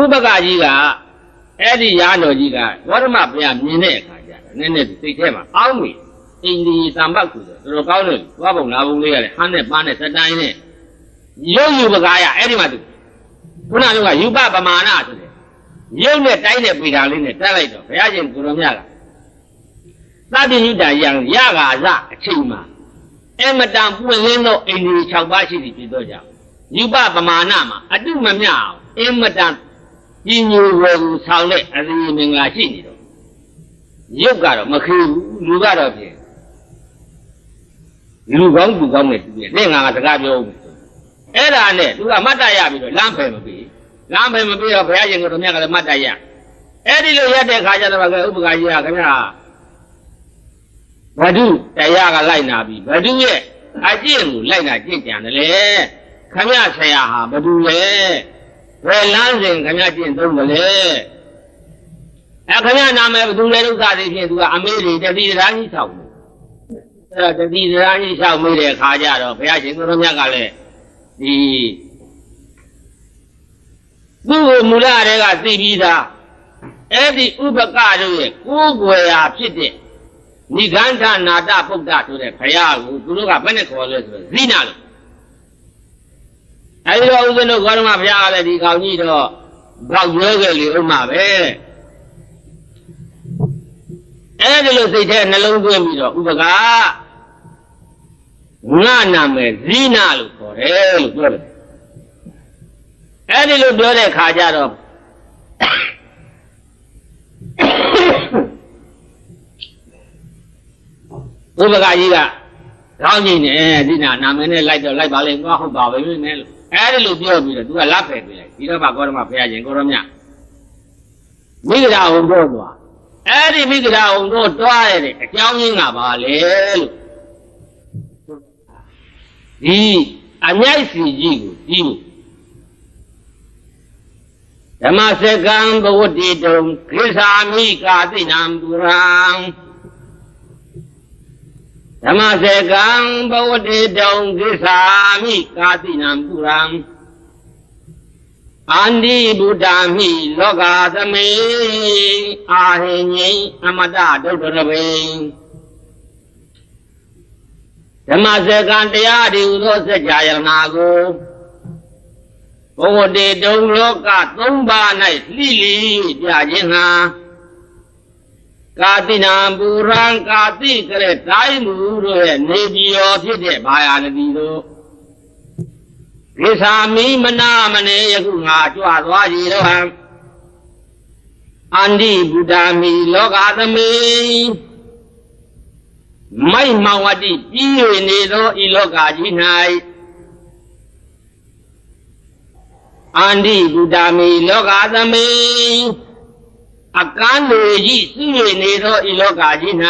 ဥပကကြီးကအဲ့ဒီရာတော်ကြီးကဘောဓမဘုရားမြင်တဲ့အခါကျတော့နည်းနည်းစိတ်ထဲမှာအောင်းမိအိန္ဒိတံပတ်ကူဆိုတော်တော်ကောင်းတယ်သွားပုံလာပုံလေးရတယ်ဟန်းနဲ့ပန်းနဲ့စတိုင်းနဲ့ ရုပ်ယူပကားရအဲ့ဒီမှာသူခုနကယူပပမာဏဆိုတယ်ရုပ်နဲ့တိုင်းတဲ့ပေတာလေးနဲ့တက်လိုက်တော့ဘုရားရှင်ကိုရောမြတ်ကသတ္တိဟိတယံရဂါဇအချိန်မှာအမတန်ပွင့်လင်းသောအိန္ဒိ6ပါးရှိသည်ဖြစ်သောကြောင့်ယူပပမာဏမှာအတုမမြအောင်အမတန်ကြီးညိုဝယ်ကိုဆောင်တဲ့အသီးမင်္ဂလာရှိနေတော့ရုပ်ကတော့မခေဘူးလူကတော့ဖြင့်လူကောင်းလူကောင်းနဲ့တူတယ်လက်ငါကစကားပြောဦး အဲ့ဒါနဲ့သူကမတ်တရပြီးတော့လမ်းဖယ်မပြီးလမ်းဖယ်မပြီးတော့ဘုရားရှင်ကတော့မြတ်ကလည်းမတ်တရအဲ့ဒီလိုရတဲ့ခါကျတော့ကဥပကာကြီးကခင်ဗျာဘဒုတရားကလိုက်နာပြီဘဒုရဲ့အကျင့်ကိုလိုက်နာကျင့်ကြံတယ်လေခမရဆရာဟာဘဒုလေဘယ်လမ်းစဉ်ခမရကျင့်သုံးတယ်လေအဲခမရနာမည်ဘဒုလေဒုက္ခတွေဖြင့်သူကအမေတွေတတိတရားကြီးဆောက်တယ်အဲတော့တတိတရားကြီးဆောက်မိတဲ့အခါကျတော့ဘုရားရှင်ကိုရမြတ်ကလည်း ဒီသူ့ကိုမူလတည်းကသိပြီးသားအဲ့ဒီဥပကတို့ရဲ့ကိုးကွယ်ရာဖြစ်တဲ့နိဂန္ဓနာတပုဒ္ဒဆိုတဲ့ဘုရားကိုသူတို့ကဘယ်နဲ့ခေါ်လဲဆိုတော့ဇိနာလို့အဲဒီတော့ဦးဇင်းတို့ဂေါရမဘုရားကလည်းဒီကောင်ကြီးတော့ဘောက်ရွဲခဲ့လေဥမ္မာပဲအဲဒီလိုစိတ်ထဲနှလုံးသွင်းပြီးတော့ဥပက ငါနာမယ်ဇိနာလို့ခေါ်တယ်လို့ပြောတယ်အဲဒီလိုပြောတဲ့ခါကျတော့ဥပကကြီးကကောင်းကြီးနေဒီနာနာမည်နဲ့လိုက်တော့လိုက်ပါလေငါဟုတ်ပါပဲနဲ့လို့အဲဒီလိုပြောပြီးတော့သူကလက်ဖယ်ပေးလိုက်ဒီတော့မှကောရမဘုရားရှင်ကိုရမြမိဂရာအောင်တော့သွားအဲဒီမိဂရာအောင်တော့တွားရတဲ့အကြောင်းရင်းကပါလေလို့ ဒီအမြိုက်စီကြီးကိုကြီးမှုဓမ္မစကံဘဝတိတုံခိသာမိကာတိနံပုရံဓမ္မစေကံဘဝတိတုံကိသာမိကာတိနံပုရံအန္တိဗုဒ္ဓမိလောကသမေအာဟိညိအမတဒုဒ္ဒရဘေ ဓမ္မစေကံတရားဒီဟုသောစัจ jaya နာကိုဘဝတိတုံလောကသုံးပါး၌လှိလိပြခြင်းဟာကာတိနာပူရံကာတိကရဲ့တိုင်းမူတို့ရဲ့နေပြည်တော်ဖြစ်တဲ့ဘာယာနတိတို့ကိသာမိမနာမနေယခုငါကြွသွားကြည်တော့ဟံအန္တိဗုဒ္ဓမီလောကသမေ မိုက်မောင်ဝတိပြီး၍နေသောဤလောကကြီး၌အန္တိဗုဒ္ဓမီလောကသမေအကန်းလေကြီးစုရနေသောဤလောကကြီး၌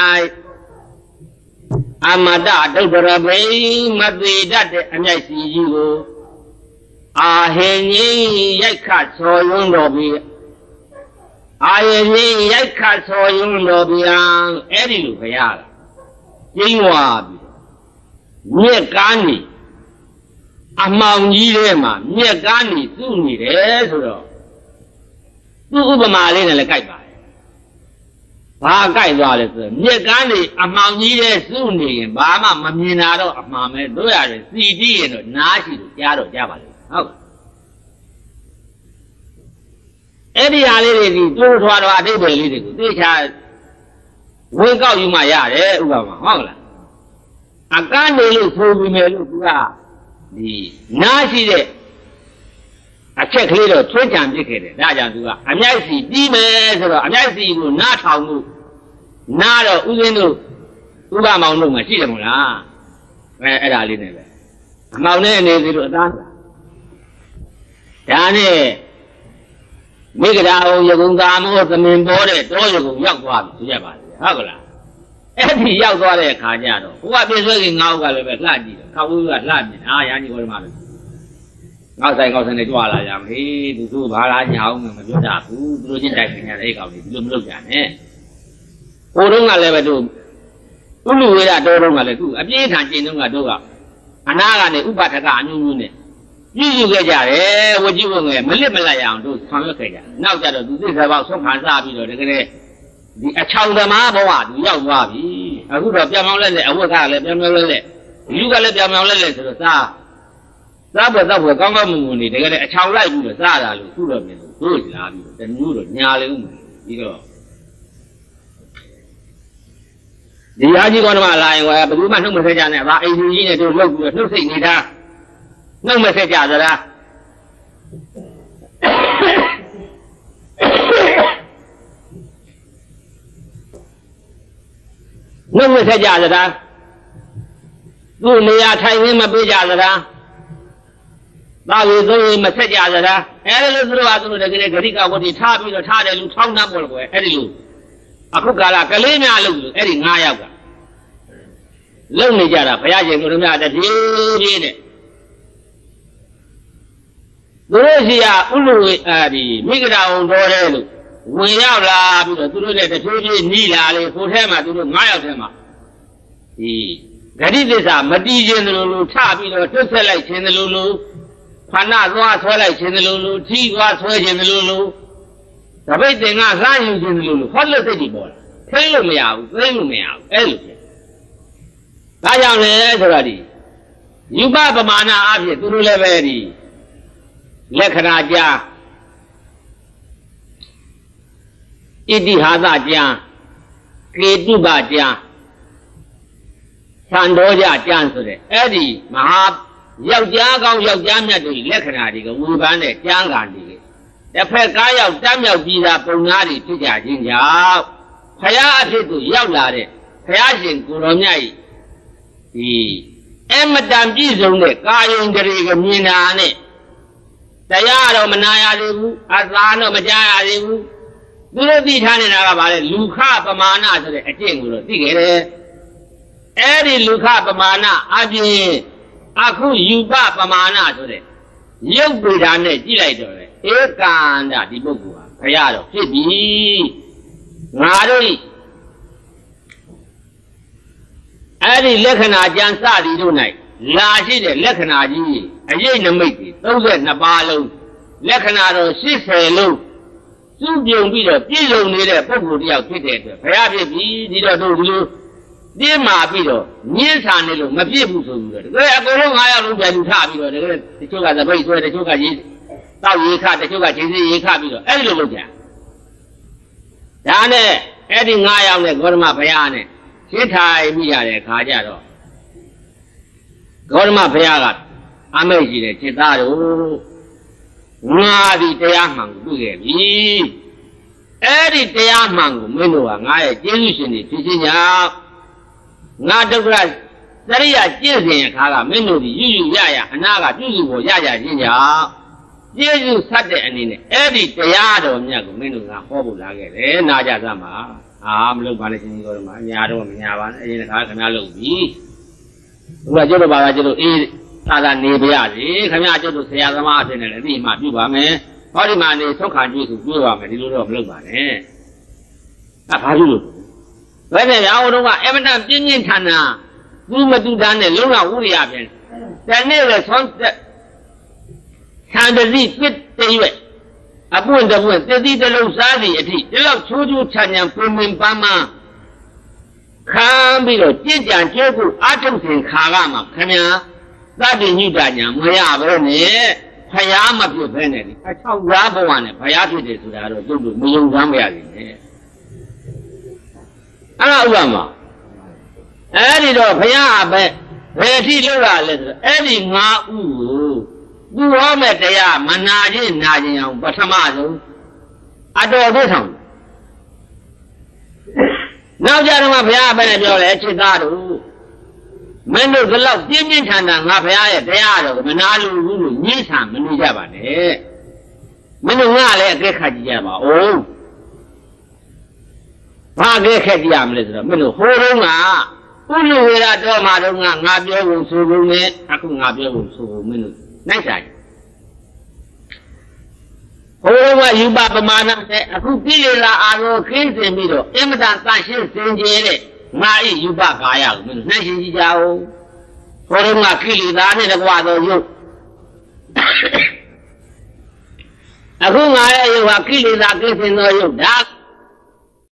အမတဒုဒ္ဒရဘိမသေးတတ်တဲ့အမြိုက်စီကြီးကိုအာဟိငိရိုက်ခတ်ဆော်ယွန်းတော်ပြီအာဟိငိရိုက်ခတ်ဆော်ယွန်းတော်ဗျာအဲ့ဒီလိုခရလား ကျင်းဝါပြီမြက်ကားနေအမောင်ကြီးထဲမှာမြက်ကားနေစုနေတယ်ဆိုတော့သူ့ဥပမာလေးနဲ့လည်းကြိုက်ပါတယ်။ဘာကြိုက်သွားလဲဆိုတော့မြက်ကန်းနေအမှောင်ကြီးတဲ့စုနေရင်ဘာမှမမြင်တာတော့အမှန်ပဲတို့ရတယ်စီတိရင်တော့နားရှိလို့ကြားတော့ကြားပါလိမ့်မယ်ဟုတ်အဲ့ဒီဟာလေးတွေဒီတိုးထွားတော့အတိတ်ပဲလေးတွေကိုသိချာ ဝင်ကောက်ယူမှရတယ်ဥပမာဟုတ်လားအကန်းနေလို့ဆိုပြီးမယ်လို့သူကဒီနားရှိတဲ့အချက်ကလေးတော့ထွန်းကြံပြစ်ခဲ့တယ်ဒါကြောင့်သူကအမြိုက်စီပြီးမယ်ဆိုတော့အမြိုက်စီကိုနားထောင်မှုနားတော့ဥစဉ်တို့ဥပမောင်တို့မှရှိတယ်မို့လားအဲအဲ့ဒါလေးနဲ့ပဲအမောင်နဲ့အနေစီတို့အသားဒါနဲ့မိဂရာအောင်ယကုံသာမောသမင်ပေါ်တဲ့တောယကုံရောက်သွားပြီဆိုရပါလေ ဟုတ်ကလားအဲ့ဒီရောက်သွားတဲ့အခါကျတော့ဘုရားပြည့်စွဲခင်ငါ့ကလည်းပဲလှကြည့်တယ်ခါဘူးကလှမြင်အာရာကြီးကောဓမလည်းငေါဆိုင်ငေါဆိုင်နဲ့ကြွလာကြမလေးသူတို့ဘာလားညာအောင်မပြောတတ်ဘူးသူတို့ချင်းတိုက်ခင်ရတဲ့ကောင်လေးဒီလိုမလုပ်ကြနဲ့ဟိုတုန်းကလည်းပဲသူဥလူဝေဒတော်တုန်းကလည်းသူအပြင်းထန်ကျင့်တုန်းကတို့ကအနာကနေဥပထကအမျိုးမျိုးနဲ့ပြုစုခဲ့ကြတယ်ဝကြီးဝငယ်မလစ်မလိုက်အောင်တို့ဆောင်ရွက်ခဲ့ကြတယ်နောက်ကြတော့သူသိစားပေါက်ဆုံးခံစားပြီးတော့တကယ် ဒီအချောင်သမားဘဝသူရောက်သွားပြီအခုတော့ပြန်မောင်းလဲလဲအဝတ်ကလည်းပြန်မောင်းလဲလဲလူကလည်းပြန်မောင်းလဲလဲဆိုတော့စားစားပွဲတော့ပွဲကောင်းကောင်းမွန်မွန်နေတကယ်အချောင်လိုက်ပြီးတော့စားတာလို့သူ့တော့မြင်လို့တို့လာပြီးတော့တမျိုးတော့ညာလေဦးမယ်ပြီးတော့ဒီအားကြီးကောင်းမှလာရင်ကဘယ်သူမှနှုတ်မဆက်ကြနဲ့။ဒါအိမ်ကြီးနဲ့တို့လှုပ်ပြီးတော့နှုတ်စိတ်နေတာနှုတ်မဆက်ကြသလား နှုတ်မဆက်ကြသလားသူ့နေရာထိုင်ရင်းမပေးကြသလားသာဝေသုံးရင်မဆက်ကြသလားအဲဒီလိုသူတို့ကသူတို့တကယ်ဂရိကဝတိထားပြီးတော့ထားတယ်လူထောင်းနှပ်ပေါ်ကွယ်အဲဒီလိုအခုကာလကလေးများလို့အဲ့ဒီ9ယောက်ကလုံနေကြတာဘုရားရှင်ကိုရမြတ်တပြေးပြေးနဲ့သူတို့ရှိရဥလူဝေအာဒီမိဂရာဝန်တော်တယ်လို့ ဝင်ရောက်လာပြီးတော့သူတို့လည်းတပြေးပြေးနီးလာလေကိုထဲမှာသူတို့9ယောက်ထဲမှာဒီဂရိသစ္စာမတီးခြင်းလိုလိုထပြီးတော့တွတ်ဆက်လိုက်ခြင်းလိုလိုဖဏသွားဆွဲလိုက်ခြင်းလိုလိုထီသွားဆွဲခြင်းလိုလိုတပိတ်တင်ကလှမ်းယူခြင်းလိုလိုဟောလို့စိတ်ကြီးပေါ်လာထိမ့်လို့မရဘူးသိမ့်လို့မရဘူးအဲ့လိုဖြစ်ဒါကြောင့်လေဆိုတာဒီယူပပမာဏအဖြစ်သူတို့လည်းပဲဒီလက္ခဏာကြား ဣတိဟာသကြားကေတုပကြားသံတော်ကြကြားဆိုတဲ့အဲ့ဒီမဟာယောက်ျားကောင်းယောက်ျားမြတ်တွေလက္ခဏာတွေကဝေဖန်တဲ့ကြားကန်တွေတစ်ဖက်ကားရောက်တမ်းမြောက်ပြီးသားပုံနာတွေဖြစ်ကြခြင်းကြောင့်ဖရာအဖြစ်သူရောက်လာတဲ့ဖရာရှင်ကိုတော်မြတ်ဤဒီအမတန်ပြည့်စုံတဲ့ကာယုံကြတွေကမြင်တာနဲ့တရားတော့မနာရသေးဘူးအသာတော့မကြားရသေးဘူး သူတို့သိထားနေတာကဘာလဲလူခပမာဏဆိုတဲ့အကျင့်ကိုတော့သိခဲ့တယ်အဲ့ဒီလူခပမာဏအပြင်အခုယူပပမာဏဆိုတဲ့ရုပ်ပေဓာနဲ့ကြည့်လိုက်တော့လေဧကန္တဒီပုဂ္ဂိုလ်ဟာခရတော့ဖြစ်ပြီငါတို့အဲ့ဒီလက္ခဏာကျမ်းစသည်တို့၌လာရှိတဲ့လက္ခဏာကြီးအရေးနမိတ်တွေ32ပါးလုံးလက္ခဏာတော်80လုံး စုပြုံပြီးတော့ပြည့်စုံနေတဲ့ပုဂ္ဂိုလ်တယောက်ဖြစ်တဲ့အတွက်ဘုရားဖြစ်ပြီဒီတော့တို့ဒီလိုတင်းမာပြီးတော့ညှင်းဆာနေလို့မပြည့်ဘူးဆိုပြီးတော့တကယ်အကုန်လုံး9ယောက်လုံးပြန်လူထပြီးတော့တကယ်တချို့ကသပိတ်ဆွဲတချို့ကရေးတောက်ရေခတချို့ကခြေစည်းရေခပြီးတော့အဲ့ဒီလိုလုပ်ကြဒါနဲ့အဲ့ဒီ9ယောက်နဲ့ဂေါရမဘုရားနဲ့ရှင်းထိုင်မိရတဲ့ခါကျတော့ဂေါရမဘုရားကအမိတ်ကြီးတဲ့จิตသားတို့ ငါဒီတရားမှန်ကိုတွေ့ခဲ့ပြီအဲ့ဒီတရားမှန်ကိုမင်းတို့ကငါရဲ့ကျေးဇူးရှင်တွေဖြစ်ခြင်းကြောင့်ငါဒုက္ခသရိယာကျင့်စဉ်အခါကမင်းတို့ဒီယူယူရရအနာကပြုစုဖို့ရရခြင်းကြောင့်ကျေးဇူးဆက်တဲ့အနေနဲ့အဲ့ဒီတရားတော်မြတ်ကိုမင်းတို့ကဟောဖို့လာခဲ့တယ်နာကြသမှာအာမလုပ်ပါနဲ့ရှင်ကြီးတော်မှာညာတော့မညာပါနဲ့အရင်ကခဏလုပ်ပြီဘုရားကျုပ်တို့ဘာသာကျုပ်တို့အေး သာသာနေပြရစီခင်ဗျာကျုပ်တို့ဆရာသမားအဖြစ်နဲ့လည်းဒီမှာပြုပါမယ်ဟောဒီမှာနေသုခာကျွေးဆိုပြောပါမယ်ဒီလိုတော့မလုပ်ပါနဲ့အဲဘာလို့ဘယ်နဲ့ရောင်းတော့ကအမတန်ပြင်းပြင်းထန်ထန်သူမတူတာနဲ့လုံးဝဥရိယပြန်တနေ့လေဆွမ်းသံတတိပြစ်တရွက်အပွင့်တပွင့်တတိတလုံးစားစီအထိဒီလောက်ချိုးချိုးချမ်းချမ်းပုံပင်ပန်းပန်းခံပြီးတော့ကြင်ကြံကျဲခုအထုတ်စဉ်ခါကမှခင်ဗျာ သတ္တိညိတညာမရဘဲနဲ့ဖယားမဖြစ်ဘဲနဲ့ဒီအချောက်ရားဘဝနဲ့ဖယားဖြစ်တယ်ဆိုတာတော့ကျုပ်တို့မယုံစမ်းမရဘူးနဲ့အဲ့ဒါဥပမာအဲ့ဒီတော့ဘုရားပဲဘယ်အထိလောက်လာလဲဆိုတော့အဲ့ဒီငါဥကိုသူဟောမဲ့တရားမနာခြင်းနာခြင်းအောင်ပထမဆုံးအတော်သိဆောင်နောက်ကြတော့ဘုရားပဲနဲ့ပြောလဲจิตသားတို့ မင်းတို့ဒီလောက်ပြင်းပြင်းထန်ထန်ငါဘုရားရဲ့တရားတော်မနာလို့ဘူးလို့ညှိဆံမနေကြပါနဲ့မင်းတို့ငါလည်းအကဲခတ်ကြည့်ကြပါဦးဘာအကဲခတ်ကြည့်ရမလဲဆိုတော့မင်းတို့ဟိုတုန်းကပုလူဝေရတော်မှာတော့ငါငါပြောဖို့ဆိုကုန်နဲ့အခုငါပြောဖို့ဆိုကုန်မင်းတို့နိုင်ဆိုင်ဟိုတုန်းကယူပပမာဏနဲ့အခုကိလေသာအာရောခင်းစင်ပြီးတော့အင်မတန်တန်ရှင်းစင်ကြယ်တဲ့ ငါဤယူပကာယကိုမင်းတို့နှိုင်းရှင်းကြည့်ကြအောင်ဟိုတုန်းကကိလေသာနဲ့တကွာတော့ယုတ်အခုငါရဲ့ယုတ်ဟာကိလေသာကင်းစင်သောယုတ်ဒါ